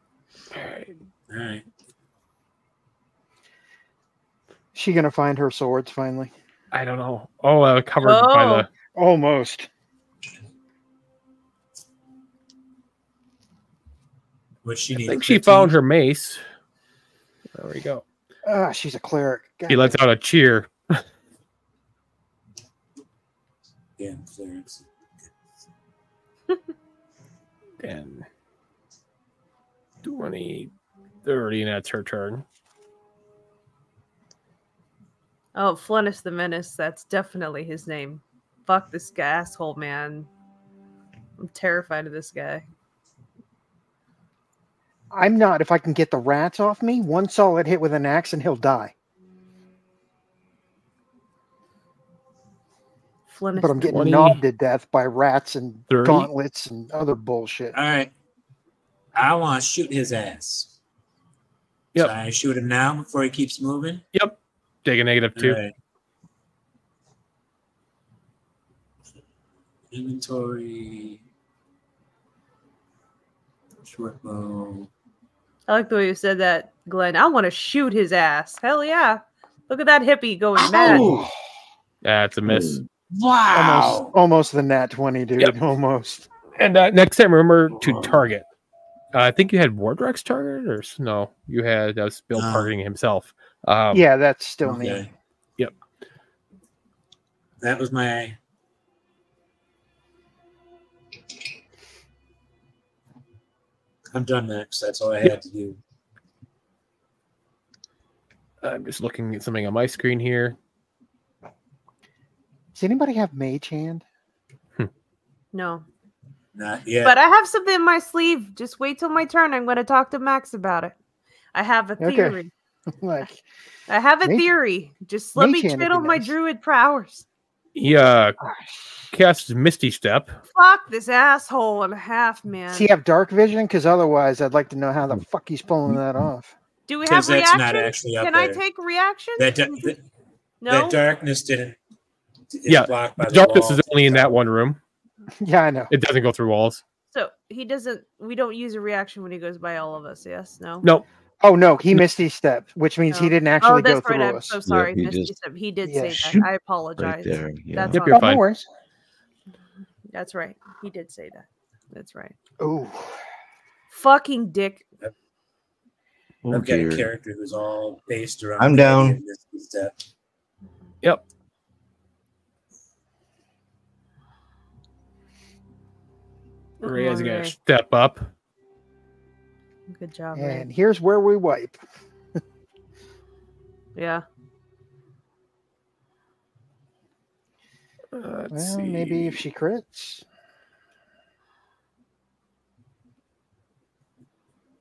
right. All right. She gonna find her swords finally? I don't know. Oh, uh, covered by Oh. the. Almost. What she I think she found her mace. There we go. Ah, she's a cleric. God He lets out a cheer. Yeah, clearance. 10, 20, 30, and that's her turn. Oh, Flennis the Menace. That's definitely his name. Fuck this guy, asshole, man. I'm terrified of this guy. I'm not. If I can get the rats off me, one solid hit with an axe and he'll die. Flennis But I'm getting 20. gnawed to death by rats and 30. gauntlets and other bullshit. All right. I want to shoot his ass. Yep. So I shoot him now before he keeps moving. Yep. Take a negative two. All right. Inventory. Short bow. I like the way you said that, Glenn. I want to shoot his ass. Hell yeah. Look at that hippie going mad. Oh, That's a miss. Wow. Almost, almost the nat twenty, dude. Yep. Almost. And uh, next time, remember to target. Uh, I think you had Wardrax target, or s- no? You had that was Bill Oh. targeting himself. Um, yeah, that's still me. Yep. That was my. I'm done next. That's all I had to do. I'm just looking at something on my screen here. Does anybody have mage hand? No. Not yet. But I have something in my sleeve. Just wait till my turn. I'm going to talk to Max about it. I have a Okay. theory. like, I have a Mage- theory. Just let me Mage hand channel my nice. druid powers. Yeah, uh, gosh. casts Misty Step. Fuck this asshole and a half, man. Does he have dark vision? Because otherwise, I'd like to know how the fuck he's pulling that off. Do we have Because that's not reaction? Can I take reaction? that, da- that, no. that darkness didn't. Is Yeah, blocked by The the darkness wall. is only in that one room. Yeah, I know. It doesn't go through walls. so he doesn't. We don't use a reaction when he goes by all of us. Yes. No. No, Oh no, he missed his step, which means he didn't Oh, actually go that's right. through I'm us. so sorry. he Misty just- said- he did Yeah, say shoot that. I Right apologize. there. Yeah. That's Yep, all you're Oh, right. fine. no worries. That's right. He did say that. That's right. Oh, Fucking dick. Oh, I've got a character who's all based around. I'm down. this step. Yep. Reya's Come on, gonna step up. Good job, Ray. and here's where we wipe. Yeah. Let's Well, see. maybe if she crits.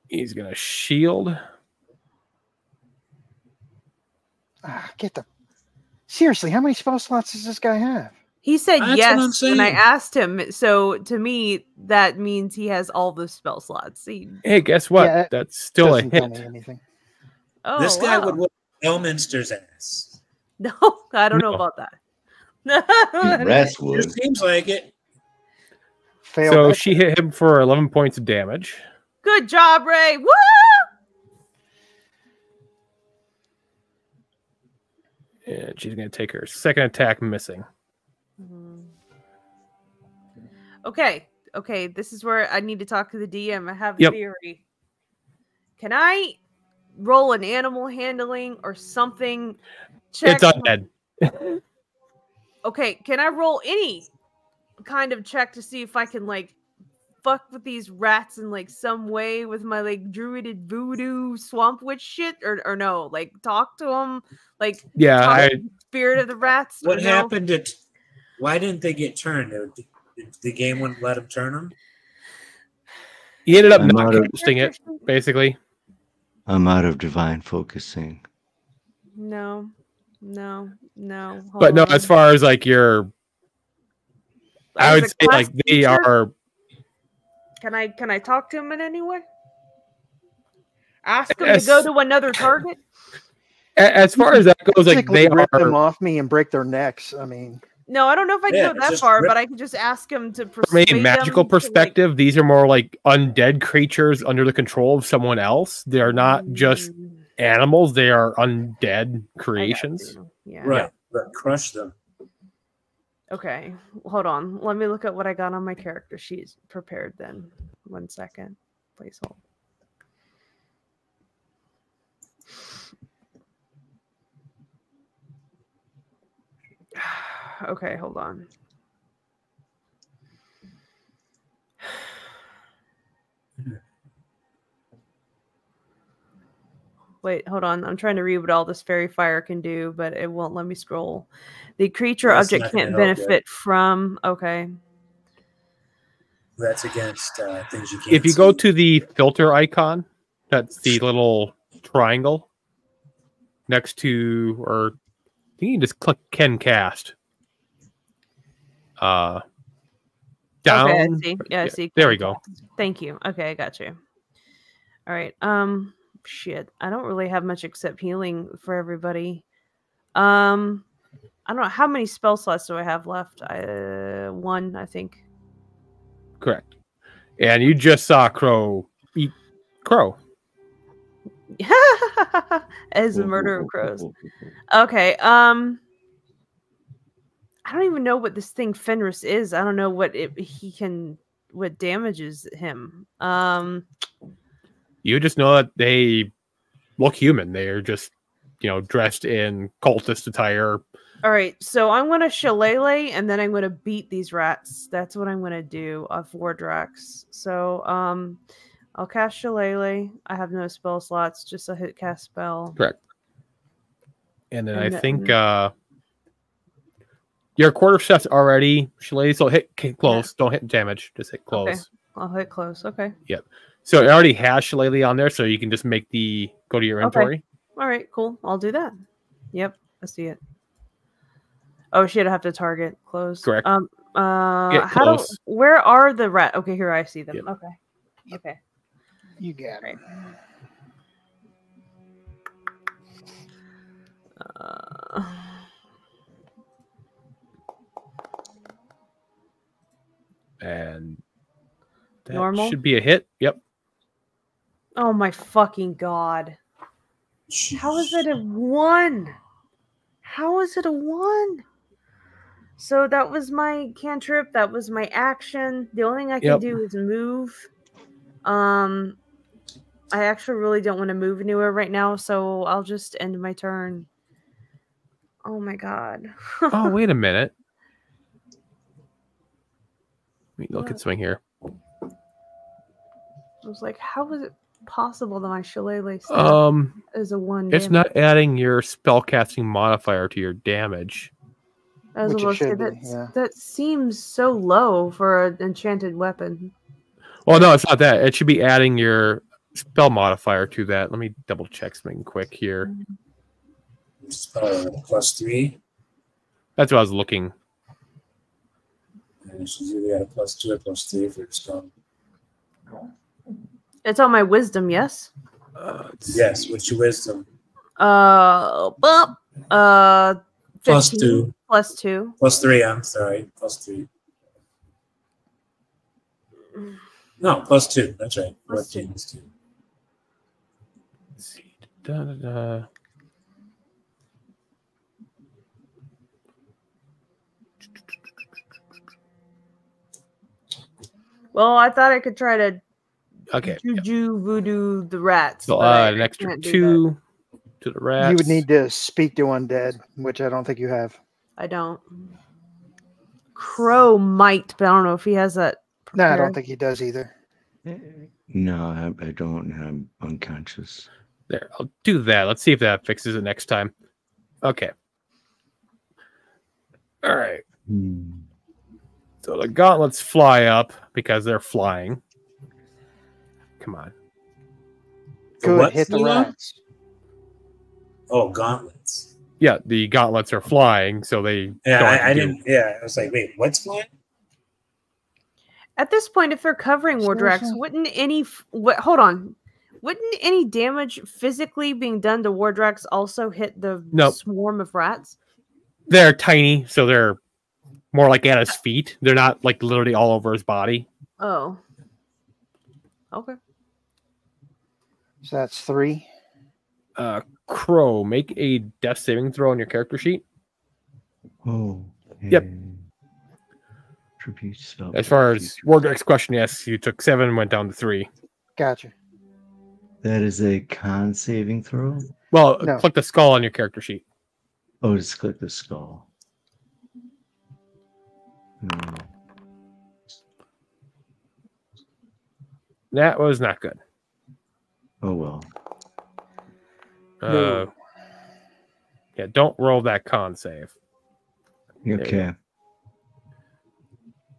he's gonna shield. Ah, get the. Seriously, how many spell slots does this guy have? He said That's yes when I asked him. So to me, that means he has all the spell slots. He, Hey, guess what? Yeah, That's still a Doesn't hit. anything. oh, this guy wow. would whoop Elminster's ass. No, I don't know about that. Rest It seems like it. Failed. So that. she hit him for 11 points of damage. Good job, Ray. Woo! And she's gonna take her second attack missing. Mhm. Okay, okay. This is where I need to talk to the DM. I have a Yep. theory. Can I roll an animal handling or something? Check It's undead. okay, can I roll any kind of check to see if I can like fuck with these rats in like some way with my like druided voodoo swamp witch shit or or no? Like talk to them, like Yeah, I spirit of the rats. What no? happened to? Why didn't they get turned? Or did- did The game wouldn't let them turn them. he ended up I'm not out it, basically. I'm out of divine focusing. No, no, no. But no, hold as far as like your I As would say class like they teacher, are Can I can I talk to him in any way? Ask him to go to another target. as far as that goes, like they rip them off me and break their necks. I mean, No, I don't know if I can Yeah, go that just far, rip- but I can just ask him to from a magical them to, like- perspective, these are more like undead creatures under the control of someone else. They are not just Mm, animals, they are undead creations. Yeah. Right. But crush them. Okay. Hold on. Let me look at what I got on my character sheet prepared then. One second. Please hold. Okay, hold on. Wait, hold on. I'm trying to read what all this faerie fire can do, but it won't let me scroll. The creature That's object can't help, yeah. benefit from. Okay. That's against uh, things you can't. If you go to the filter icon, that's the little triangle next to, or I think you can just click can cast. Uh, down. Okay, I see. Yeah, I see. there we go. Thank you. Okay, I got you. All right. Um shit. I don't really have much except healing for everybody. Um I don't know how many spell slots do I have left? Uh one, I think. Correct. And you just saw Crowe eat Crow. As a murder of crows. Okay. Um I don't even know what this thing Fenris is. I don't know what it, he can what damages him. Um You just know that they look human. They are just, you know, dressed in cultist attire. All right, so I'm gonna shillelagh and then I'm gonna beat these rats. That's what I'm gonna do of Wardrax. So um I'll cast shillelagh. I have no spell slots, just a hit cast spell. Correct. And then And I think uh your quarterstaff's already Shillelagh, so hit k- close. Don't hit damage, just hit close. Okay. I'll hit close. Okay. Yep. So it already has Shillelagh on there, so you can just make the go to your inventory. Okay. inventory. All right. Cool. I'll do that. Yep. I see it. Oh shit! I have to target close. Correct. Um. Uh. Get how do? Where are the rat? Okay. Here I see them. Yep. Okay. Okay. You got it. Uh, And that Normal? should be a hit. Yep. oh my fucking god! How is it a one? How is it a one? So that was my cantrip. That was my action. The only thing I can Yep. do is move. Um, I actually really don't want to move anywhere right now, so I'll just end my turn. Oh my god. Oh, wait a minute. Let me look What? at something here. I was like, how is it possible that my shillelagh staff Um, is a one? it's damage? not adding your spellcasting modifier to your damage. I was Which it about to say, be, that's- yeah. That seems so low for an enchanted weapon. Well, no, it's not that. It should be adding your spell modifier to that. Let me double check something quick here. Uh, plus three. That's what I was looking. And she's either got a plus two or plus three for her spell. It's on my wisdom, yes. Uh, Yes, what's your wisdom? Uh, bump. Uh, 15, Plus two. Plus two. Plus three, I'm sorry. Plus three. No, plus two. That's right. Plus What two. is two? let's see. Da, da, da. Well, I thought I could try to Okay. yeah. juju voodoo the rats. So uh, an extra can't do that. two to the rats. You would need to speak to undead, which I don't think you have. I don't. Crowe might, but I don't know if he has that. No, I don't think he does either. No, I, I don't. I'm unconscious. There, I'll do that. Let's see if that fixes it next time. Okay. All right. Hmm. So the gauntlets fly up because they're flying. Come on. Good, what, hit the Stella? rats. Oh, gauntlets. Yeah, the gauntlets are flying, so they. Yeah, I, I didn't. Yeah, I was like, wait, what's flying? At this point, if they're covering Wardrax, Seriously? wouldn't any what? Hold on, wouldn't any damage physically being done to Wardrax also hit the Nope. swarm of rats? They're tiny, so they're more like at his feet. They're not like literally all over his body. Oh, okay. So that's three. Uh, Crowe, make a death saving throw on your character sheet. Oh. Yep. Tribute self. As far as Wardrax question, yes, you took seven, went down to three. Gotcha. that is a con saving throw. Well, No. click the skull on your character sheet. Oh, just click the skull. Hmm. That was not good. Oh well. Uh, No. yeah, don't roll that con save. you Okay.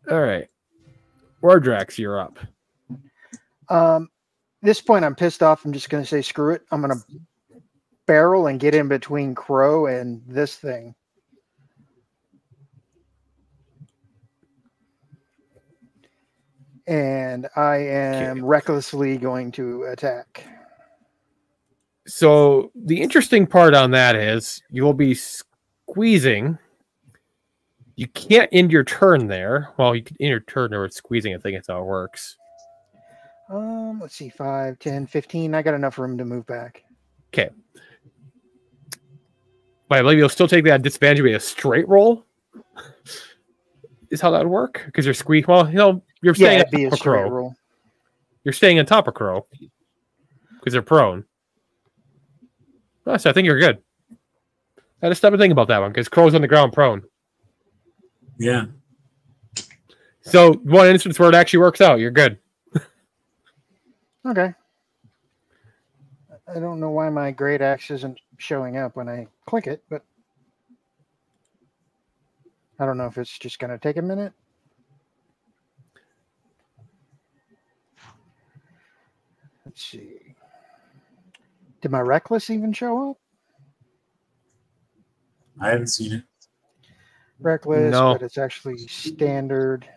All right. Wardrax, you're up. Um, this point, I'm pissed off. I'm just going to say, screw it. I'm going to barrel and get in between Crowe and this thing. And I am Okay. recklessly going to attack. So the interesting part on that is you will be squeezing. You can't end your turn there. Well, you can end your turn there with squeezing. I think that's how it works. Um, let's see, 5, 10, 15. I got enough room to move back. Okay. But I believe you'll still take that disadvantage with a straight roll. Is how that would work because you're squeezing. Well, you know, you're staying it'd be on a top of Crowe. roll. You're staying on top of Crowe because they're prone. Oh, so I think you're good. I had to stop and think about that one because Crowe's on the ground prone. Yeah. So one instance where it actually works out, you're good. Okay. I don't know why my great axe isn't showing up when I click it, but I don't know if it's just going to take a minute. Let's see. Did my reckless even show up? I haven't seen it. Reckless, No. but it's actually standard.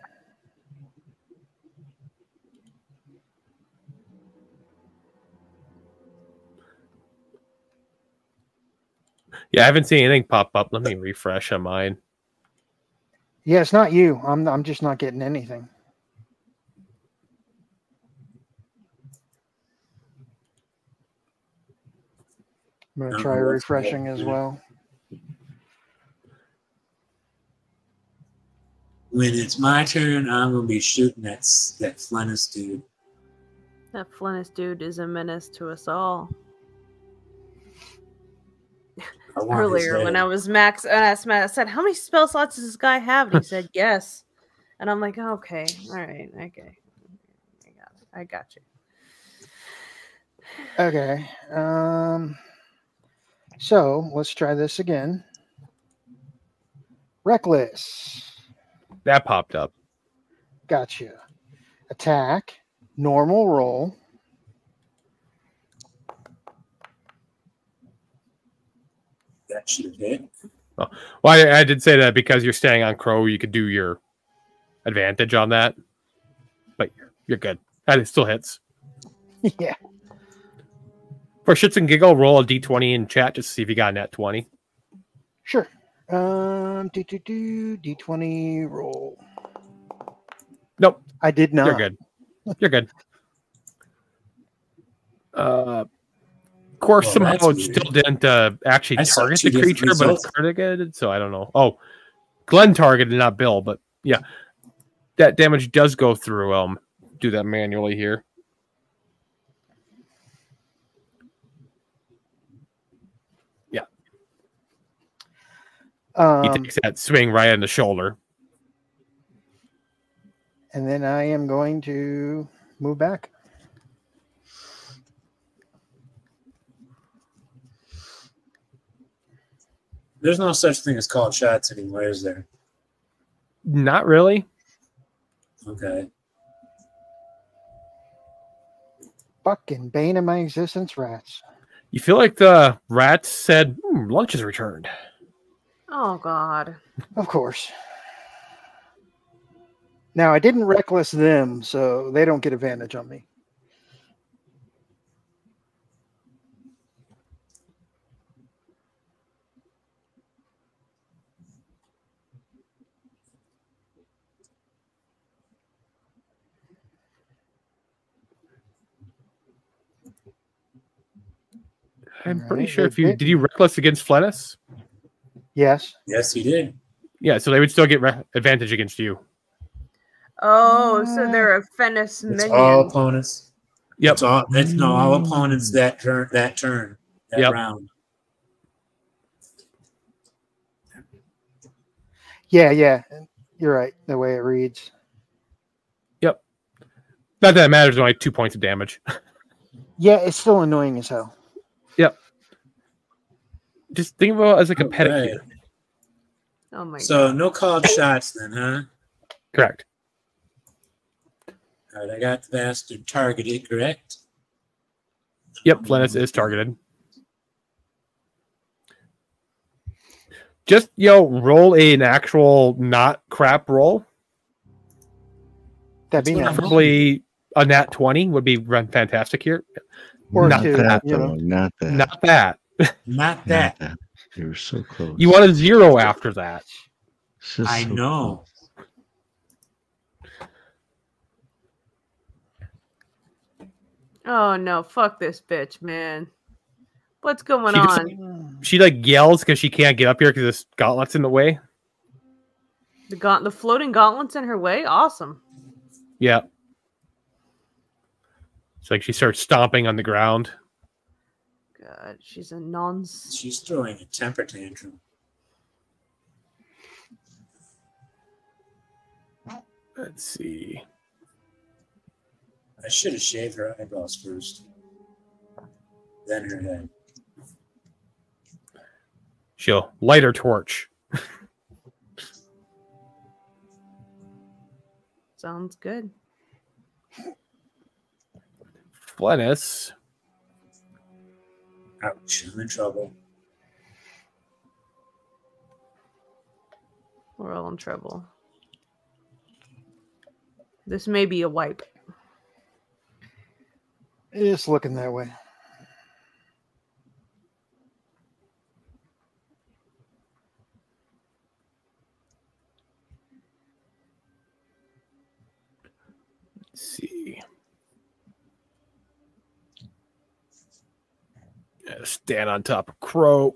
Yeah, I haven't seen anything pop up. Let me refresh on mine. Yeah, it's not you. I'm I'm just not getting anything. I'm gonna Oh, try refreshing as well. When it's my turn, I'm gonna be shooting that s- that Flennis dude. That Flennis dude is a menace to us all. I want his Earlier, when. I was max, and I asked Matt, I said, "How many spell slots does this guy have?" And he said, "Yes." And I'm like, "Okay, all right, okay, I got it. I got you." Okay. Um so let's try this again. Reckless. That popped up. Gotcha. Attack. Normal roll. that should have hit. Oh, well, I, I did say that because you're staying on Crowe, you could do your advantage on that. But you're, you're good. And it still hits. yeah. For shits and giggle, roll a d20 in chat just to see if you got a net 20. Sure. Um do do do D20 roll. Nope. I did not. You're good. You're good. Uh, of course, Well, somehow it weird. still didn't uh, actually I target the different creature, but it's targeted, so I don't know. Oh, Glenn targeted, not Bill, but yeah, that damage does go through. Um, do that manually here. He Um, takes that swing right in the shoulder. and then I am going to move back. There's no such thing as called shots anymore, is there? Not really. Okay. Fucking bane of my existence, rats. You feel like the rats said, hmm, "Lunch is returned." Oh God. Of course. Now I didn't reckless them, so they don't get advantage on me. I'm pretty Alright, sure if you bit did you reckless against Flennis, Yes. Yes, he did. yeah, so they would still get re- advantage against you. Oh, so they're a Fennis It's minion. all opponents. Yep. It's all. It's no all mm. opponents that turn. That turn. That Yep. round. Yeah, yeah. You're right. The way it reads. Yep. Not that it matters. Only two points of damage. Yeah, it's still annoying as hell. Just think about it as like a competitive. Okay. here. Oh my So no called shots then, huh? Correct. All right, I got the bastard targeted, correct? Yep, Flennis is targeted. Just you know, roll an actual not crap roll. That'd be That's what nice. Preferably a nat twenty would be run fantastic here. Or not two, that. you know. Oh, not that. Not that. Not not that. that. You were so close. You want a zero after that. I so know. Oh no, fuck this bitch, man. What's going She just- on? She like yells because she can't get up here because this gauntlet's in the way. The gaunt the floating gauntlets in her way? Awesome. Yeah. It's like she starts stomping on the ground. God, she's a nonce. She's throwing a temper tantrum. Let's see. I should have shaved her eyebrows first, then her head. She'll light her torch. Sounds good. Flennis. Ouch, I'm in trouble. We're all in trouble. This may be a wipe. It's looking that way. Let's see. Yeah, stand on top of Crowe.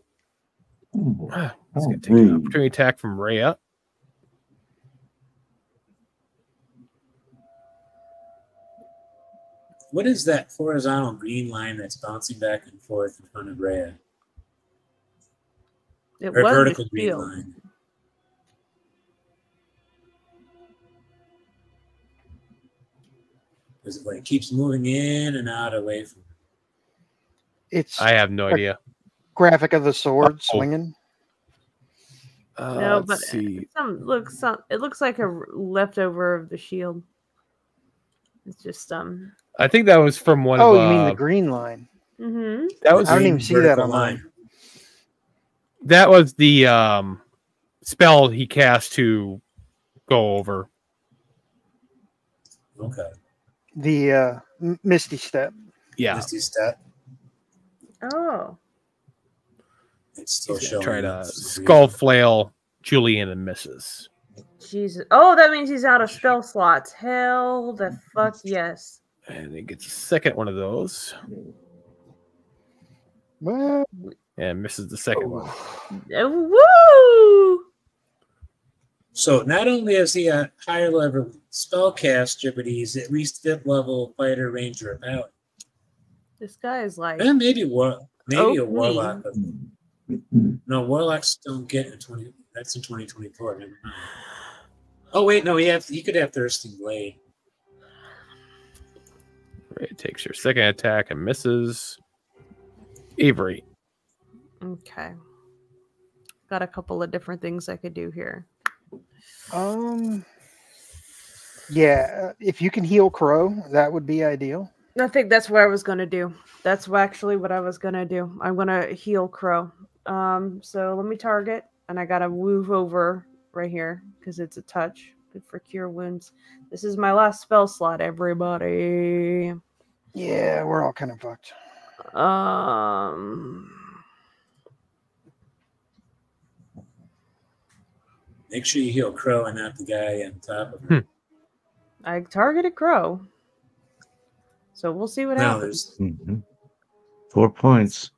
Ah, He's gonna take an Oh, opportunity attack from Reya. What is that horizontal green line that's bouncing back and forth in front of Reya? It Or was vertical green shield. line? Is it like it keeps moving in and out away from It's I have no idea. graphic of the sword Uh-oh. swinging. Uh, No, let's but see. some looks some it looks like a leftover of the shield. It's just um I think that was from one Oh, of you mean uh, the green line? mm-hmm. that was I don't even see that online. line. that was the um spell he cast to go over. Okay. The uh, Misty Step. Yeah. Misty step. Oh. It's still He's gonna showing. try to up for some skull flail Julian and misses. Jesus. Oh, that means he's out of spell slots. Hell the fuck yes. And he gets a second one of those Well, and misses the second one. Uh, Woo! So not only is he a higher level spellcaster, but he's at least fifth level fighter ranger about. This guy is like And maybe war, maybe a warlock. But no, warlocks don't get in twenty. That's in twenty twenty four. Never mind. Oh wait, no, he have he could have thirsting blade. It takes your second attack and misses. Avery. Okay. Got a couple of different things I could do here. um, yeah. uh, If you can heal Crowe, that would be ideal. I think that's what I was gonna do. That's actually what I was gonna do. I'm gonna heal Crowe. Um, so let me target, and I gotta move over right here because it's a touch. Good for cure wounds. This is my last spell slot, everybody. Yeah, we're all kind of fucked. Um, Make sure you heal Crowe and not the guy on top of him. I targeted Crowe. So we'll see what No, happens. there's Mhm. Four points.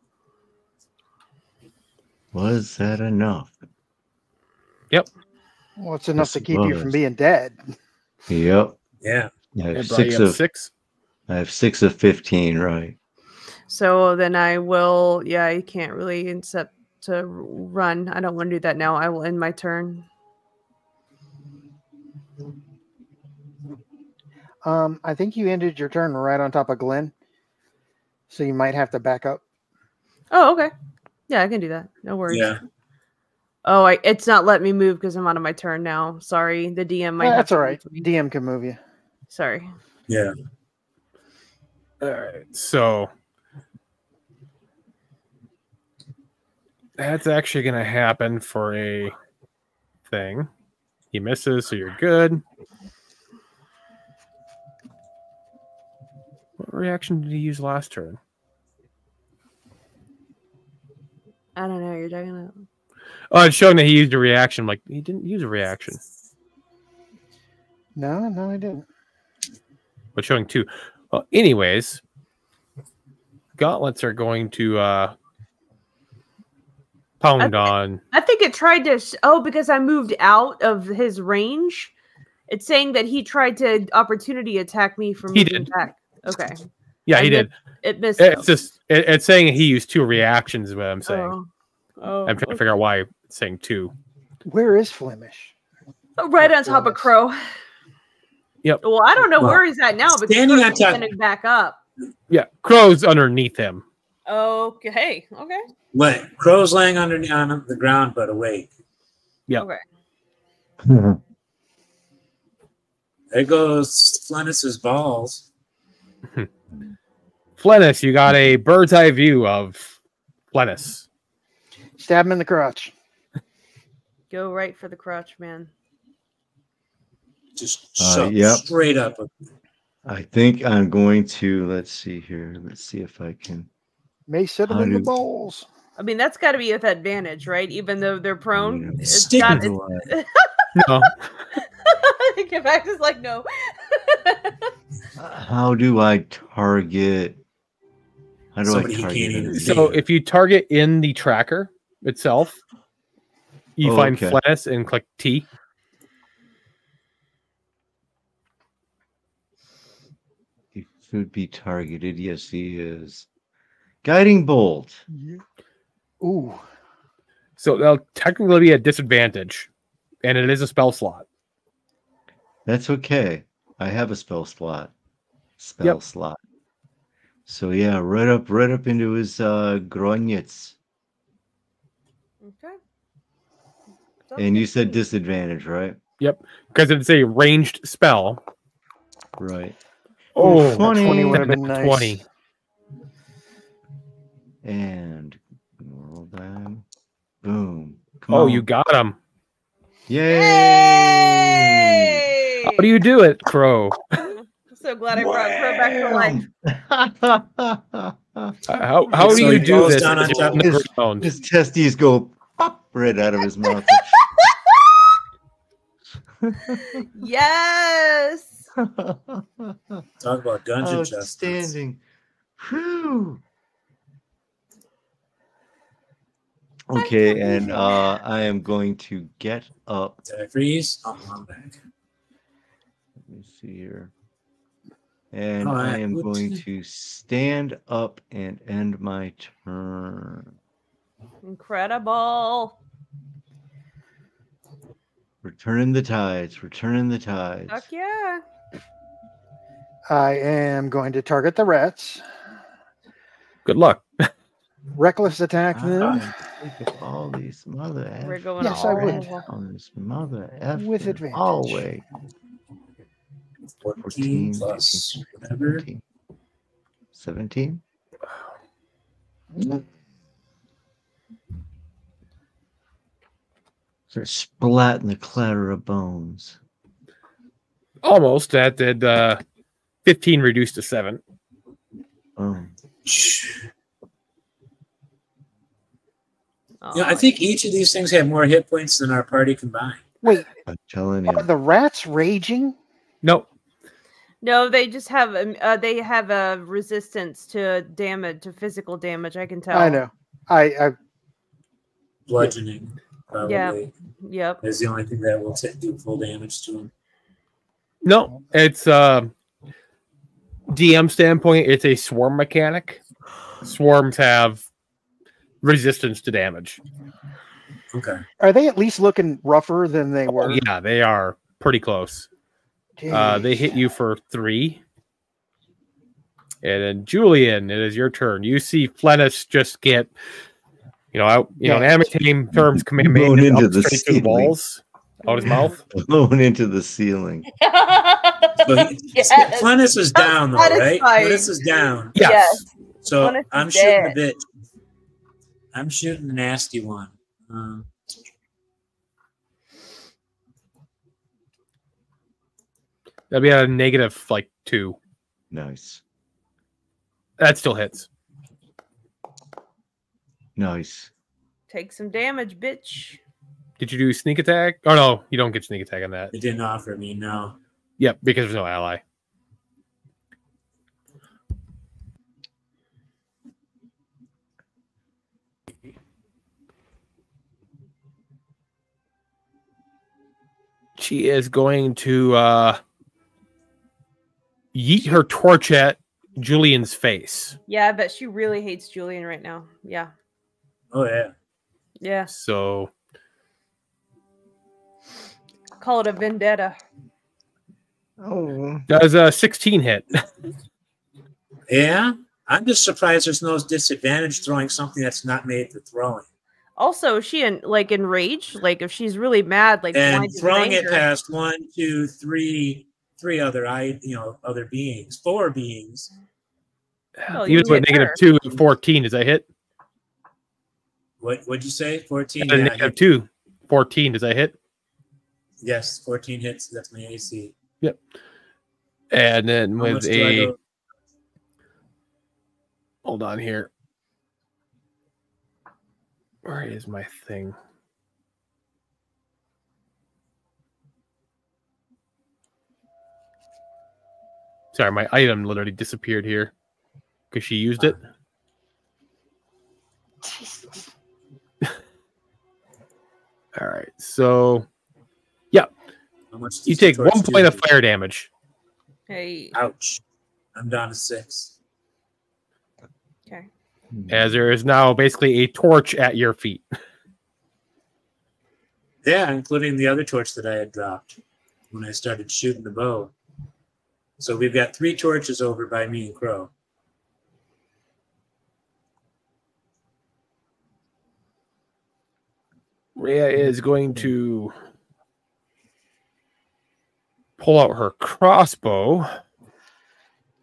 Was that enough? Yep. Well, it's enough Yes, to keep you from being dead. Yep. yeah. I have six of six. I have six of fifteen, right? So then I will. Yeah, I can't really accept to run. I don't want to do that now. I will end my turn. Um, I think you ended your turn right on top of Glenn, so you might have to back up. Oh, okay. Yeah, I can do that. No worries. Yeah. Oh, I, it's not letting me move because I'm out of my turn now. Sorry, the DM might. Yeah, that's all right. all me. DM can move you. Sorry. Yeah. All right. So that's actually going to happen for a thing. He misses, so you're good. What reaction did he use last turn? I don't know. You're talking about. Oh, it's showing that he used a reaction. Like, he didn't use a reaction, No, no, I didn't. but showing two. Well, anyways, gauntlets are going to uh, pound on. I think it tried to. Oh, because I moved out of his range. It's saying that he tried to opportunity attack me from He moving did. back. Okay, Yeah, I he did. it missed. It's though. just it, it's saying he used two reactions. Is what I'm saying. Oh. Oh, I'm trying to figure out why it's saying two. Where is Flennis? Oh, right on top of Crowe. Yep. Well, I don't know Well, where he's at now because standing Crowe's on top- back up. Yeah, Crowe's underneath him. Okay. Okay. What? Crowe's laying under on the ground but awake. Yep. Okay. There goes Flennis's balls. Flennis, you got a bird's eye view of Flennis. Stab him in the crotch. Go right for the crotch, man. Just Uh, yep. straight up. I think I'm going to let's see here. Let's see if I can. May sit him in the do- balls. I mean, that's got to be with advantage, right? Even though they're prone, Yeah. it's Stick got. him It's, No, Get back is like no. How do I target? How do Somebody I target? can't even it? see. so if you target in the tracker itself, you Oh, find okay. Flennis and click T. He should be targeted. Yes, he is. Guiding bolt. Ooh. So that'll technically be a disadvantage, and it is a spell slot. That's okay. I have a spell slot. Spell Yep. slot. So yeah, right up, right up into his uh groinets. Okay. And you said disadvantage, right? Yep, because it's a ranged spell. Right. Oh, That 20 would have been nice. 20. And roll down. Boom. Come Oh, on. you got him. Yay! Hey! How do you do it, Crowe? I'm so glad I brought Crowe back to life. Uh, How how So do you do this? down on top the his- His testes go pop right out of his mouth. Yes. Talk about dungeon justice. Outstanding. Whew. Okay, and uh, I am going to get up. Did I freeze? Oh, I'm back. Let me see here. And All I right, am whoops. going to stand up and end my turn. Incredible. Returning the tides. Returning the tides. Fuck yeah. I am going to target the rats. Good luck. Reckless attack them all these mother We're going Yes, all I would. on this mother F With advantage. Always. 14, 14 plus 15, whatever. 17. 17? Start splatting the clatter of bones. Almost. That did uh, 15 reduced to 7. Oh, Yeah, I think each of these things have more hit points than our party combined. Wait, I'm telling you. are the rats raging? No. No, they just have um, uh, they have a resistance to damage, to physical damage. I can tell. I know. I, I Bludgeoning, probably, Yeah. Yep. is the only thing that will t- do full damage to him. No. It's uh, DM standpoint, it's a swarm mechanic. Swarms have resistance to damage. Okay. are they at least looking rougher than they were? Yeah, they are pretty close. Uh, they hit you for three. And then Julian, it is your turn. You see Flennis just get, you know, out, you know, Yeah. in Amity terms, command Blown into the straight the ceiling. walls out his mouth. Blown into the ceiling. So he, Yes. Flennis is down though, right? Satisfying. Flennis is down. Yes. Yes. So Flennis I'm shooting dead. the bitch. I'm shooting a nasty one. Uh, That'd be a negative like two. Nice. That still hits. Nice. Take some damage, bitch. Did you do sneak attack? Oh no, you don't get sneak attack on that. it didn't offer me no. Yep, because there's no ally. She is going to uh yeet her torch at Julian's face. Yeah, I bet she really hates Julian right now. Yeah. Oh yeah. Yeah. So Call it a vendetta. Oh. does a 16 hit. Yeah. I'm just surprised there's no disadvantage throwing something that's not made for throwing. Also, is she in like enraged? Like if she's really mad, like and throwing it past one, two, three, three other I you know other beings, four beings. You Even with hit negative her. two and 14, does that hit? What what'd you say? Fourteen. And then Yeah, two, 14, does that hit? yes, fourteen hits. That's my AC. Yep. And then How with much do I a go? hold on here. Where is my thing? Sorry, my item literally disappeared here because she used it. All right, so yeah, you take torch one do? point of fire damage. Hey, Ouch! I'm down to six. okay. as there is now basically a torch at your feet. Yeah, including the other torch that I had dropped when I started shooting the bow. So we've got three torches over by me and Crowe. Reya is going to pull out her crossbow.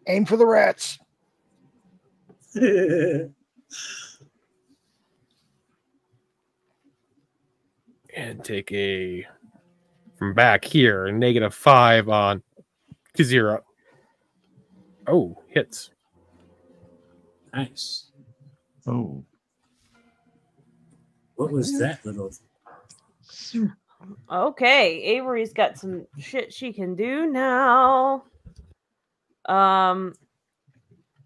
Aim for the rats. and take a from back here negative five on Kazira. Oh, hits. nice. Oh, What was that little? Okay, Avery's got some shit she can do now. Um,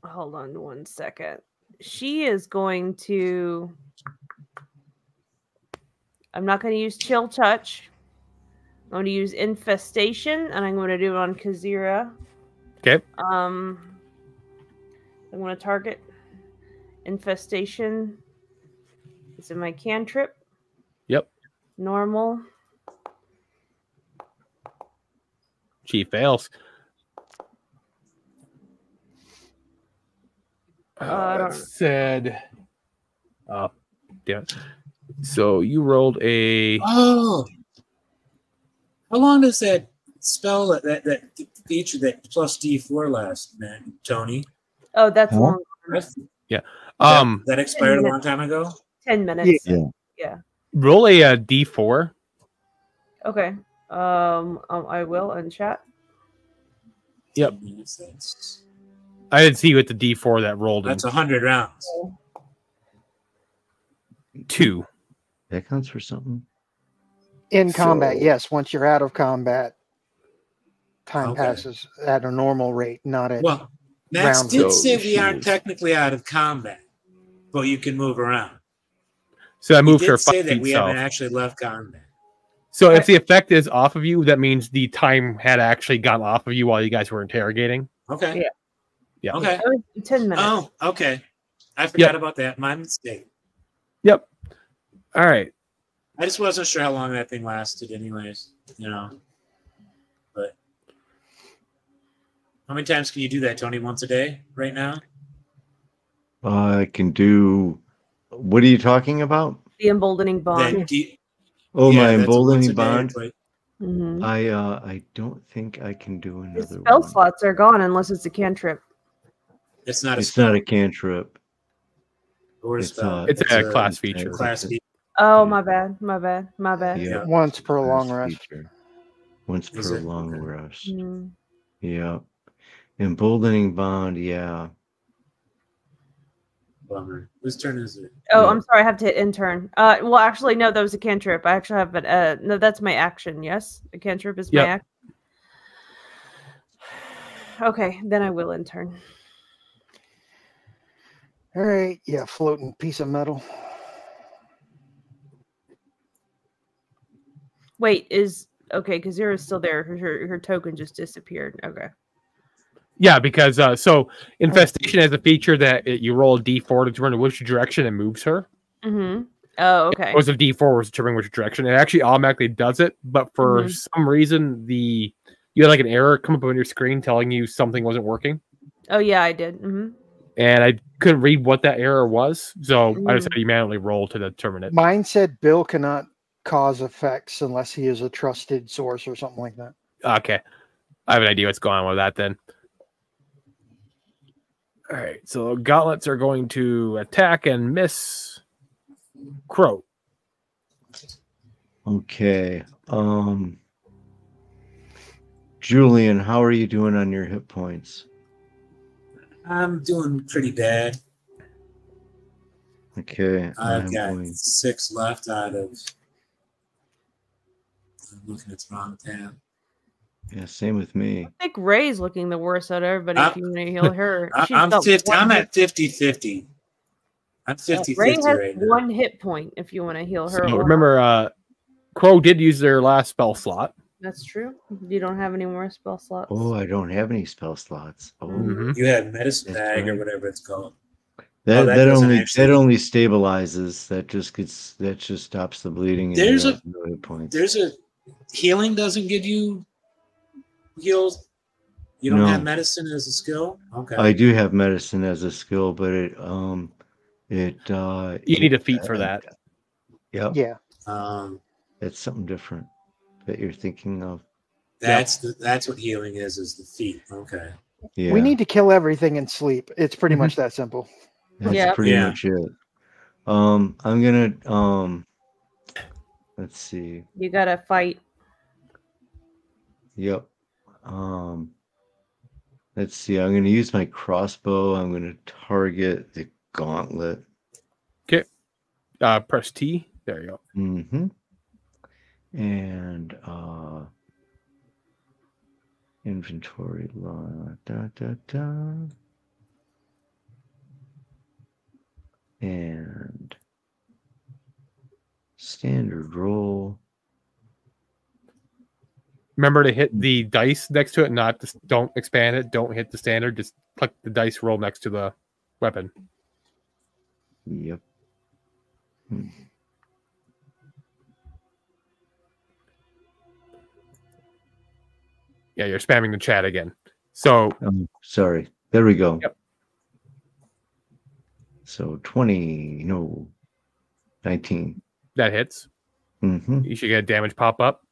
hold on one second. She is going to. I'm not going to use chill touch. I'm going to use infestation, and I'm going to do it on Kazira. Okay. Um, I'm going to target infestation. It's in my cantrip. Yep. Normal. She fails. Uh, I Uh, don't- it said, uh, yeah. So you rolled a Oh, how long does that spell that that, that feature that plus D four last, man, Tony? Oh, that's Huh? long. That's- um that, that expired a long time ago. 10 minutes. Yeah. roll a, uh D four. Okay. Um, um, I will in chat. Yep. I didn't see you at the D four that rolled in that's a hundred rounds. two. that counts for something. In combat, So- yes. Once you're out of combat, time Okay. passes at a normal rate, not at. Well, Max Round did zone say we aren't technically out of combat, but you can move around. So that He moves did her say five that feet we south. haven't actually left combat. So if the effect is off of you, that means the time had actually gone off of you while you guys were interrogating. Okay. Yeah. Yeah. Okay. That 10 minutes. Oh, okay. I forgot about that. My mistake. Yep. All right. I just wasn't sure how long that thing lasted, anyways. You know. But how many times can you do that, Tony? Once a day, right now? I can do. What are you talking about? The emboldening bond. De- Oh, yeah, my emboldening a day, bond. but- Mhm. I uh, I don't think I can do The another spell one. slots are gone unless it's a cantrip. It's not a It's spell not a cantrip. or a it's, spell. uh, It's a class feature. class feature. Oh, Yeah. my bad. My bad. My bad. Yeah. Once per class long rest. feature. Once Is per long rest. Mm. Yeah. Emboldening bond. Yeah. Bummer. Whose turn is it? Oh, Yeah. I'm sorry. I have to hit intern. Uh, well, actually, no, that was a cantrip. I actually have, but uh, no, that's my action. Yes, a cantrip is my Yep. action. Okay, then I will intern. All right. Yeah, floating piece of metal. Wait, is okay? Because Zera's still there. Her, her her token just disappeared. Okay. Yeah, because uh, so infestation has a feature that it, you roll a d4 to determine which direction it moves her. Mm-hmm. Oh, okay. It was a d4 was determining which direction. It actually automatically does it, but for Mhm. some reason the you had like an error come up on your screen telling you something wasn't working, Oh, yeah, I did. Mm-hmm. and I couldn't read what that error was, so I just Mm. had to manually roll to determine it. Mine said Bill cannot cause effects unless he is a trusted source or something like that. Okay. I have an idea what's going on with that then. All right. So gauntlets are going to attack and miss Crowe. Okay. Um Julian, how are you doing on your hit points? I'm doing pretty bad. Okay. I've got going- six left out of. I'm looking at the wrong tab. Yeah, same with me. I think Ray's looking the worst out of everybody. I'm- if you want to heal her, I, She's I'm 50. I'm hit- at 50 50. I'm uh, 50 Ray 50 has right now. one hit point. If you want to heal her, So remember, uh, Crowe did use their last spell slot. that's true. You don't have any more spell slots. Oh, I don't have any spell slots. Oh, Mhm. You have medicine That's bag or whatever it's called. that, Oh, that that, only actually- that only stabilizes. That just gets that just stops the bleeding. There's a- have no. There's a healing doesn't give you heals. You don't No. have medicine as a skill. Okay. I do have medicine as a skill, but it um it uh You need a feat for that. Yep, Yeah. um, it's something different that you're thinking of. that's the, that's what healing is. Is the feet. Okay. Yeah, We need to kill everything and sleep. It's pretty Mhm. much that simple. That's Yeah. pretty Yeah. much it. Um, I'm gonna um, let's see. You gotta fight. Yep. Um, let's see. I'm gonna use my crossbow. I'm gonna target the gauntlet. Okay. Uh, press T. There you go. Mm-hmm. And uh, inventory la da da da. And standard roll. Remember to hit the dice next to it, not just don't expand it. Don't hit the standard. Just click the dice roll next to the weapon. Yep. Hmm. Yeah, you're spamming the chat again. So Um, sorry. There we go. Yep. So 20, no, 19. that hits. Mm-hmm. You should get a damage pop up.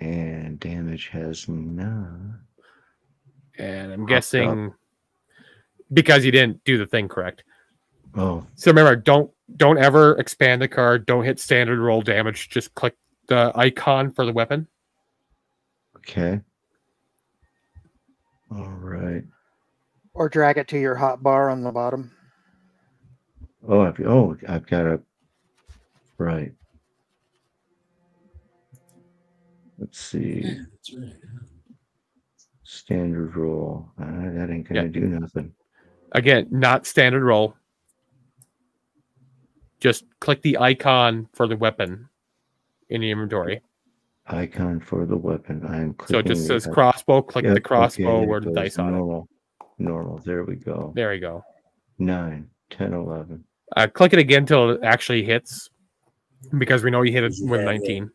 And damage has not. And I'm Popped guessing because you didn't do the thing correct. Oh, So remember, don't don't ever expand the card. Don't hit standard roll damage. Just click the icon for the weapon. okay. All right. Or drag it to your hot bar on the bottom. Oh, I've, oh, I've got a. Right. Let's see. Yeah, that's right. Standard roll. Uh, that ain't gonna Yeah. do nothing. Again, not standard roll. Just click the icon for the weapon in the inventory. Icon for the weapon. I'm clicking. So it just says crossbow. Click Yep, the crossbow okay, or the goes dice on it. normal. Normal. There we go. There you go. 9, 10, 11. Uh, click it again till it actually hits, because we know you hit it Yeah, with yeah. 19.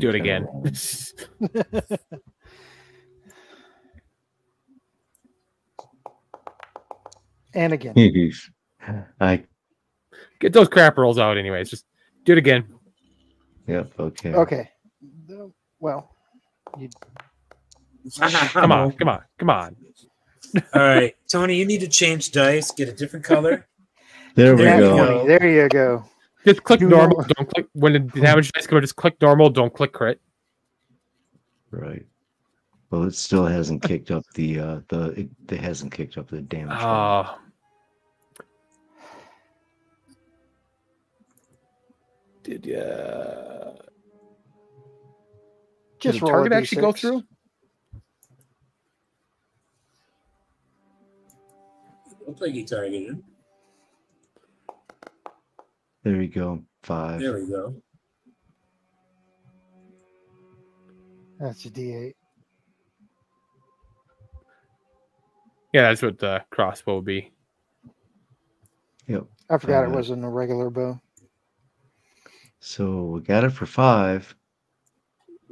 Do it again. And again. I Get those crap rolls out, anyways. Just do it again. yep. Okay. Okay. Well, you, Come on, come on, come on. All right, Tony, you need to change dice. Get a different color. There we There nat you go. go. There you go. Just click Do normal. more. Don't click when the damage dice come. Just click normal. Don't click crit. Right. Well, it still hasn't kicked up the uh the it, it hasn't kicked up the damage. value. Uh, did did Just the roll a target actually go D6. through? Looks like he targeted him. There you go. Five. There we go. That's a D8. Yeah, that's what the crossbow would be. Yep. I forgot it Uh, wasn't a regular bow. So we got it for five.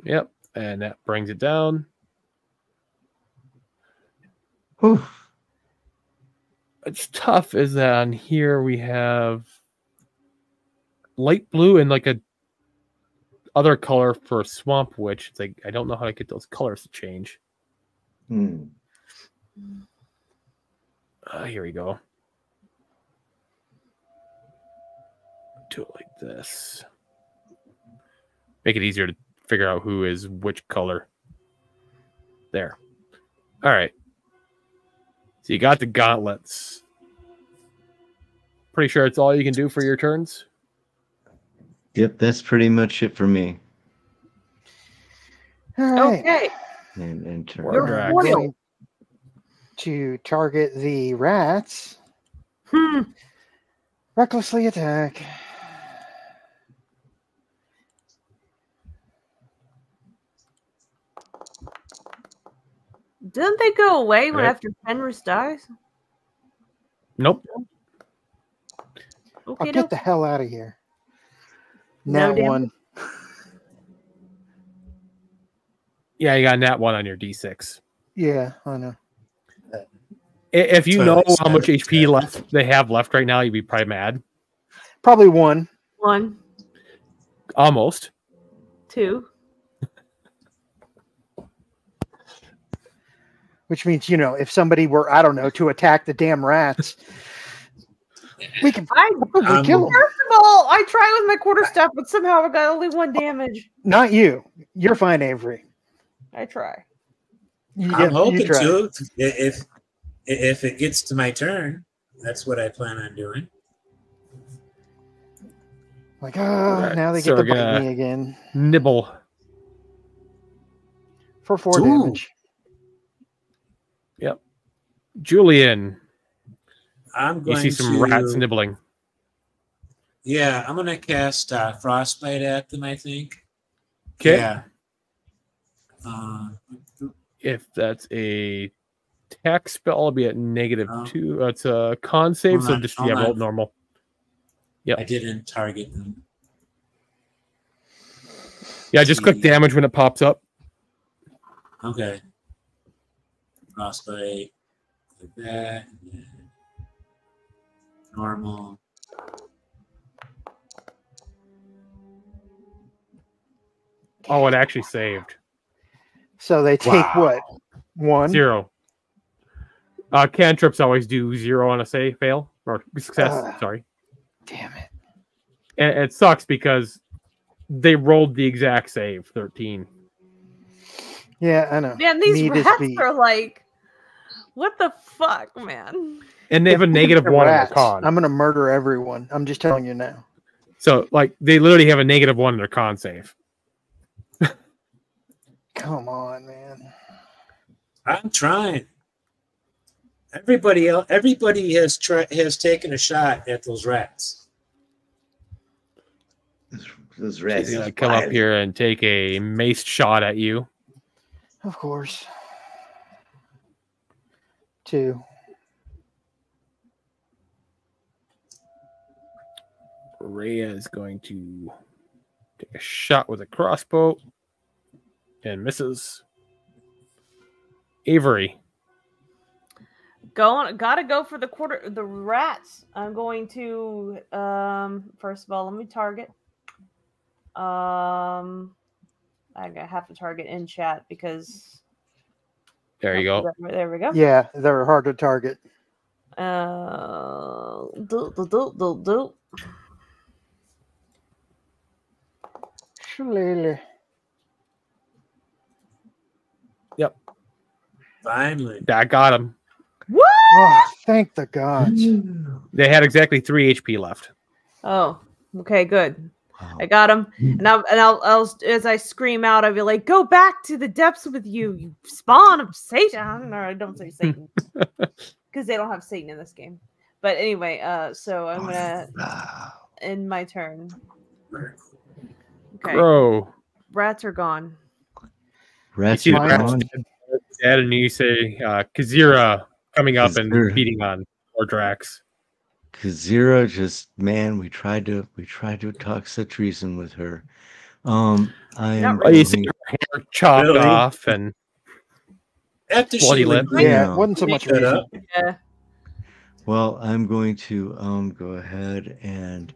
Yep. And that brings it down. Whew. It's tough is that on here we have light blue and like a other color for swamp witch. It's like I don't know how to get those colors to change. Hmm. Uh, here we go. Do it like this. Make it easier to figure out who is which color. There. All right. So you got the gauntlets. Pretty sure it's all you can do for your turns. Yep, that's pretty much it for me. All right. Okay. And enter. You're Drax. Going to target the rats. Hmm. Recklessly attack. Didn't they go away when Right. after Flennis dies? Nope. Okay, I'll Okay, get the hell out of here. No one. Yeah, you got that one on your D6. Yeah, I know. If you So know how much HP seven. left they have left right now, you'd be probably mad. Probably one. one, Almost. two. Which means, you know, if somebody were, I don't know, to attack the damn rats, we can I Um, kill them. first of all, I tried with my quarter staff, but somehow I got only one damage. Not you. You're fine, Avery. I try. You, I'm yeah, hoping try. to. If, if if it gets to my turn, that's what I plan on doing. Like, oh, Alright, now they so get to we're bite me again Nibble. for four Ooh. damage. Yep. Julian. I'm You going see some to, rats nibbling. Yeah, I'm gonna cast uh, frostbite at them. I think. Okay. Yeah. Uh, If that's a attack spell, it'll be at negative Oh. two. It's a con save, so just yeah, roll normal. I didn't target them. Yeah, just click damage when it pops up. Okay. Frostbite like that. and then Normal. Oh, it actually saved So they take Wow. what? One? zero. Uh, cantrips always do zero on a save fail or success. Ugh. sorry, Damn it. and it sucks because they rolled the exact save, thirteen. Yeah, I know. Man, these Need rats are like, what the fuck, man? And they have a negative They're one on their rats. con. I'm gonna murder everyone. I'm just telling you now. So like they literally have a negative one in their con save. Come on, man. I'm trying. Everybody else, everybody has tried has taken a shot at those rats. Those rats. He's gonna come up here and take a mace shot at you. Of course. Two. Reya is going to take a shot with a crossbow and misses. Avery. Going, gotta go for the quarter, the rats. I'm going to, um, first of all, let me target. Um, I gotta have to target in chat because There you go. There, there we go. Yeah, they're hard to target. Uh, do, do, do, do, do. Yep. Finally. I got him. Oh, ah, thank the gods. Mm. They had exactly three HP left. Oh, okay, good. Wow. I got him, mm. and I'll and I'll, I'll as I scream out, I'll be like, "Go back to the depths with you, you spawn of Satan!" Or I don't say Satan because they don't have Satan in this game. But anyway, uh, so I'm gonna Wow. end my turn. Okay, Bro. rats are gone. Rats see the are gone. Dad and you say uh, Kazira coming up and Kazira. beating on Wardrax. Kazira just man, we tried to we tried to talk such reason with her. Um, I am. Not Oh, you see her hair chopped Really? off and After Bloody she lip. would Yeah, No. it wasn't so much reason. Yeah. Well, I'm going to um go ahead and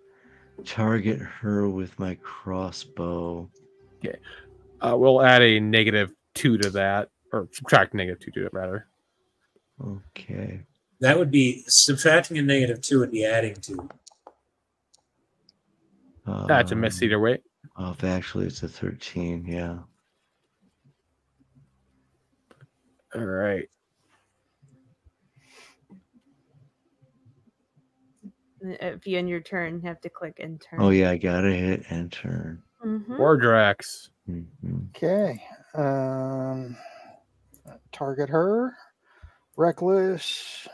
target her with my crossbow. uh, we'll add a negative two to that, or subtract negative two to it rather. Okay. That would be subtracting a negative two would be adding two. That's a miss Um, either way. Oh, actually, it's a 13. Yeah. All right. If you end your turn, you have to click end turn. Oh, yeah. I gotta hit enter. Mhm. Wardrax. Mhm. Okay. Um, target her. Reckless.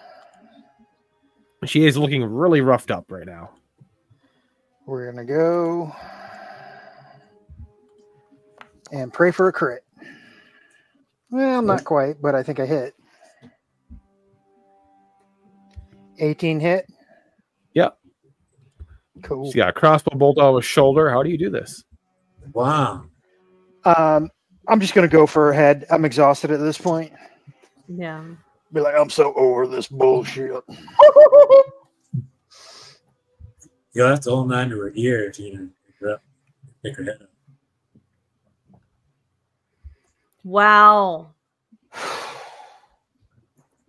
She is looking really roughed up right now. We're gonna go and pray for a crit. Well, not quite, but I think I hit. 18 hit. Yep. Cool. She's got a crossbow bolt on his shoulder. How do you do this? Wow. Um, I'm just gonna go for her head. I'm exhausted at this point. Yeah. Be like, I'm so over this bullshit. You'll have to hold on to her ear if you know, pick her up, pick her head up. Wow.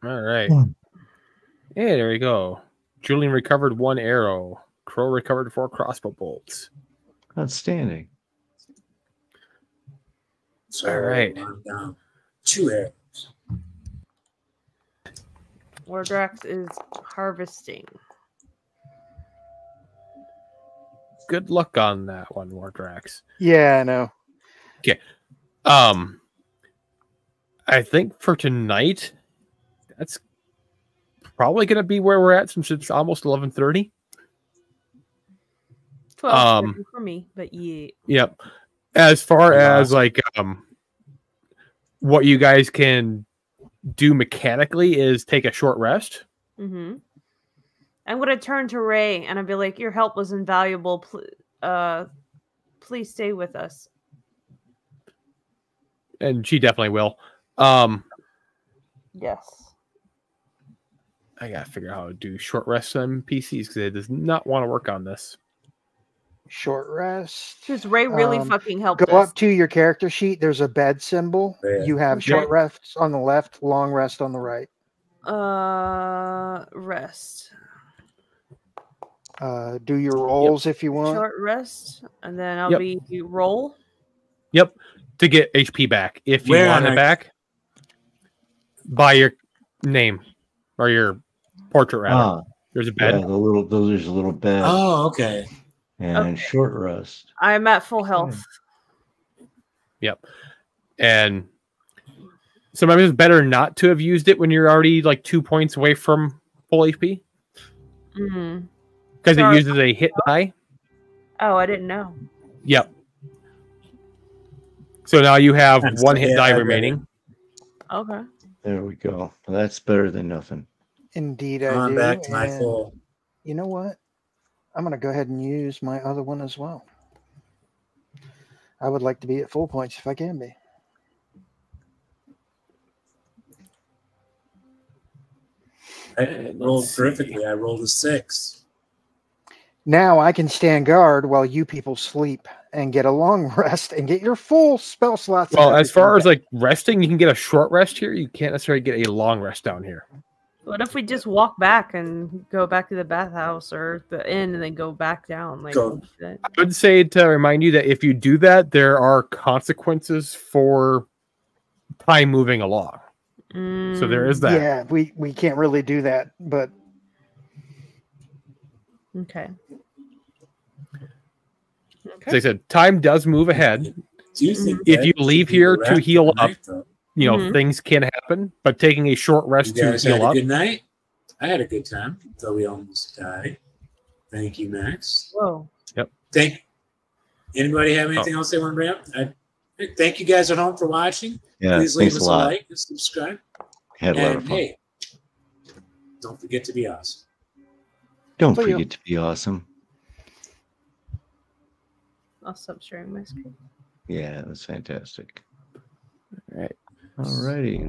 All right. Hmm. Hey, there we go. Julian recovered one arrow. Crowe recovered four crossbow bolts. Outstanding. So All right. Down two arrows. Wardrax is harvesting. Good luck on that one, Wardrax. Yeah, I know. Okay. Um, I think for tonight, that's probably going to be where we're at since it's almost eleven thirty. 12 Um, for me, but yeah. Yep. As far Yeah. as like um, what you guys can do mechanically is take a short rest. Mm-hmm. I'm gonna turn to Ray and I'll be like, "Your help was invaluable. Pl- uh, please stay with us." and she definitely will. Um, Yes. I gotta figure out how to do short rest on PCs because it does not want to work on this. Short rest. Because Ray really Um, fucking helped Go us. up to your character sheet. There's a bed symbol. Yeah. You have Okay. short rests on the left, long rest on the right. Uh, rest. Uh, do your rolls if you want. Short rest, and then I'll Yep. be roll. Yep, to get HP back if you Where want on it a- back. By your name or your portrait rather. Ah, There's a yeah, bed. the little, there's a little bed Oh, okay. And okay. short rest. I'm at full health. Yep. And sometimes it's better not to have used it when you're already like two points away from full HP hmm because it uses a hit die. Oh, I didn't know. Yep. So now you have That's- one hit die remaining. Okay. There we go. That's better than nothing. Indeed, I On do. back to my full. You know what? I'm going to go ahead and use my other one as well. I would like to be at full points if I can be. I let's rolled see. perfectly. I rolled a six. Now I can stand guard while you people sleep and get a long rest and get your full spell slots. Well, as everything far as like resting, you can get a short rest here. You can't necessarily get a long rest down here. What if we just walk back and go back to the bathhouse or the inn and then go back down? Like, Go. I would say to remind you that if you do that, there are consequences for time moving along. So there is that. yeah, we we can't really do that, but Mm, Okay. As I said, time does move ahead. Do you think If you leave here to heal of the up, night, though? You know, Mhm. things can happen, but taking a short You rest to guys had heal a up. good night. I had a good time, though we almost died. Thank you, Max. Whoa. Yep. Thank. Anybody have Oh. anything else they want to bring up? I, thank you guys at home for watching. Yeah, Please leave us a a lot. like and subscribe. Had a lot And of fun. hey, don't forget to be awesome. Don't See ya. forget to be awesome. I'll stop sharing my screen. Yeah, that's fantastic. All right. All righty.